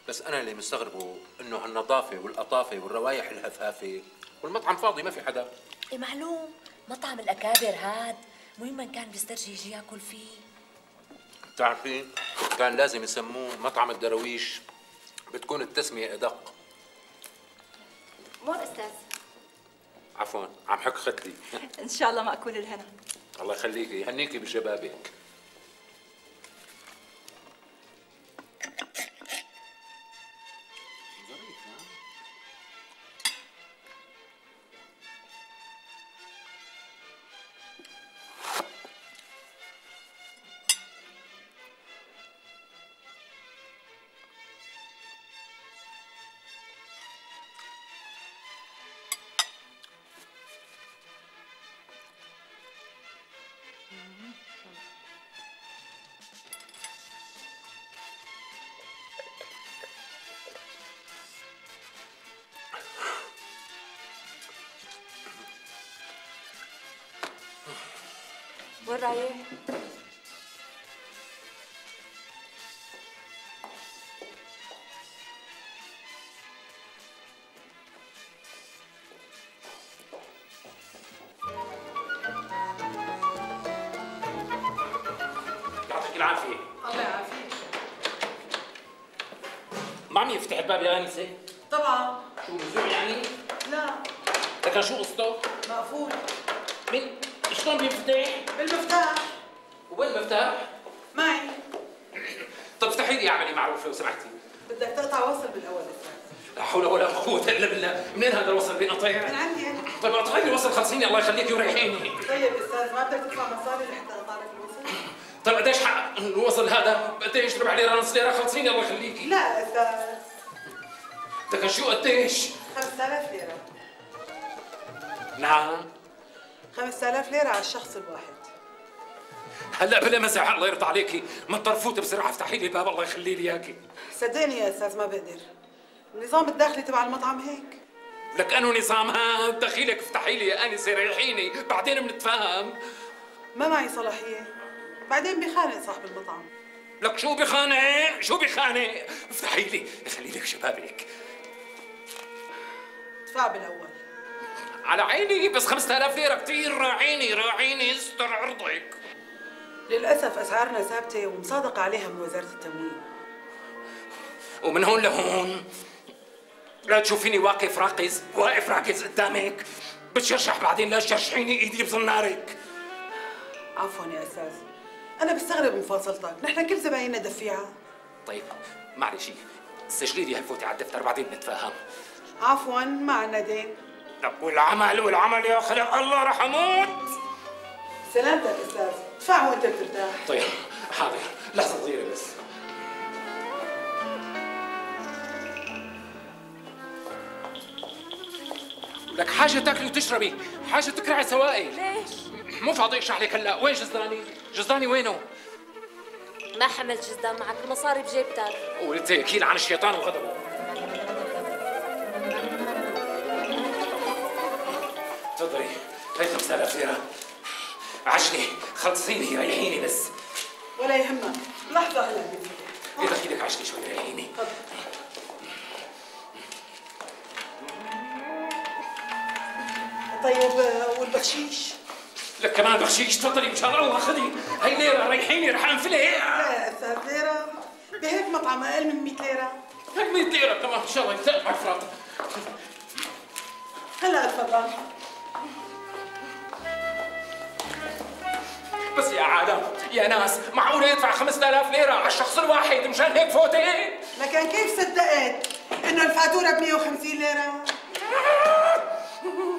بس أنا اللي مستغربه إنه هالنظافة والقطافة والروايح الهفافه والمطعم فاضي ما في حدا. إيه معلوم مطعم الأكابر هاد مهم من كان بيسترجي يجي ياكل فيه. بتعرفي كان لازم يسموه مطعم الدراويش بتكون التسمية إدق. مور أستاذ. عفوا عم حك خدي إن شاء الله ماكول الهنا الله يخليكي يهنيكي بشبابك رايح يعطيك العافيه الله يعافيك ما عم يفتح الباب يا انسه طبعا شو مزوم يعني؟ لا لكن شو قصته؟ مقفول من شلون بيفتح؟ المفتاح معي. طب افتحي لي اعملي معروف لو سمحتي. بدك تقطع وصل بالأول لا حول ولا قوة إلا بالله، منين هذا الوصل؟ بينقطع؟ من عندي أنا. طيب اقطعي لي الوصل خلصيني الله يخليكي وريحيني. طيب أستاذ ما بدك تدفع مصاري لحتى أقطع لك الوصل؟ طيب قديش حق الوصل هذا؟ قديش؟ ربع ليرة نص ليرة خلصيني الله يخليكي. لا أستاذ. لكن شو قديش؟ 5000 ليرة. نعم. 5000 ليرة على الشخص الواحد. هلا بلا مزح الله يرضى عليكي، من طرفوت بسرعة افتحي لي الباب الله يخلي لي إياكي. صدقني يا أستاذ ما بقدر. النظام الداخلي تبع المطعم هيك. لك أنو نظامها دخيلك افتحي لي. يا انسه ريحيني بعدين بنتفاهم. ما معي صلاحية. بعدين بخانق صاحب المطعم. لك شو بخانق؟ شو بخانق؟ افتحي لي. خلي لك شبابك. ادفع بالأول. على عيني بس 5000 ليرة كثير راعيني راعيني استر عرضك. للأسف أسعارنا ثابتة ومصادقة عليها من وزارة التموين. ومن هون لهون. لا تشوفيني واقف راكز واقف راكز قدامك. بتشرشح بعدين لا تشرشحيني إيدي بزنارك عفوا يا أستاذ. أنا بستغرب مفاصلتك نحن كل زبايننا دفيعة. طيب معلش سجلي لي هالفوتي على الدفتر بعدين نتفاهم. عفوا ما عنا دين. لك والعمل والعمل يا خلق الله رح أموت سلامتك أستاذ. ادفع وأنت بترتاح. طيب حاضر. لحظة صغيرة بس. لك حاجة تاكلي وتشربي، حاجة تكرعي سوائل. ليش؟ مو فاضي اشرح لك هلا، وين جزداني؟ جزداني وينه؟ ما حملت جزدان معك المصاري بجيبتك وتأكيل عن الشيطان وغضبه تفضلي. هي 5000 ليرة عجلي خلصيني ريحيني بس. ولا يهمك. لحظة هلا بدي إيه دخيلك عجلي شوي ريحيني طيب والبخشيش؟ لك كمان بخشيش؟ تفضلي مشان الله. خذي. هي ليرة ريحيني رح انفلق لا يا أستاذ ليرة بهيك مطعم أقل من 100 ليرة. هيك 100 ليرة كمان. إن شاء الله ينتهي مع فرط هلا تفضل. بس يا عالم يا ناس معقولة يدفع 5000 ليرة على الشخص الواحد مشان هيك فوتي؟ لكن كيف صدقت إنه الفاتورة ب 150 ليرة؟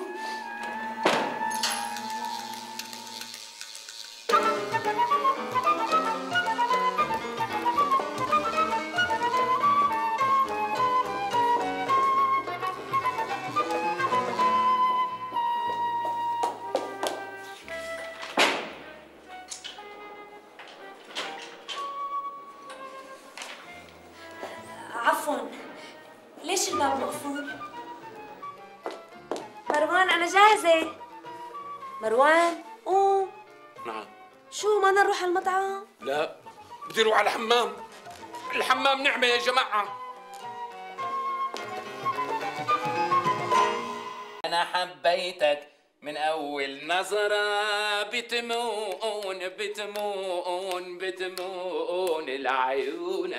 الحمام. الحمام نعمة يا جماعة. أنا حبيتك من أول نظرة. بتمون بتمون بتمون العيون.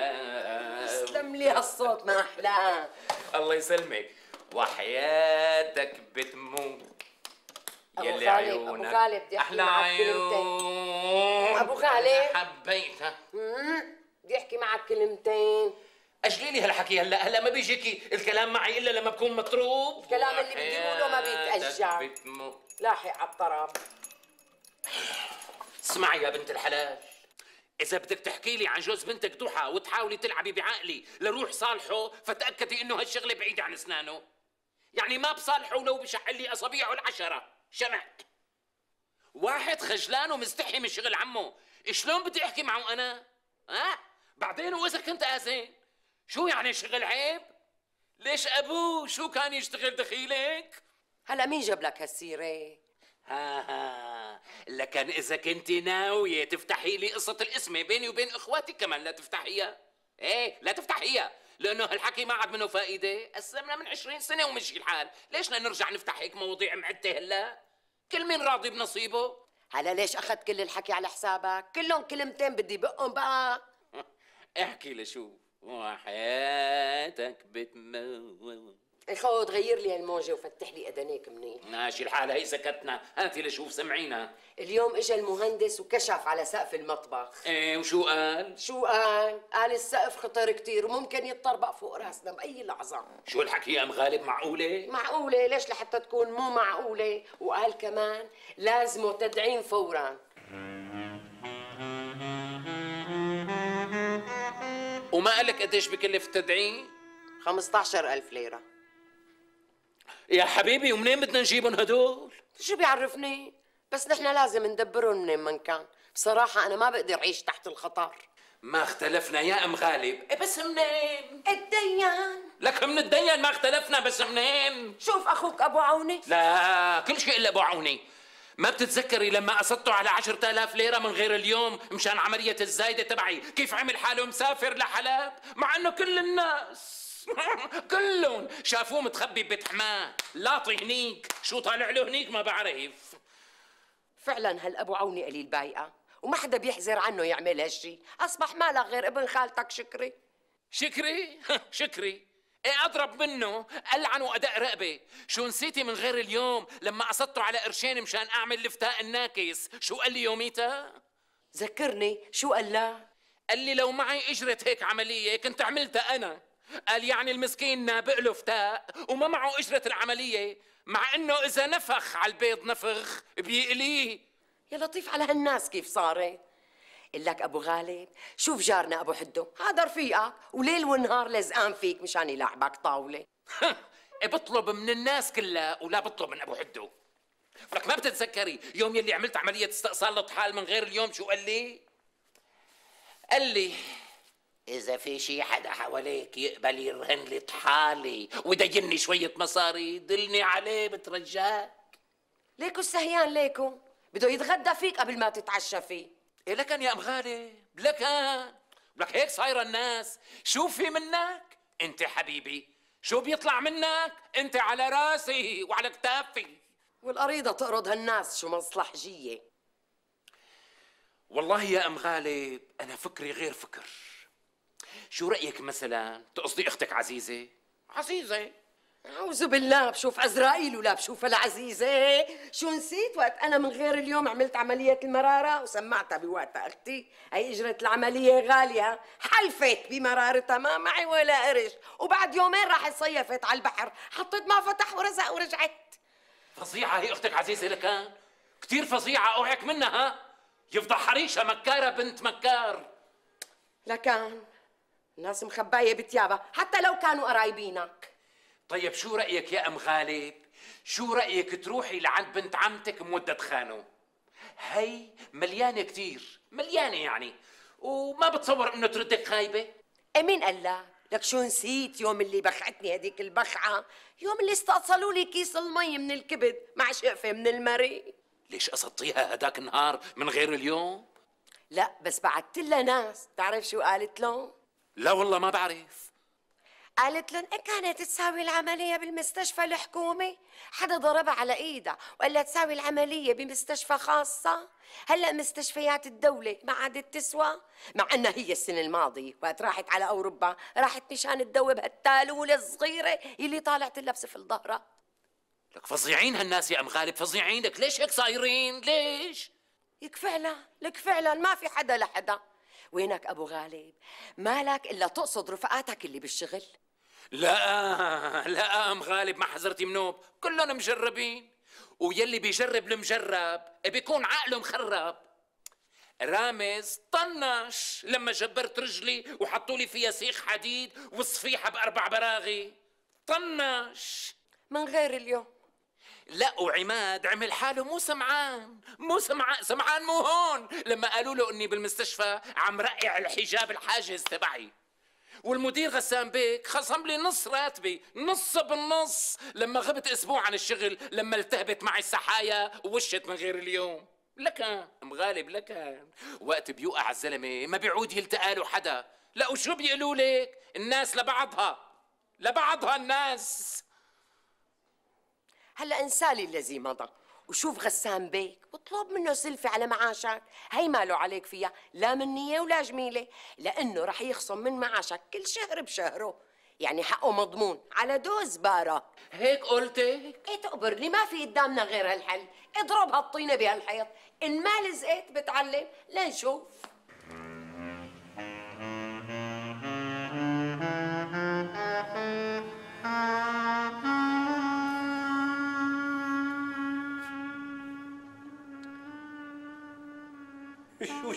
تسلم لي هالصوت ما احلاه الله يسلمك. وحياتك بتمون أبو يلي أبو عيونك بدي أحكي أحلى. عيون. أبو غالب. حبيتها. بدي احكي معك كلمتين اجلي لي هالحكي هلا هلا ما بيجيكي الكلام معي إلا لما بكون مطروب الكلام اللي بدي اقوله ما بيتأجل بتمو. لاحق على الطرف اسمعي يا بنت الحلال إذا بدك تحكي لي عن جوز بنتك ضحى وتحاولي تلعبي بعقلي لروح صالحه فتأكدي إنه هالشغلة بعيدة عن أسنانه. يعني ما بصالحه ولو بشحن لي أصابيعه العشرة، شمع. واحد خجلان ومستحي من شغل عمه، شلون بدي أحكي معه أنا؟ ها؟ بعدين وإذا كنت آذين، شو يعني شغل عيب؟ ليش أبوه شو كان يشتغل دخيلك؟ هلا مين جاب لك هالسيرة؟ ها ها. لكن إذا كنت ناوية تفتحي لي قصة الاسم بيني وبين إخواتي كمان لا تفتحيها. إيه لا تفتحيها لأنه هالحكي ما عاد منه فائدة. قسمنا من 20 سنة ومشي الحال. ليش لا نرجع نفتح هيك مواضيع معدة هلا؟ كل مين راضي بنصيبه؟ هلا ليش أخذت كل الحكي على حسابك؟ كلهم كلمتين بدي بقهم بقى. احكي لشوف وحياتك بتموت. خود غير لي الموجه وفتح لي اذنيك منيح. ماشي الحال هي سكتنا. هاتي لشوف سمعينا. اليوم اجى المهندس وكشف على سقف المطبخ. إيه وشو قال؟ شو قال؟ قال السقف خطر كتير وممكن يتطربق فوق راسنا بأي لحظة. شو الحكي يا ام غالب معقولة؟ معقولة ليش لحتى تكون مو معقولة؟ وقال كمان لازمه تدعيم فورا. وما قال لك قديش بكلف التدعيم 15000 ليرة. يا حبيبي ومنين بدنا نجيبهم هدول؟ شو بيعرفني؟ بس نحن لازم ندبرهم منين من كان. بصراحة أنا ما بقدر أعيش تحت الخطر. ما اختلفنا يا أم غالب. إيه بس منين؟ الديان. لك من الدين ما اختلفنا بس منين؟ شوف أخوك أبو عوني. لا كل شيء إلا أبو عوني. ما بتتذكري لما قصدته على عشرة آلاف ليرة من غير اليوم مشان عملية الزايدة تبعي؟ كيف عمل حاله؟ مسافر لحلب مع إنه كل الناس كلهم شافوه متخبي ببيت حماة. لاطي هنيك شو طالع له هنيك ما بعرف. فعلا هالأبو عوني قليل بايقة وما حدا بيحزر عنه يعمل هالشي. أصبح ما لك غير ابن خالتك شكري. شكري؟ شكري. إيه أضرب منه؟ ألعن واداء رقبة. شو نسيتي من غير اليوم لما قصدته على قرشين مشان أعمل لفتاء الناكس شو قال لي يوميتها؟ ذكرني. شو قال لا؟ قال لي لو معي إجرة هيك عملية كنت عملتها أنا. قال يعني المسكين نابق له فتاء وما معه إجرة العملية مع إنه إذا نفخ على البيض نفخ بيقليه. يا لطيف على هالناس كيف صارت؟ لك أبو غالب شوف جارنا أبو حدو هذا رفيقك وليل ونهار لزقان فيك مشان يلعبك طاولة. إيه بطلب من الناس كلها ولا بطلب من أبو حدو. لك ما بتتذكري يوم يلي عملت عملية استئصال لطحال من غير اليوم شو قال لي؟ قال لي إذا في شي حدا حواليك يقبل يرهن لي طحالي ويديني شوية مصاري دلني عليه بترجاك. ليكو السهيان ليكو. بده يتغدى فيك قبل ما تتعشى فيه. إيه لكن يا أم غالب لكن لك هيك صايرة الناس. شو في منك؟ أنت حبيبي. شو بيطلع منك؟ أنت على راسي وعلى كتافي. والقريضة تقرض هالناس شو مصلحجية والله يا أم غالب أنا فكري غير فكر. شو رأيك مثلا؟ تقصدي أختك عزيزة؟ عزيزة. أعوذ بالله بشوف عزرائيل ولا بشوف العزيزة شو نسيت؟ وقت أنا من غير اليوم عملت عملية المرارة وسمعتها بوقتها أختي. هي إجرة العملية غالية حلفت بمرارتها ما معي ولا قرش. وبعد يومين راح صيفت على البحر حطيت ما فتح ورزق ورجعت. فظيعة هي أختك عزيزة لكان كتير فظيعة أوعك منها ها؟ يفضح حريشة مكارة بنت مكار. لكان الناس مخباية بتيابها حتى لو كانوا قرايبينك. طيب شو رأيك يا أم غالب؟ شو رأيك تروحي لعند بنت عمتك مودة خانو؟ هي مليانة كتير مليانة يعني وما بتصور إنه تردك خايبة أمين قال لا لك شو نسيت يوم اللي بخعتني هديك البخعة؟ يوم اللي استأصلوا لي كيس المي من الكبد مع شقفة من المري ليش قصدتيها هداك النهار من غير اليوم؟ لا بس بعدت لها ناس تعرف شو قالت لهم؟ لا والله ما بعرف. قالت لهم إن كانت تساوي العملية بالمستشفى الحكومي. حدا ضربها على إيدها ولا تساوي العملية بمستشفى خاصة؟ هلأ مستشفيات الدولة ما عادت تسوى؟ مع أنها هي السنة الماضية وقت راحت على أوروبا راحت مشان تدوب هالتالولة الصغيرة اللي طالعت اللبسة في ظهرها. لك فظيعين هالناس يا أم غالب فظيعين لك ليش هيك صايرين؟ ليش؟ لك فعلا لك فعلا ما في حدا لحدا. وينك أبو غالب؟ مالك إلا تقصد رفقاتك اللي بالشغل. لا لا أم غالب ما حذرتي منوب كلهم مجربين. ويلي بيجرب المجرب بيكون عقله مخرب. رامز طنش. لما جبرت رجلي وحطوا لي فيها سيخ حديد وصفيحة بأربع براغي. طنش. من غير اليوم. لا وعماد عمل حاله مو سمعان. مو سمعان سمعان مو هون. لما قالوا له إني بالمستشفى عم رقع الحجاب الحاجز تبعي. والمدير غسان بيك خصم لي نص راتبي نص بالنص. لما غبت أسبوع عن الشغل لما التهبت معي السحايا ووشت من غير اليوم. لكان مغالب لكان. وقت بيوقع الزلمة ما بيعود يلتقى له حدا. لا وشو بيقولوا لك؟ الناس لبعضها. لبعضها الناس. هلا انسالي الذي مضى. وشوف غسان بيك واطلب منه سلفة على معاشك هي ماله عليك فيها لا منية ولا جميلة. لأنه رح يخصم من معاشك كل شهر بشهره. يعني حقه مضمون على دوز بارة. هيك قلتك؟ إيه تقبرني ما في قدامنا غير هالحل. اضرب هالطينة بهالحيط. إن ما لزقت بتعلم لنشوف.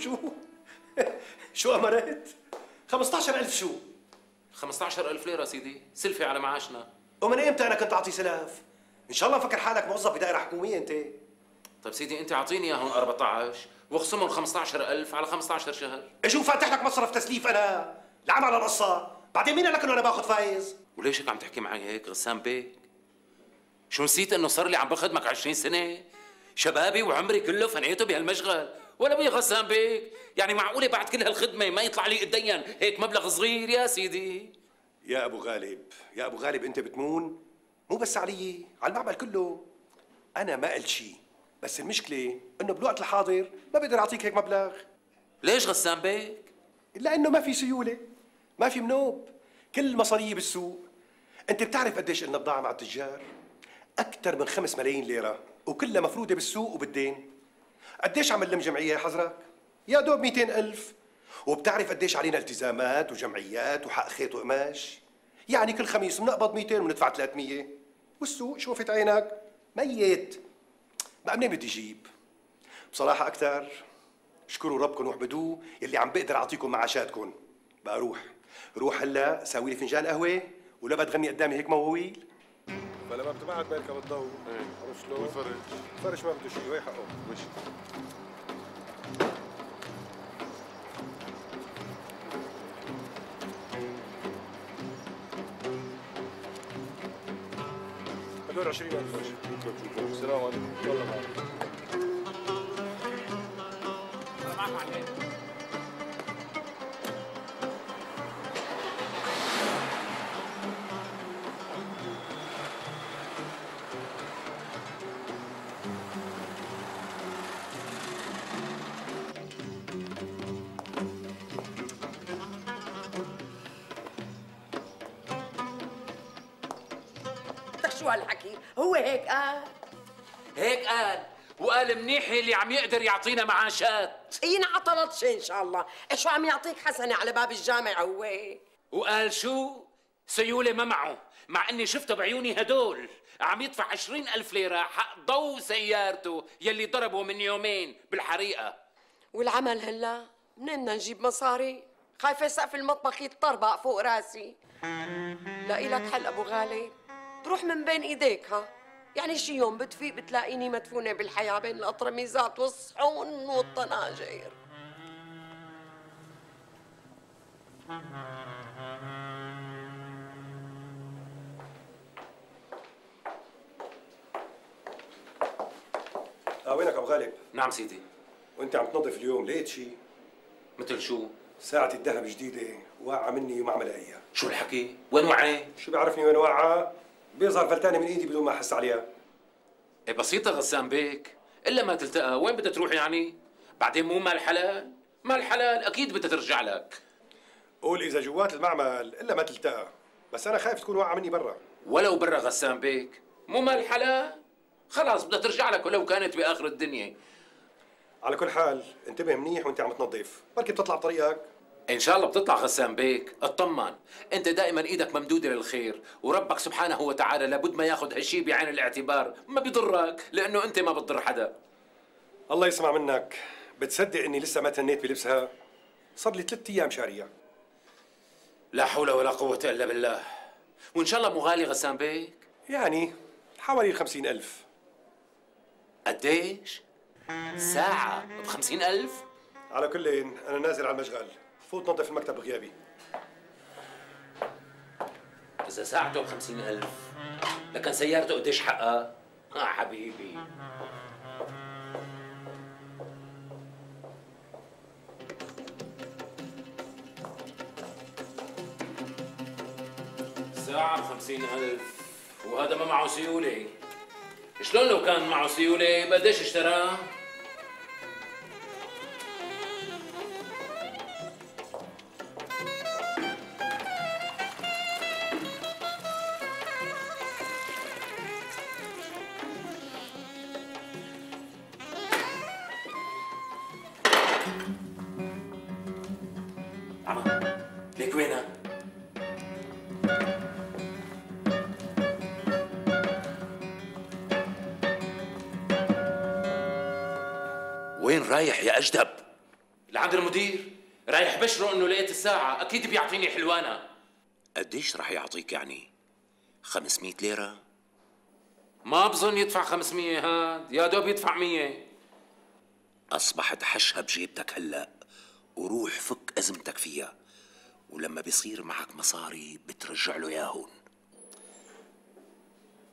شو؟ شو أمرت؟ 15000 شو؟ 15000 ليرة سيدي سلفة على معاشنا. ومن ايمتى أنا كنت أعطي سلاف؟ إن شاء الله فكر حالك موظف بدائرة حكومية أنت. طيب سيدي أنت أعطيني إياهم 14 واخصمهم 15000 على 15 شهر. شو فاتح لك مصرف تسليف أنا العمل على القصة. بعدين مين قال لك إنه أنا باخذ فايز؟ وليش هيك عم تحكي معي هيك غسان بيك؟ شو نسيت إنه صار لي عم بخدمك 20 سنة؟ شبابي وعمري كله فنيته بهالمشغل. ولا بي غسان بيك. يعني معقولة بعد كل هالخدمة ما يطلع لي قديا هيك مبلغ صغير يا سيدي؟ يا أبو غالب يا أبو غالب أنت بتمون؟ مو بس علي على المعمل كله. أنا ما قلت شيء بس المشكلة إنه بالوقت الحاضر ما بقدر أعطيك هيك مبلغ. ليش غسان بيك؟ لأنه ما في سيولة ما في منوب. كل المصاريه بالسوق. أنت بتعرف قديش قلنا بضاعة مع التجار؟ أكثر من خمس ملايين ليرة وكلها مفروده بالسوق وبالدين. قديش عم نلم جمعية يا حضرك يا دوب 200 ألف. وبتعرف قديش علينا التزامات وجمعيات وحق خيط وقماش؟ يعني كل خميس بنقبض 200 وندفع 300 والسوق شوفت عينك؟ ميت. بقى منين بدي جيب؟ بصراحة أكثر اشكروا ربكم واحمدوه يلي عم بقدر أعطيكم معاشاتكم. بقى روح. روح هلأ ساوي لي فنجان قهوة ولا بتغني قدامي هيك مواويل فلما بتبعت بالك بالضوء عرفت شلون؟ والفرش الفرش ما بده شيء وين حقه؟ وش؟ هدول 20000 السلام عليكم. والله معك بدك شو هالحكي؟ هو هيك قال؟ هيك قال. وقال منيح اللي عم يقدر يعطينا معاشات. ينعطلتش إن شاء الله. إيه شو عم يعطيك حسنة على باب الجامع هو؟ وقال شو؟ سيولة ما معه. مع إني شفته بعيوني هدول. عم يدفع عشرين ألف ليرة. حق ضو سيارته يلي ضربه من يومين بالحريقة. والعمل هلا؟ منين بدنا نجيب مصاري؟ خايفة سقف المطبخ يتطربق فوق راسي. لاقي لك حل أبو غالب. تروح من بين إيديك ها يعني شي يوم بتفيق بتلاقيني مدفونة بالحياة بين الأطرميزات والصحون والطناجر آه وينك أبو غالب؟ نعم سيدي وأنت عم تنظف اليوم لقيت شيء؟ مثل شو؟ ساعة الذهب جديدة واقعة مني وما عم الاقيها شو الحكي؟ وين وعي؟ شو بيعرفني وين واقعة؟ بيظهر فلتانة من إيدي بدون ما أحس عليها. إيه بسيطة غسان بيك. إلا ما تلتقى. وين بدها تروح يعني؟ بعدين مو مال حلال؟ مال حلال أكيد بدها ترجع لك. قول إذا جوات المعمل إلا ما تلتقى. بس أنا خايف تكون واقعة مني برا. ولو برا غسان بيك. مو مال حلال؟ خلاص بدها ترجع لك ولو كانت بآخر الدنيا. على كل حال انتبه منيح وانت عم تنظف. بركي بتطلع بطريقك. إن شاء الله بتطلع غسان بيك. اطمن. أنت دائما إيدك ممدودة للخير وربك سبحانه وتعالى لابد ما ياخذ هالشيء بعين الاعتبار. ما بيضرك لأنه أنت ما بتضر حدا. الله يسمع منك. بتصدق إني لسه ما تنيت بلبسها؟ صار لي ثلاث أيام شارية. لا حول ولا قوة إلا بالله. وإن شاء الله مو غالي غسان بيك. يعني حوالي الخمسين ألف. قديش؟ ساعة بخمسين ألف؟ على كل أنا نازل على المشغل. فوت نظف المكتب بغيابي إذا ساعته بخمسين ألف. لكن سيارته قديش حقها؟ آه حبيبي. ساعة بخمسين ألف. وهذا ما معه سيولة. شلون لو كان معه سيولة؟ قديش اشترى؟ بشره إنه لقيت الساعة؟ أكيد بيعطيني حلوانة. قديش رح يعطيك يعني؟ 500 ليرة؟ ما بظن يدفع 500 هاد يا دوب يدفع 100 أصبحت حشها بجيبتك هلأ وروح فك أزمتك فيها. ولما بيصير معك مصاري بترجع له ياهن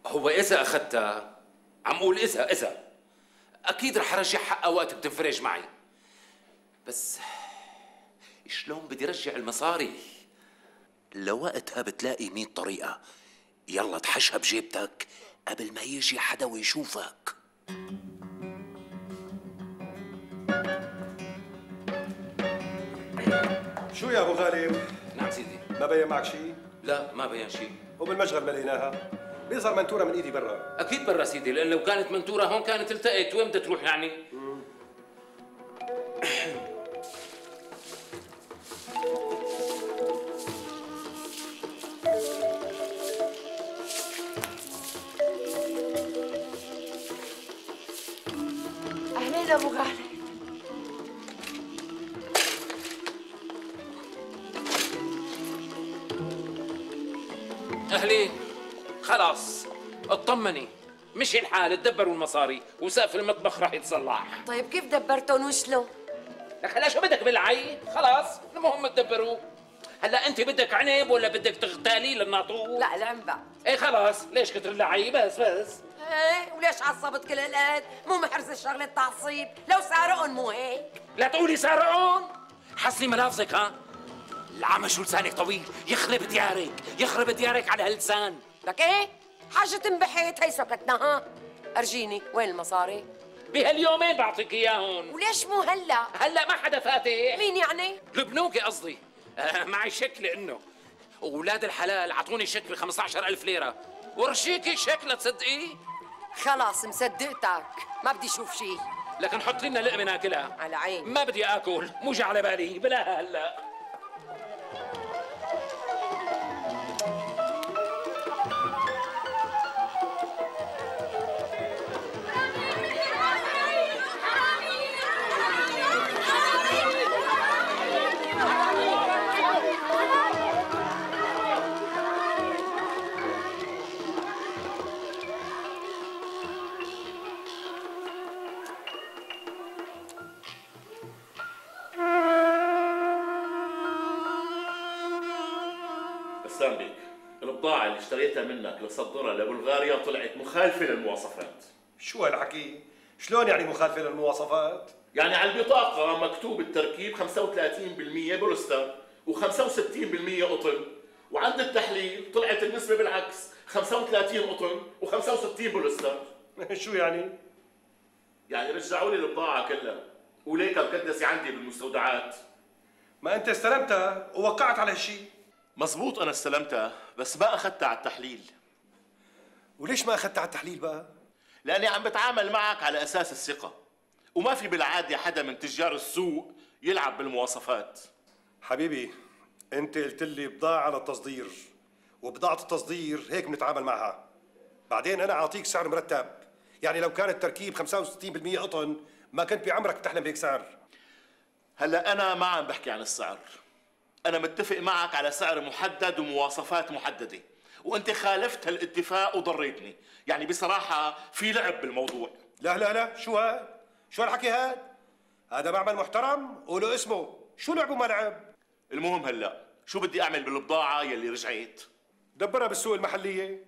هو إذا أخذتها؟ عم قول إذا إذا. أكيد رح أرجع حقها وقت بتنفرج معي. بس شلون بدي رجع المصاري؟ لوقتها بتلاقي مية طريقة. يلا تحشها بجيبتك. قبل ما يجي حدا ويشوفك. شو يا أبو غالب؟ نعم سيدي. ما بين معك شيء؟ لا ما بين شيء وبالمشغل ما لقيناها بيظهر منتورة من إيدي برا. أكيد برا سيدي لأن لو كانت منتورة هون كانت التقت وين بدها تروح يعني؟ اهلين ابو غالب اهلين خلاص اطمني. مشي الحال تدبروا المصاري وسقف المطبخ راح يتصلح. طيب كيف دبرتهم وشلون؟ لك هلا شو بدك بالعي؟ خلاص المهم تدبروا. هلا أنت بدك عنب ولا بدك تغتالي للناطور؟ لا العنبة. إيه خلاص ليش كتر اللعي؟ بس بس. وليش عصبت كل هالقد؟ مو محرز الشغلة تعصيب لو سارقهم مو هيك. لا تقولي سارقون. حسني ملافظك ها؟ العمى شو لسانك طويل؟ يخرب ديارك يخرب ديارك على هاللسان. لك إيه؟ حاجة تنبحت هي سكتنا ها؟ أرجيني وين المصاري؟ بهاليومين بعطيك اياهم وليش مو هلا؟ هلا ما حدا فاتح. مين يعني؟ البنوك قصدي. آه معي شك لأنه أولاد الحلال أعطوني شك ب 15000 ليرة. ورجيكي شك لتصدقيه خلاص مصدقتك. ما بدي أشوف شيء لكن حط لنا لقمه ناكلها على عيني. ما بدي آكل. مو على بالي. بلاها هلا. اللي اشتريتها منك لصدرها لبلغاريا طلعت مخالفة للمواصفات شو هالحكي؟ شلون يعني مخالفة للمواصفات؟ يعني على البطاقة مكتوب التركيب 35% بوليستر و65% قطن وعند التحليل طلعت النسبة بالعكس 35 قطن و65 بوليستر شو يعني؟ يعني رجعوا لي البضاعة كلها وليك مكدسة عندي بالمستودعات ما أنت استلمتها ووقعت على هالشيء مزبوط أنا استلمتها بس ما اخذتها على التحليل. وليش ما اخذتها على التحليل بقى؟ لأني عم بتعامل معك على أساس الثقة. وما في بالعادة حدا من تجار السوق يلعب بالمواصفات. حبيبي أنت قلت لي بضاعة على التصدير. وبضاعة التصدير هيك بنتعامل معها. بعدين أنا أعطيك سعر مرتب. يعني لو كان التركيب 65% قطن ما كنت بعمرك تحلم بهيك سعر. هلأ أنا ما عم بحكي عن السعر. أنا متفق معك على سعر محدد ومواصفات محددة. وأنت خالفت هالاتفاق وضريتني. يعني بصراحة في لعب بالموضوع. لا لا لا. شو هاد؟ شو هالحكي هاد؟ هذا معمل محترم وله اسمه. شو لعب وما لعب؟ المهم هلا شو بدي أعمل بالبضاعة يلي رجعت؟ دبرها بالسوق المحلية.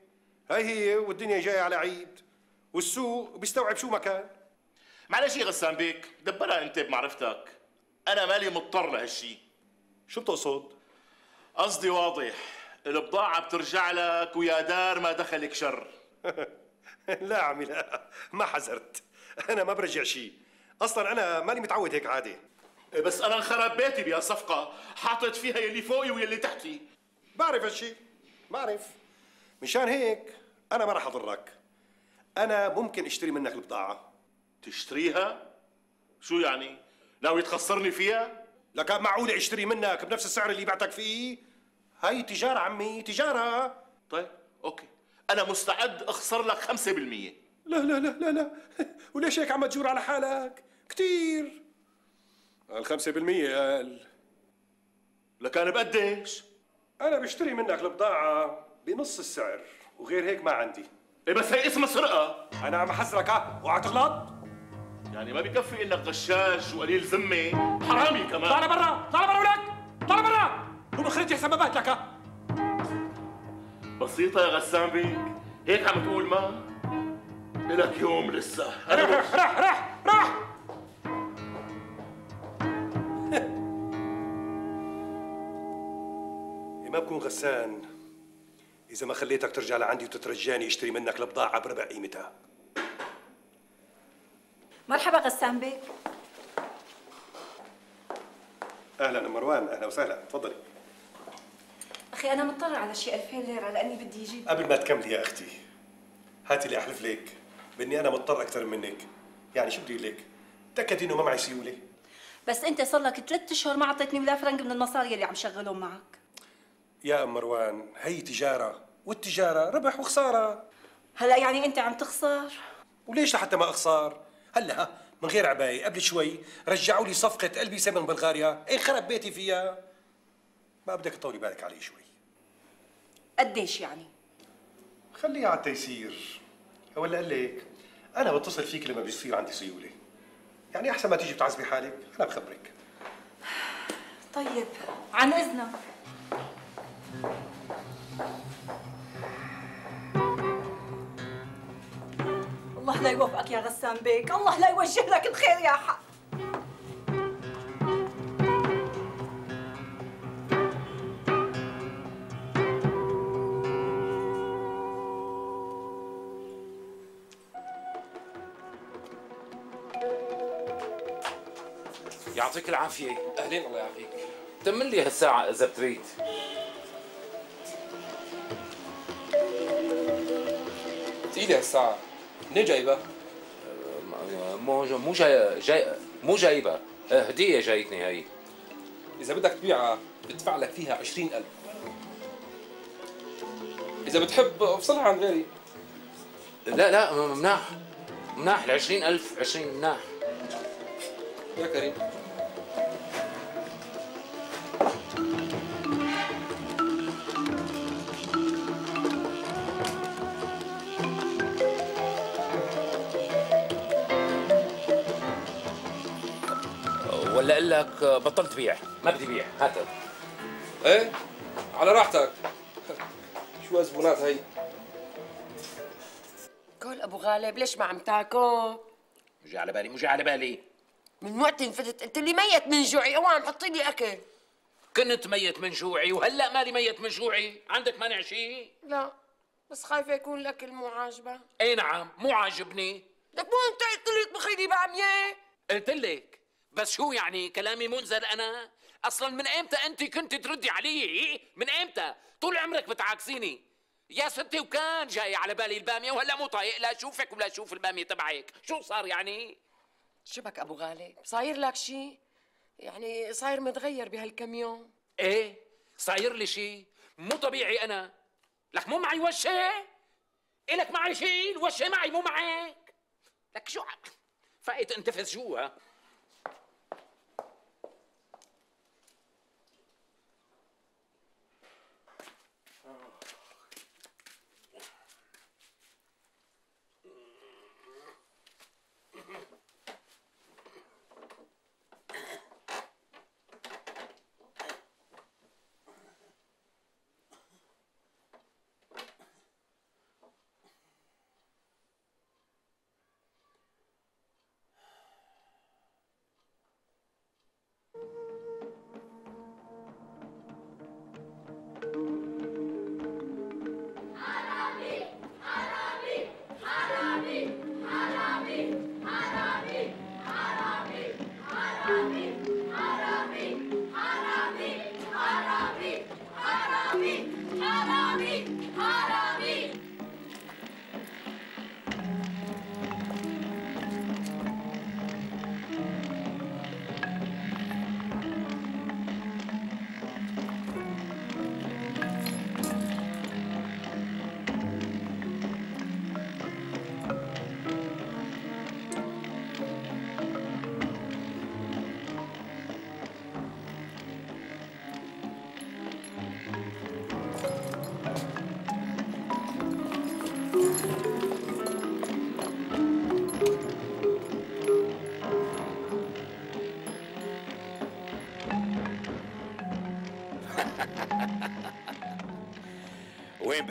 هاي هي والدنيا جاية على عيد. والسوق بيستوعب شو مكان معلش يا غسان بيك دبرها أنت بمعرفتك. أنا مالي مضطر لهالشي. شو بتقصد؟ قصدي واضح البضاعة بترجع لك ويا دار ما دخلك شر. لا عمي لا ما حذرت. أنا ما برجع شيء أصلا أنا ماني متعود هيك عاده إيه بس أنا انخرب بيتي بهالصفقه حاطط فيها يلي فوقي واللي تحتي. بعرف هالشيء بعرف. مشان هيك أنا ما راح أضرك. أنا ممكن أشتري منك البضاعة. تشتريها؟ شو يعني؟ ناوي تخسرني فيها؟ لك معقول اشتري منك بنفس السعر اللي بعتك فيه؟ هاي تجارة عمي تجارة. طيب أوكي. أنا مستعد أخسر لك 5% لا لا لا لا لا. وليش هيك عم تجور على حالك؟ كثير الخمسة بالمية قال. لكان بقديش؟ أنا بشتري منك البضاعة بنص السعر وغير هيك ما عندي. إيه بس هي اسمها سرقة. أنا عم أحذرك ها تغلط يعني ما بكفي انك غشاش وقليل ذمة. حرامي كمان. طلع برا طلع برا ولك طلع برا. وبخرج حساب ما لك. بسيطة يا غسان بيك. هيك عم تقول ما؟ إلك يوم لسه. أنا رح رح رح رح ما بكون غسان إذا ما خليتك ترجع لعندي وتترجاني اشتري منك البضاعة بربع قيمتها. مرحبا غسان بيك. أهلا أم مروان أهلا وسهلا تفضلي. أخي أنا مضطر على شي 2000 ليرة لأني بدي أجيب قبل ما تكملي يا أختي هاتي لي أحلف لك بإني أنا مضطر أكثر منك. يعني شو بدي أقول لك؟ تأكدي إنه ما معي سيولة. بس أنت صار لك ثلاث أشهر ما أعطيتني ولا فرنك من المصاري اللي عم شغلهم معك. يا أم مروان هي تجارة والتجارة ربح وخسارة. هلا يعني أنت عم تخسر؟ وليش لحتى ما أخسر؟ هلا من غير عباية قبل شوي رجعوا لي صفقة ألبسة من بلغاريا. إيه خرب بيتي فيها؟ ما بدك تطولي بالك علي شوي. قديش يعني؟ خليها على التيسير. ولا قال لك أنا بتصل فيك لما بيصير عندي سيولة. يعني أحسن ما تيجي بتعذبي حالك. أنا بخبرك. طيب عن إذنك. الله لا يوفقك يا غسان بيك. الله لا يوجه لك الخير يا حق. يعطيك العافية. أهلين الله يعافيك. تمن لي هالساعة إذا بتريد. تقيلة هالساعة. منين جايبها؟ مو مو جاي جاي مو جايبها هدية جايتني هي إذا بدك تبيعها بدفع لك فيها عشرين ألف. إذا بتحب افصلها عن غيري. لا لا مناح. مناح ال 20000 20 مناح. يا كريم. أقول لك بطلت بيع ما بدي بيع هات إيه؟ على راحتك. شو زبونات هي قول أبو غالب ليش ما عم تاكل؟ جاي على بالي مو جاي على بالي. من وقت انفتت قلت لي ميت من جوعي اوعى عم حطي لي أكل. كنت ميت من جوعي وهلأ مالي ميت من جوعي؟ عندك مانع شيء لا بس خايفة يكون الأكل مو عاجبه. إي نعم مو عاجبني. لك مو أنت قلت لي اطبخي لي باميه قلت لك. بس شو يعني كلامي منزل؟ أنا أصلا من إمتى أنت كنت تردي علي؟ من إمتى؟ طول عمرك بتعاكسيني. يا ستي وكان جاي على بالي البامية وهلا مو طايق. لا أشوفك ولا أشوف البامية تبعك. شو صار يعني؟ شبك أبو غالب صاير لك شيء يعني صاير متغير بهالكم يوم. إيه صاير لي شيء مو طبيعي أنا. لك مو معي وشة؟ إلك معي شيء الوشة معي مو معك. لك شو فايت انتفس جوا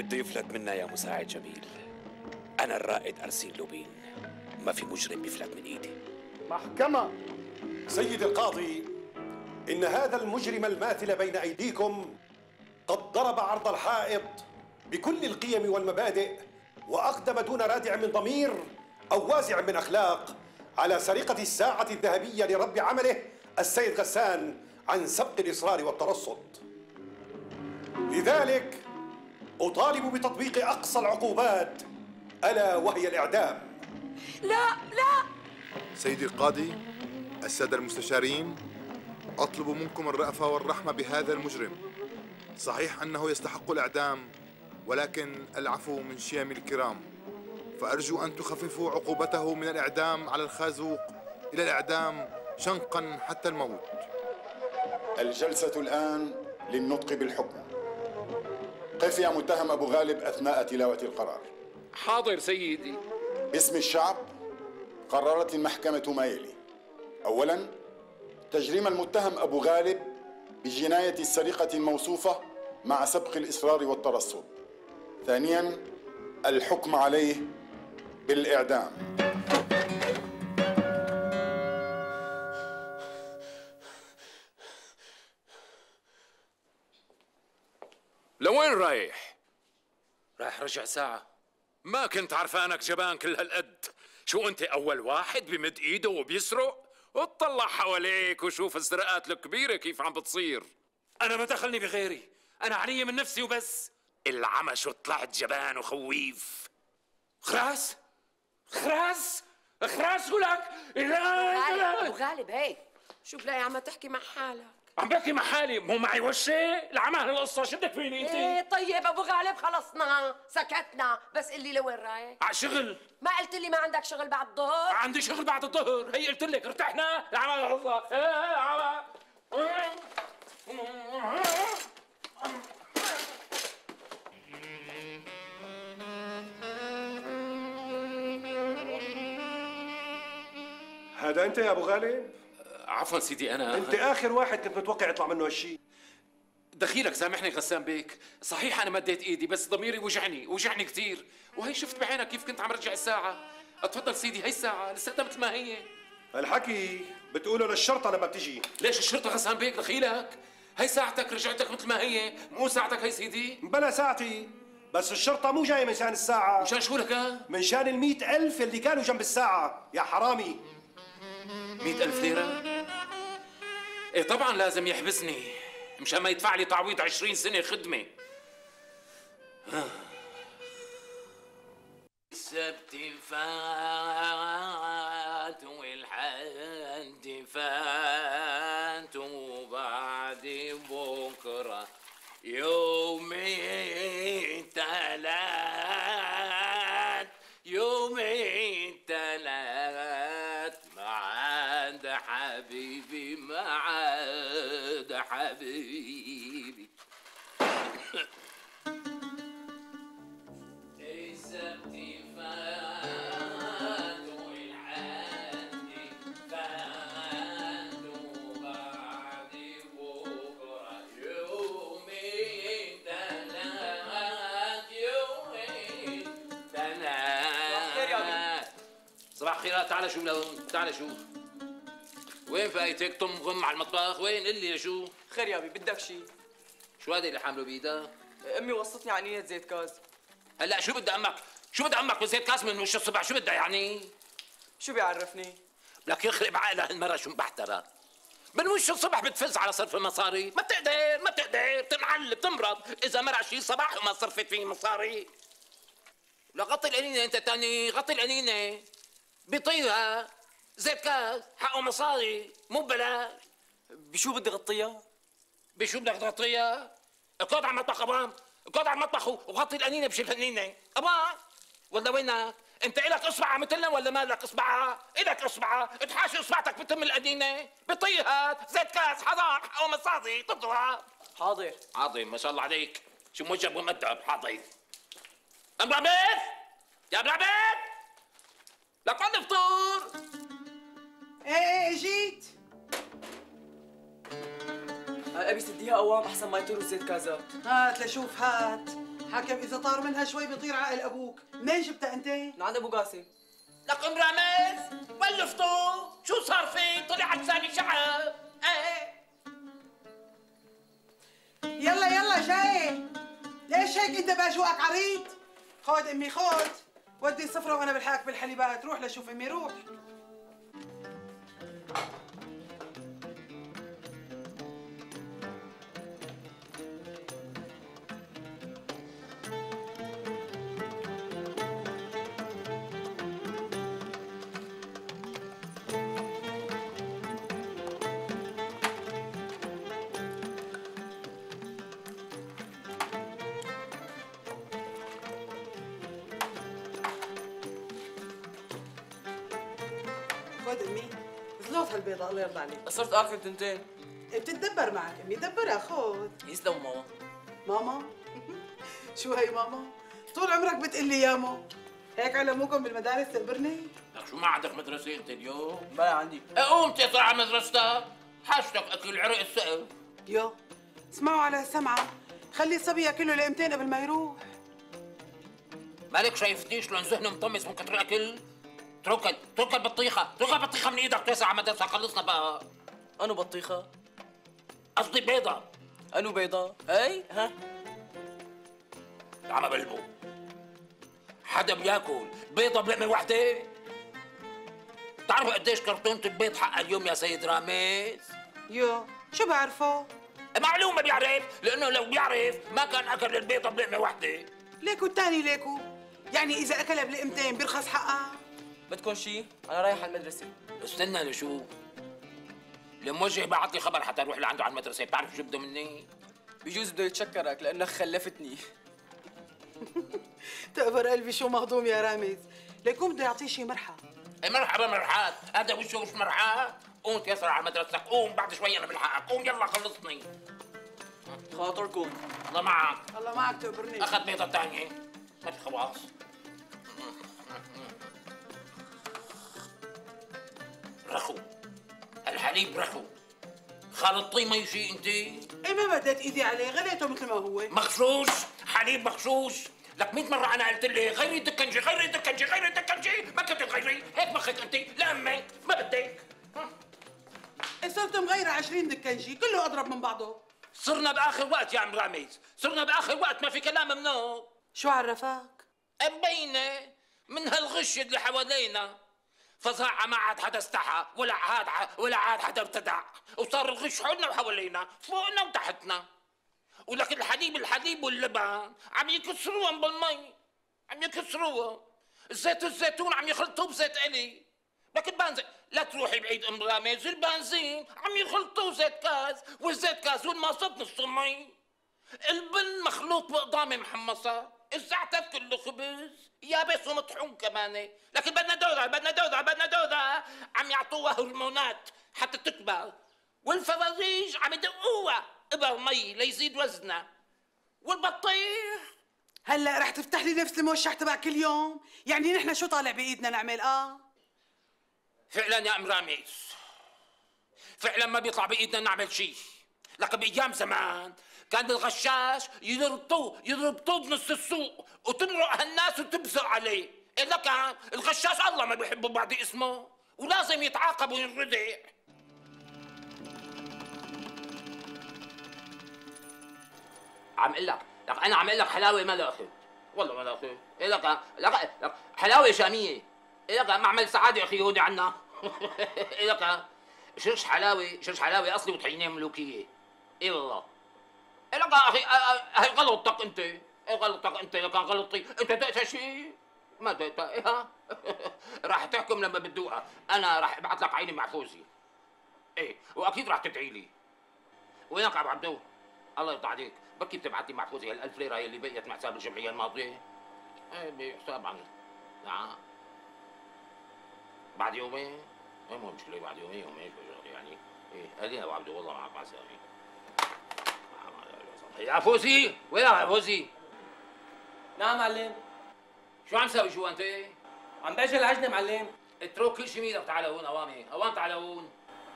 بده يفلت منا يا مساعد جميل. أنا الرائد ارسين لوبين. ما في مجرم بيفلت من إيدي. محكمة. سيد القاضي إن هذا المجرم الماثل بين أيديكم قد ضرب عرض الحائط بكل القيم والمبادئ وأقدم دون رادع من ضمير أو وازع من أخلاق على سرقة الساعة الذهبية لرب عمله السيد غسان عن سبق الإصرار والترصد. لذلك أطالب بتطبيق أقصى العقوبات. ألا وهي الإعدام. لا لا. سيدي القاضي السادة المستشارين أطلب منكم الرأفة والرحمة بهذا المجرم. صحيح أنه يستحق الإعدام ولكن العفو من شيم الكرام. فأرجو أن تخففوا عقوبته من الإعدام على الخازوق إلى الإعدام شنقا حتى الموت. الجلسة الآن للنطق بالحكم. قف يا متهم أبو غالب أثناء تلاوة القرار. حاضر سيدي. باسم الشعب قررت المحكمة ما يلي. أولا تجريم المتهم أبو غالب بجناية السرقة الموصوفة مع سبق الإصرار والترصد. ثانيا الحكم عليه بالإعدام. لوين رايح؟ رايح رجع ساعة. ما كنت عرفانك جبان كل هالقد. شو أنت أول واحد بمد إيده وبيسرق؟ اطلع حواليك وشوف السرقات الكبيرة كيف عم بتصير. أنا ما دخلني بغيري. أنا علي من نفسي وبس. العمى شو طلعت جبان وخويف. خراس؟ خراس؟ خراس ولك غالب لا ابو غالب هيك. شو بلاقي عم تحكي مع حالك. عم بحكي مع حالي مو معي وشي العمى هالقصة شدك فيني أنت؟ إيه طيب أبو غالب خلصنا. سكتنا. بس قل لي لوين رايح؟ على شغل. ما قلت لي ما عندك شغل بعد الظهر؟ عندي شغل بعد الظهر. هي قلت لك ارتحنا. العمى إيه عمى هذا أنت يا أبو غالب؟ عفوا سيدي أنا أنت آخر واحد كنت متوقع يطلع منه هالشيء دخيلك سامحني غسان بيك. صحيح أنا مديت إيدي بس ضميري وجعني وجعني كثير وهي شفت بعينك كيف كنت عم رجع الساعة. أتفضل سيدي هي الساعة لساتها مثل ما هي. الحكي بتقوله للشرطة لما بتجي. ليش الشرطة غسان بيك؟ دخيلك. هي ساعتك رجعتك مثل ما هي مو ساعتك هي سيدي. بلا ساعتي بس الشرطة مو جاية من شان الساعة. مشان شو لك؟ من شان المئة ألف اللي كانوا جنب الساعة. يا حرامي. مئة ألف ليرة؟ إيه طبعا لازم يحبسني. مشان ما يدفع لي تعويض عشرين سنة خدمة. السبت فات تعال شو. وين فايتك طم غم على المطبخ؟ وين قل لي شو؟ خير يابي بدك شي؟ شو هذا اللي حامله بايدك أمي وصتني على نية زيت كاز هلا شو بدي أمك؟ شو بدي أمك بزيت كاس من وش الصبح؟ شو بدها يعني؟ شو بيعرفني؟ لك يخرب عقلها هالمرة شو مبحترة. من وش الصبح بتفز على صرف المصاري ما بتقدر ما بتقدر تنعل بتمرض. إذا مرق شي صباح وما صرفت فيه مصاري. لا غطي القنينة أنت تاني غطي القنينة. بيطيها. زيت كاس حقه مصاري مو ببلاش بشو بدي غطيها؟ بشو بدك تغطيها؟ اقعد على المطبخ ابان اقعد على المطبخ وغطي القنينه بشي القنينه ابان ولا وينك؟ أنت إلك اصبع مثلنا ولا ما لك اصبع؟ إلك اصبع اتحاشي إصبعتك بتم القنينه بطيها. زيت كاس حضار. حقه مصاري. تضرب حاضر. عظيم ما شاء الله عليك. شو موجب ومؤدب حاضر. أبو عبيد! يا أبو عبيد! لك عندي فطور. إيه إيه جيت. أبي سديها قوام أحسن ما يطيروا زيت كازات هات لشوف هات. حكم إذا طار منها شوي بيطير عقل أبوك. منين جبتها أنت؟ من عند أبو قاسم. لك ام رامز ولفتوا شو صار في؟ طلع لساني شعب إيه يلا يلا جاي ليش هيك أنت باجواك عريض خود أمي خود ودي السفرة وأنا بلحقك بالحليبات روح لشوف أمي روح. الله يرضى عليك. صرت اكل تنتين. بتتدبر معك امي دبرها خود يسلم ماما ماما؟ شو هي ماما؟ طول عمرك بتقلي ياما هيك علموكم بالمدارس تقبرني لك شو ما عندك مدرسة أنت اليوم؟ بلا عندي. قوم تقطع على مدرستك حاجتك أكل عرق السقف. يو اسمعوا على سمعة. خلي الصبي ياكله لقمتين قبل ما يروح. مالك شايفتني شلون ذهني مطمس من كتر الاكل؟ اترك اترك البطيخة. اترك البطيخة من إيدك. توسع على مدرسة خلصنا بقى. أنو بطيخة؟ قصدي بيضة. أنو بيضة؟ هي ها؟ عم بلبو حدا بياكل. بيضة بلقمة وحدة؟ بتعرفوا قديش كرتونة البيض حقها اليوم يا سيد رامز؟ يو شو بعرفه؟ معلومة بيعرف. لأنه لو بيعرف ما كان أكل البيضة بلقمة وحدة. ليكو التاني ليكو. يعني إذا أكلها بلقمتين بيرخص حقها؟ بدكم شيء؟ أنا رايح على المدرسة. استنى لشو؟ الموجه بعت لي خبر حتى أروح لعنده على المدرسة. بتعرف شو بده مني؟ بيجوز بده يتشكرك لأنك خلفتني. تقبر قلبي شو مهضوم يا رامز. ليكون بده يعطيه شي مرحة. إيه مرحبا مرحات هذا وشه وش مرحات قوم تيسر على مدرستك. قوم بعد شوي أنا بلحقك. قوم يلا خلصني. خاطركم. الله معك. الله معك تقبرني. أخذ بيضة تانية. ما في رخو الحليب رخو خالطيه ما يجي انت. إيه ما بدت إيدي عليه غليته مثل ما هو. مغشوش حليب مغشوش. لك 100 مرة أنا قلت لي غيري الدكنجي غيري الدكنجي غيري الدكنجي ما كنت تغيري. هيك مخك أنت. لأمي ما بدك. صرت مغيرة 20 دكنجي كله أضرب من بعضه. صرنا بآخر وقت يا عم رامز. صرنا بآخر وقت ما في كلام منه شو عرفك؟ مبينة من هالغش اللي حوالينا. فظاعة ما عاد حدا استحى ولا عاد ولا عاد حدا ابتدع. وصار الغش حولنا وحوالينا فوقنا وتحتنا. ولك الحليب الحليب واللبن عم يكسروهم بالمي عم يكسروها زيت الزيتون عم يخلطوه بزيت إلي. لك البنزين لا تروحي بعيد أم رامز البنزين عم يخلطوه زيت كاز والزيت كاز والمصب نص مي البن مخلوط بقضامه محمصة. الزعتر كله خبز يابس ومطحون كمان. لكن بدنا دورة بدنا دورة بدنا دورة عم يعطوها هرمونات حتى تكبر. والفراريج عم يدقوها. ابر مي ليزيد وزنها والبطيخ. هلا رح تفتح لي نفس الموشح تبع كل يوم يعني نحن شو طالع بإيدنا نعمل؟ آه. فعلا يا أم راميس فعلا ما بيطلع بإيدنا نعمل شيء لكن بأيام زمان كان الغشاش يربطوه يربطوه بنص السوق وتمرق هالناس وتبزق عليه. إلا كان الغشاش الله ما بيحبوا بعض اسمه. ولازم يتعاقب وينردع عم إقول لك لك أنا عم إقول لك حلاوة اخذ والله اخذ إيه لك لك لك حلاوة شامية. إيه لك معمل سعادة أخي هودي عنا. إيه لك شرش حلاوه شرش حلاوة أصلي وطحينه ملوكية. اي والله. إيه لك أخي هي غلطتك أنت. إيه غلطتك أنت لو كان غلطي أنت دقت شيء؟ ما دقت. إيه ها؟ راح تحكم لما بتدوقها أنا راح أبعث لك عيني محفوظه إيه وأكيد راح تدعي لي. وينك أبو عبدو؟ الله يرضى عليك. بركي بتبعت لي محفوظه هال1000 ليرة اللي بقيت مع حساب الجمعية الماضية. إيه بحساب عن نعم بعد يومين؟ إيه مو مشكلة بعد يومين يومين يعني. إيه أدينا أبو عبدو والله معك مع السلامه يا فوزي وين يا فوزي؟ نعم معلم. شو عم تسوي جوا أنت؟ عم باجي العجنة معلم. اترك كل شيء ميدك تعال هون اوامي، اوام تعال هون.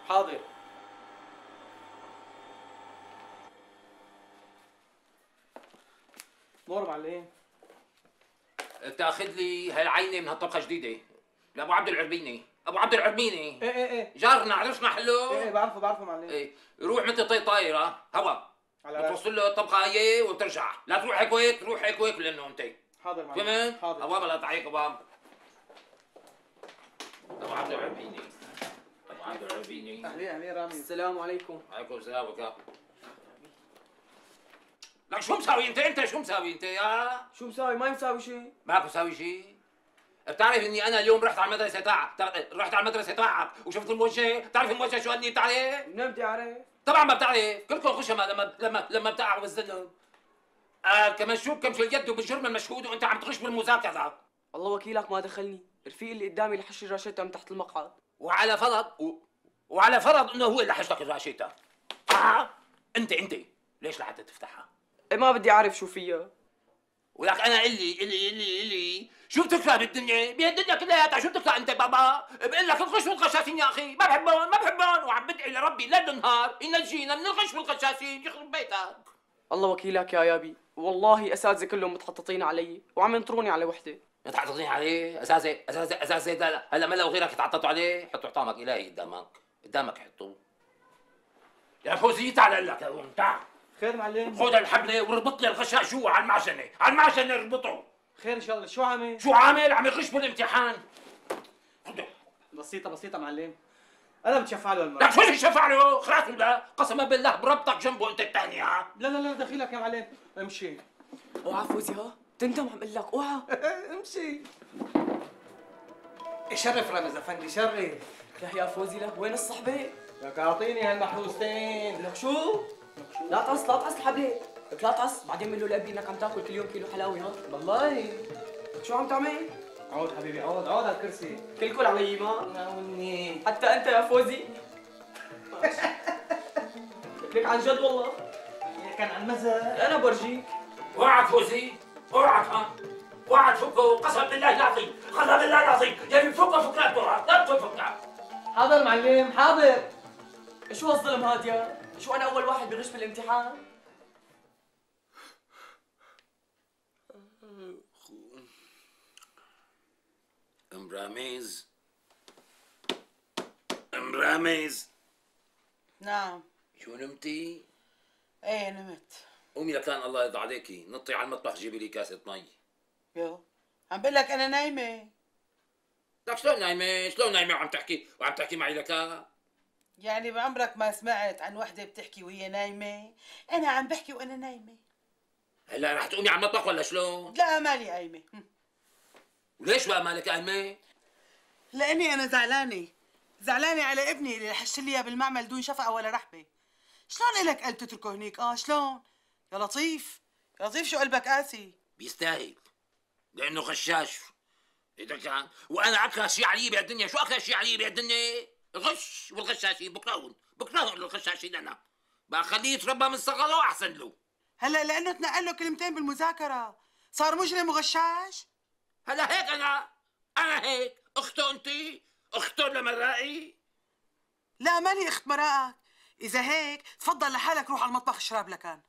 حاضر. نور معلم. بتأخذ لي هالعينة من هالطبخه جديده لأبو عبد العربيني. أبو عبد العربيني. إيه إيه إيه. جارنا عرفنا حلو؟ إيه إيه بعرفه بعرفه معلم. إيه. روح مثل طي طايرة. هوا. على. بتوصل له الطبخه هي وبترجع لا تروح هيك وهيك روح هيك وهيك لأنه أنت. حاضر معلم. فهمت؟ حاضر. ابواب لا تعيق ابواب أبو عبد العربيني أبو عبد العربيني أهلين أهلين رامي. السلام عليكم. عليكم السلام وكا. لك شو مساوي أنت؟ أنت شو مساوي أنت يا؟ شو مساوي؟ ما مساوي شيء ماكو مساوي شيء بتعرف إني أنا اليوم رحت على المدرسة تاعك رحت على المدرسة تاعك وشفت الموجه؟ بتعرف الموجه شو قال لي بتعرف منين بدي اعرف طبعا ما بتعرف كلكم خشمة لما لما لما بالذنب آه كمان شو؟ كم في اليد وبالجرم المشهود وأنت عم تغش بالمذاكرة. الله وكيلك ما دخلني. الرفيق اللي قدامي لحش راشته من تحت المقعد. وعلى فرض و... وعلى فرض إنه هو اللي حشتك الراشيتا آه انت أنت. ليش لحتى تفتحها؟ إيه ما بدي أعرف شو فيها. ولك أنا اللي اللي اللي اللي شو بتكره بالدنيا؟ بالدنيا كلها شو بتكره أنت بابا؟ بقول لك الغش والغشاشين يا أخي، ما بحبهم ما بحبهم. وعم بدعي لربي ليل نهار ينجينا من الغش والغشاشين يخرب بيتك. الله وكيلك يا يابي. والله أساتذة كلهم متحططين علي وعم ينطروني على وحدة. متحططين عليه؟ اساسي اساسي ده هلا ما لو غيرك يتعططوا عليه حطوا حطامك إلهي قدامك. قدامك حطوه. يا فوزي تعال لك تعال خير معلم. خذ الحبله وربط لي الغشاش جوا على المعجنة. على المعجنة اربطه. خير إن شاء الله. شو عامل؟ شو عامل؟ عم يغش بالامتحان. بسيطة بسيطة معلم. أنا بتشفع له لك المرة شو شفع له؟ خلاص ولا قسما بالله بربطك جنبه أنت الثانية ها؟ لا لا لا دخيلك يا معلم. امشي. اوعى فوزي ها؟ تندم عم أقول لك اوعى. امشي. شرف رامز افندي شرف. لك يا فوزي لك وين الصحبة؟ لك أعطيني هالمحروستين لك شو؟ لا تعص لا تعص الحبل لا تعص بعدين من له لابي انك عم تاكل كل يوم كيلو حلاوة. ها والله. شو عم تعمل؟ عود حبيبي عود عود على الكرسي. كل علي ما ناولني. حتى أنت يا فوزي. لك عن جد والله. كان عن مزاج. أنا برجيك. اوعى فوزي اوعى ها. اوعى تفكه قسما بالله العظيم قسما بالله العظيم يا بفكه فكات لا تفكها حاضر معلم حاضر. شو هالظلم هاد يا؟ شو أنا أول واحد بغش بالامتحان؟ ام راميز ام رامز نعم. شو نمتي؟ إيه نمت. قومي لكان الله يرضى عليكي. نطي على المطبخ جيبي لي كاسة مي. يو. عم بقول لك أنا نايمة. لك شلون نايمة؟ شلون نايمة؟ وعم تحكي وعم تحكي معي لكا؟ يعني بعمرك ما سمعت عن وحدة بتحكي وهي نايمة؟ أنا عم بحكي وأنا نايمة. هلا رح تقومي على المطبخ ولا شلون؟ لا مالي قايمة. وليش بقى مالك قايمة؟ لأني أنا زعلانة. زعلانة على ابني اللي حشت لي بالمعمل دون شفقة ولا رحمة. شلون إلك قلب تتركه هنيك؟ آه شلون؟ يا لطيف. يا لطيف شو قلبك؟ قاسي. بيستاهل. لأنه غشاش وأنا اكره شيء علي بهالدنيا. شو اكره شيء علي بهالدنيا؟ الغش والغشاشين بكرههم بكرههم الغشاشين أنا. بقى خليه يتربى من صغره أحسن له. هلا لأنه تنقل له كلمتين بالمذاكرة. صار مجرم وغشاش؟ هلا هيك أنا. أنا هيك. أخته أنت؟ أخته لمرائي لا ماني أخت مراءك إذا هيك تفضل لحالك روح على المطبخ اشرب لكان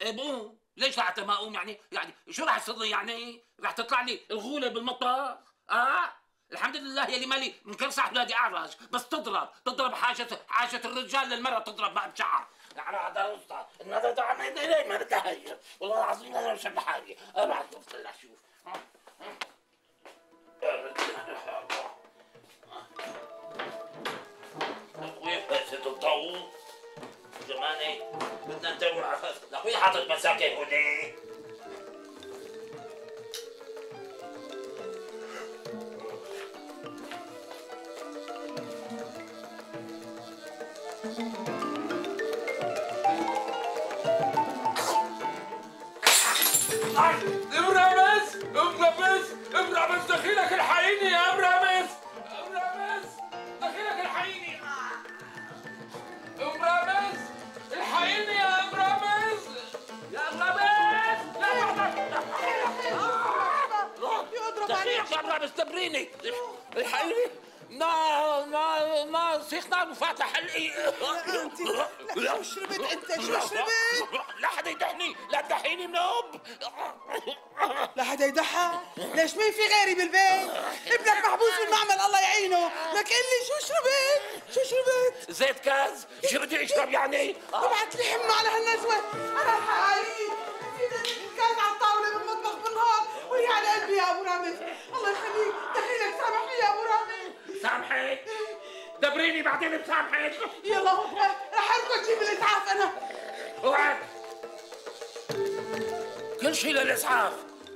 إيه بقوم ليش لحتى ما أقوم يعني؟ يعني شو رح يصير يعني؟ رح تطلع لي الغولة بالمطبخ؟ آه؟ الحمد لله يلي مالي مكرسح اولادي اعرج بس تضرب تضرب حاجة حاجة الرجال للمرأة تضرب ما بشعر. يعني هذا وسطى النظر يدري ما بدها هي والله العظيم أنا مش بحاجة. أبعد طلع شوف. أخوي بس الطاووس. جماني بدنا ندور على أخوي حاطط مساكن هوني لا ابرامس تبريني. الحقيني نار نار نار سيخ نار وفات لحلقي انت لا شو شربت انت شو شربت؟ لا حدا يدحني لا تدحيني منوب لا حدا يضحى ليش مين في غيري بالبيت؟ ابنك محبوس بالمعمل الله يعينه. لك قل لي شو شربت؟ شو شربت؟ زيت كاز شو بدي أشرب يعني؟ ابعت لي حمى على هالنزوة. أنا حالي. على قلبي يا أبو رامز. الله يخليك. دخيلك سامحني يا أبو رامز. سامحك دبريني بعدين بسامحك يلا رح أركض جيب الإسعاف أنا. اوعك كل شيء للإسعاف.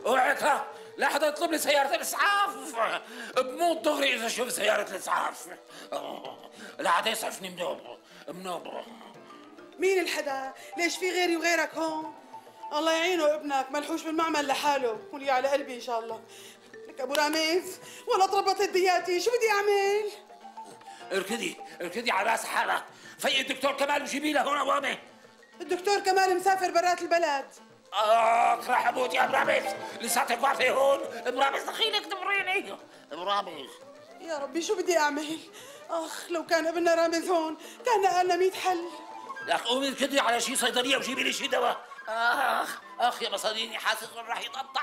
اوعك ها؟ لا حدا يطلب لي سيارة الإسعاف. بموت دغري إذا شوف سيارة الإسعاف. لا حدا يسعفني منوب. منوب. مين الحدا؟ ليش في غيري وغيرك هون؟ الله يعينه ابنك ملحوش بالمعمل لحاله ولي على قلبي إن شاء الله. لك أبو رامز ولا طربت دياتي شو بدي أعمل؟ اركدي اركدي على رأس حالك في الدكتور كمال وجيبي له هون اوامي الدكتور كمال مسافر برات البلد. اخ راح أموت يا برامز لساتك واقفة هون. برامز دخيلك دبريني برامز يا ربي شو بدي أعمل؟ أخ لو كان ابننا رامز هون كان لنا 100 حل. لك قومي اركدي على شي صيدلية وجيبي لي شي دواء. آخ آخ يا مصاريني حاسس إنه راح يتقطع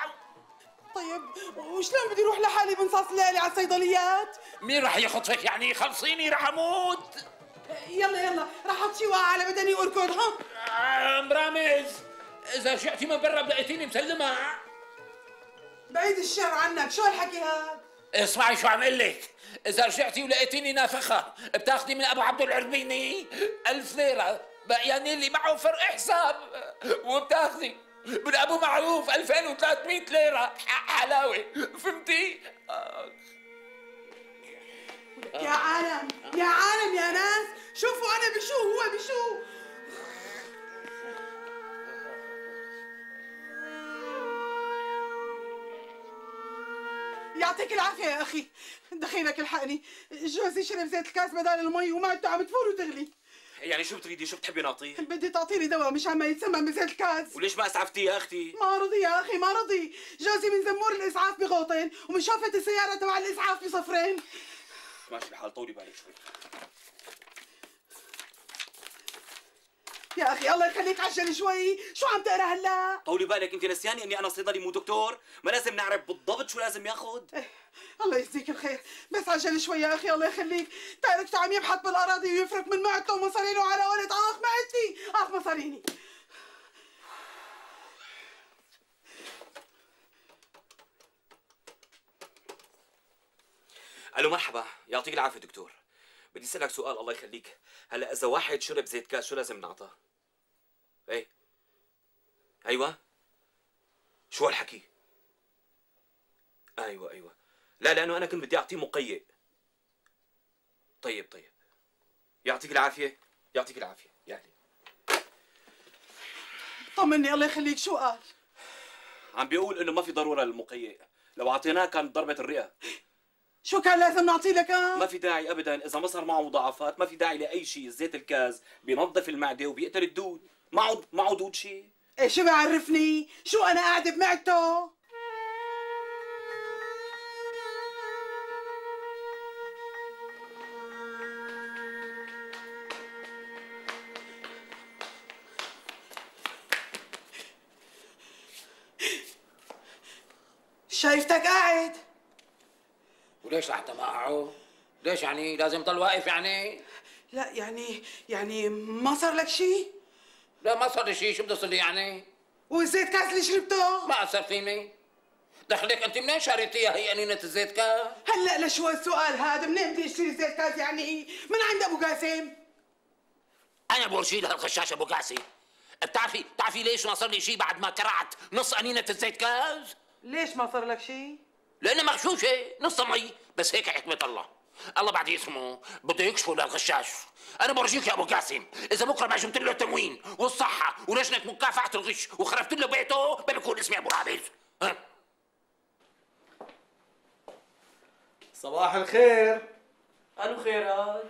طيب وشلون بدي أروح لحالي بنصاص الليالي على الصيدليات؟ مين راح يخطفك يعني خلصيني راح أموت. يلا يلا راح أحط شي واقع على بدني وأركض ها؟ آه، برامز إذا شئتي من برا لقيتيني مسلمة. بعيد الشر عنك شو هالحكي هاد اسمعي شو عم لك. إذا رجعتي ولقيتيني نافخة بتاخذي من أبو عبد العربيني ألف ليرة. بقياني اللي معه فرق حساب. وبتاخذي من أبو معروف 2300 ليرة. حلاوة. فهمتي. يا عالم يا عالم يا ناس. شوفوا أنا بشو هو بشو. يعطيك العافية يا أخي. دخيلك الحقني. جوزي شرب زيت الكاس بدل المي ومعدته عم تفور وتغلي يعني شو بتريدي؟ شو بتحبي نعطيه؟ بدي تعطيني دواء مشان ما يتسمم بزيت الكاس وليش ما أسعفتيه يا أختي؟ ما رضي يا أخي ما رضي. جوزي من زمور الإسعاف بغوطين ومن شوفة السيارة تبع الإسعاف بصفرين. ماشي الحال طولي بالك شوي. يا أخي الله يخليك عجل شوي. شو عم تقرأ هلا؟ طولي بالك انت نسياني إني أنا صيدلي مو دكتور. ما لازم نعرف بالضبط شو لازم ياخذ الله يجزيك الخير. بس عجل شوي يا أخي الله يخليك. تاركته عم يبحث بالأراضي ويفرك من معدته ومصارينه على ولد آخ معدتي. آخ مصاريني. ألو مرحبا. يعطيك العافية دكتور. بدي أسألك سؤال الله يخليك. هلا إذا واحد شرب زيت كاس شو لازم نعطاه؟ إيه؟ أيوه؟ شو هالحكي؟ أيوه أيوه. لا لأنه أنا كنت بدي أعطيه مقيء طيب طيب. يعطيك العافية يعطيك العافية. يعني طمني الله يخليك. شو قال؟ عم بيقول إنه ما في ضرورة للمقيء لو أعطيناه كانت ضربة الرئة. شو كان لازم نعطي لك؟ ما في داعي ابدا إذا ما صار معه مضاعفات ما في داعي لأي شيء زيت الكاز بينظف المعدة وبيقتل الدود. معه معه دود شيء؟ إيه شو بيعرفني شو أنا قاعدة بمعدته؟ وليش رح معه؟ ليش يعني لازم ضل واقف يعني؟ لا يعني يعني ما صار لك شيء لا ما صار لي شيء شو بده يصير لي يعني؟ والزيت كاز اللي شربته ما أثر فيني دخلك أنت منين شريتيها هي انينة الزيت كاز؟ هلأ لشو السؤال هذا منين بدي أشتري زيت كاز يعني من عند أبو قاسم أنا برشيد هالخشاش أبو قاسم بتعرفي بتعرفي ليش ما صار لي شيء بعد ما كرعت نص انينة الزيت كاز؟ ليش ما صار لك شيء لانها مغشوشة نص مي بس هيك حكمة الله. الله بعد اسمه بده يكشفه للغشاش أنا برجيك يا أبو قاسم إذا بكرة ما جبت له التموين والصحة ولجنة مكافحة الغش وخربت له بيته بكون اسمي أبو عبيد ها؟ صباح الخير. ألو خيرات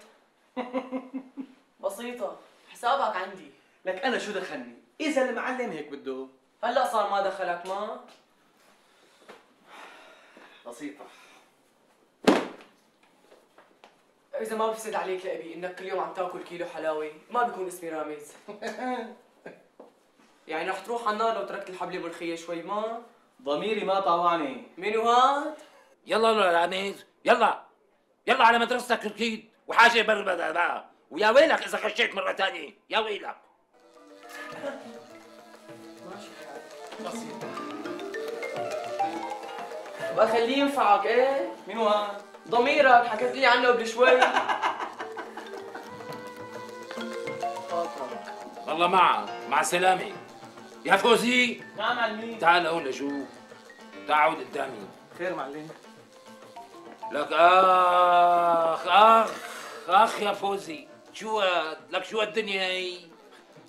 بسيطة حسابك عندي. لك أنا شو دخلني؟ إذا المعلم هيك بده. هلأ صار ما دخلك ما؟ بسيطة. إذا ما بفسد عليك لأبي إنك كل يوم عم تاكل كيلو حلاوة ما بيكون اسمي رامز. يعني رح تروح على النار لو تركت الحبل والخيه شوي ما؟ ضميري ما طاوعني منو هاد؟ يلا يلا يا رامز يلا يلا على مدرستك أكيد وحاجة بربدة بقى ويا ويلك إذا خشيت مرة ثانية يا ويلك. بقى خليه ينفعك. إيه؟ منو هاد ضميرك. حكيت لي عنه قبل شوي. والله معك. مع السلامة. يا فوزي. نعم معلمين تعال هون لشوف تعال قدامي. خير معلم. لك أخ أخ أخ يا فوزي. شو هاد؟ لك شو الدنيا هي؟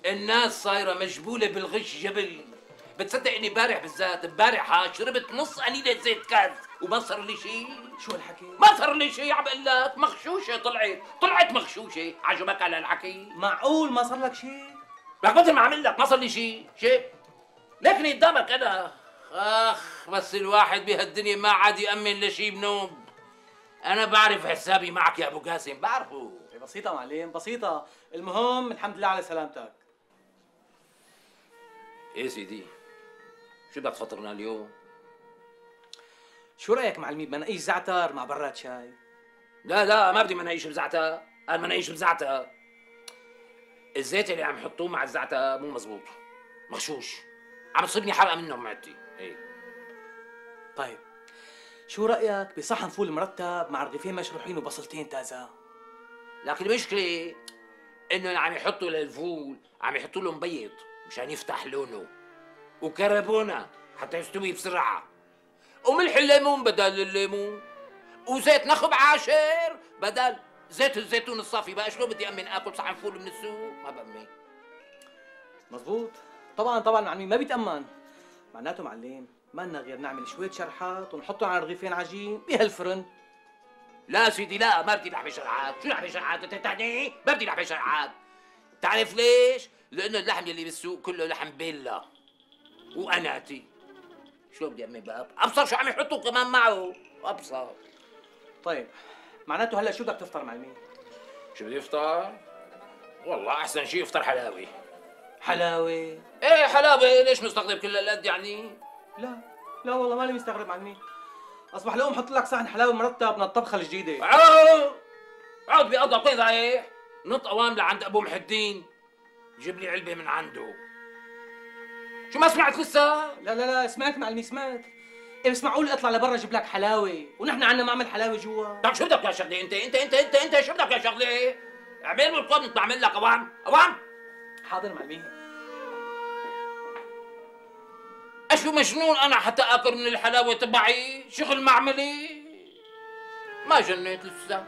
الناس صايرة مجبولة بالغش جبل. بتصدق إني امبارح بالذات امبارح شربت نص قنينه زيت كاز. وما صار لي شيء شو الحكي ما صار لي شيء عم أقول لك مغشوشة طلعت. طلعت مغشوشة. عجبك على الحكي معقول ما صار لك شيء لك مثل ما عمل لك. ما صار لي شيء شيء لكني قدامك أنا. أخ بس الواحد بهالدنيا ما عاد يأمن لشيء بنوم. أنا بعرف حسابي معك يا أبو قاسم. بعرفه. بسيطة معلم بسيطة. المهم الحمد لله على سلامتك. إيه سيدي. شو بدك تفطرنا اليوم؟ شو رأيك معلمي بنقيش زعتر مع براد شاي؟ لا لا ما بدي مناقيش بزعتر. أنا مناقيش بزعتر. الزيت اللي عم يحطوه مع الزعتر مو مزبوط. مغشوش. عم تصيبني حرقه منه بمعدتي إيه. طيب شو رأيك بصحن فول مرتب مع رغيفين مشروحين وبصلتين تازة؟ لكن المشكلة إنه اللي عم يحطوا للفول عم يحطوا له مبيض مشان يفتح لونه. وكربونة حتى يستوي بسرعة. وملح الليمون بدل الليمون. وزيت نخب عاشر بدل زيت الزيتون الصافي. بقى شلون بدي أمن؟ آكل صحن فول من السوق؟ ما بأمن. مزبوط طبعا طبعا معلمي ما بيتأمن. معناته معلم ما لنا غير نعمل شوية شرحات ونحطهم على رغيفين عجين بهالفرن. لا سيدي لا ما بدي لحمه شرعات. شو لحمه شرعات؟ أنت تعني ما بدي لحمه شرعات. تعرف ليش؟ لأنه اللحم يلي بالسوق كله لحم بيلا. وأناتي. شو بدي امن بقى؟ أبصر شو عم يحطوا كمان معه. أبصر. طيب معناته هلا شو بدك تفطر معلمي شو بدي أفطر؟ والله أحسن شيء أفطر حلاوة. حلاوة؟ إيه حلاوة. ليش مستغرب كل هالقد يعني؟ لا لا والله ماني مستغرب معلمي أصبح لهم حط لك صحن حلاوة مرتب من الطبخة الجديدة. عود عود بقضى وين رايح؟ نط أوام لعند أبو محي الدين. جيب لي علبة من عنده. شو ما سمعت لسه لا لا لا سمعت معلمي سمعت. إيه بس معقول اطلع لبرا أجيب لك حلاوة. ونحن عنا معمل حلاوة جوا. طيب شو بدك يا شغلة؟ انت انت انت انت انت شو بدك يا شغلة؟ اعمل بالقرن بعمل لك أوام. أوام. حاضر معلمي. أشو مجنون أنا حتى آكل من الحلاوة تبعي؟ شغل معملي ما جنيت لسه.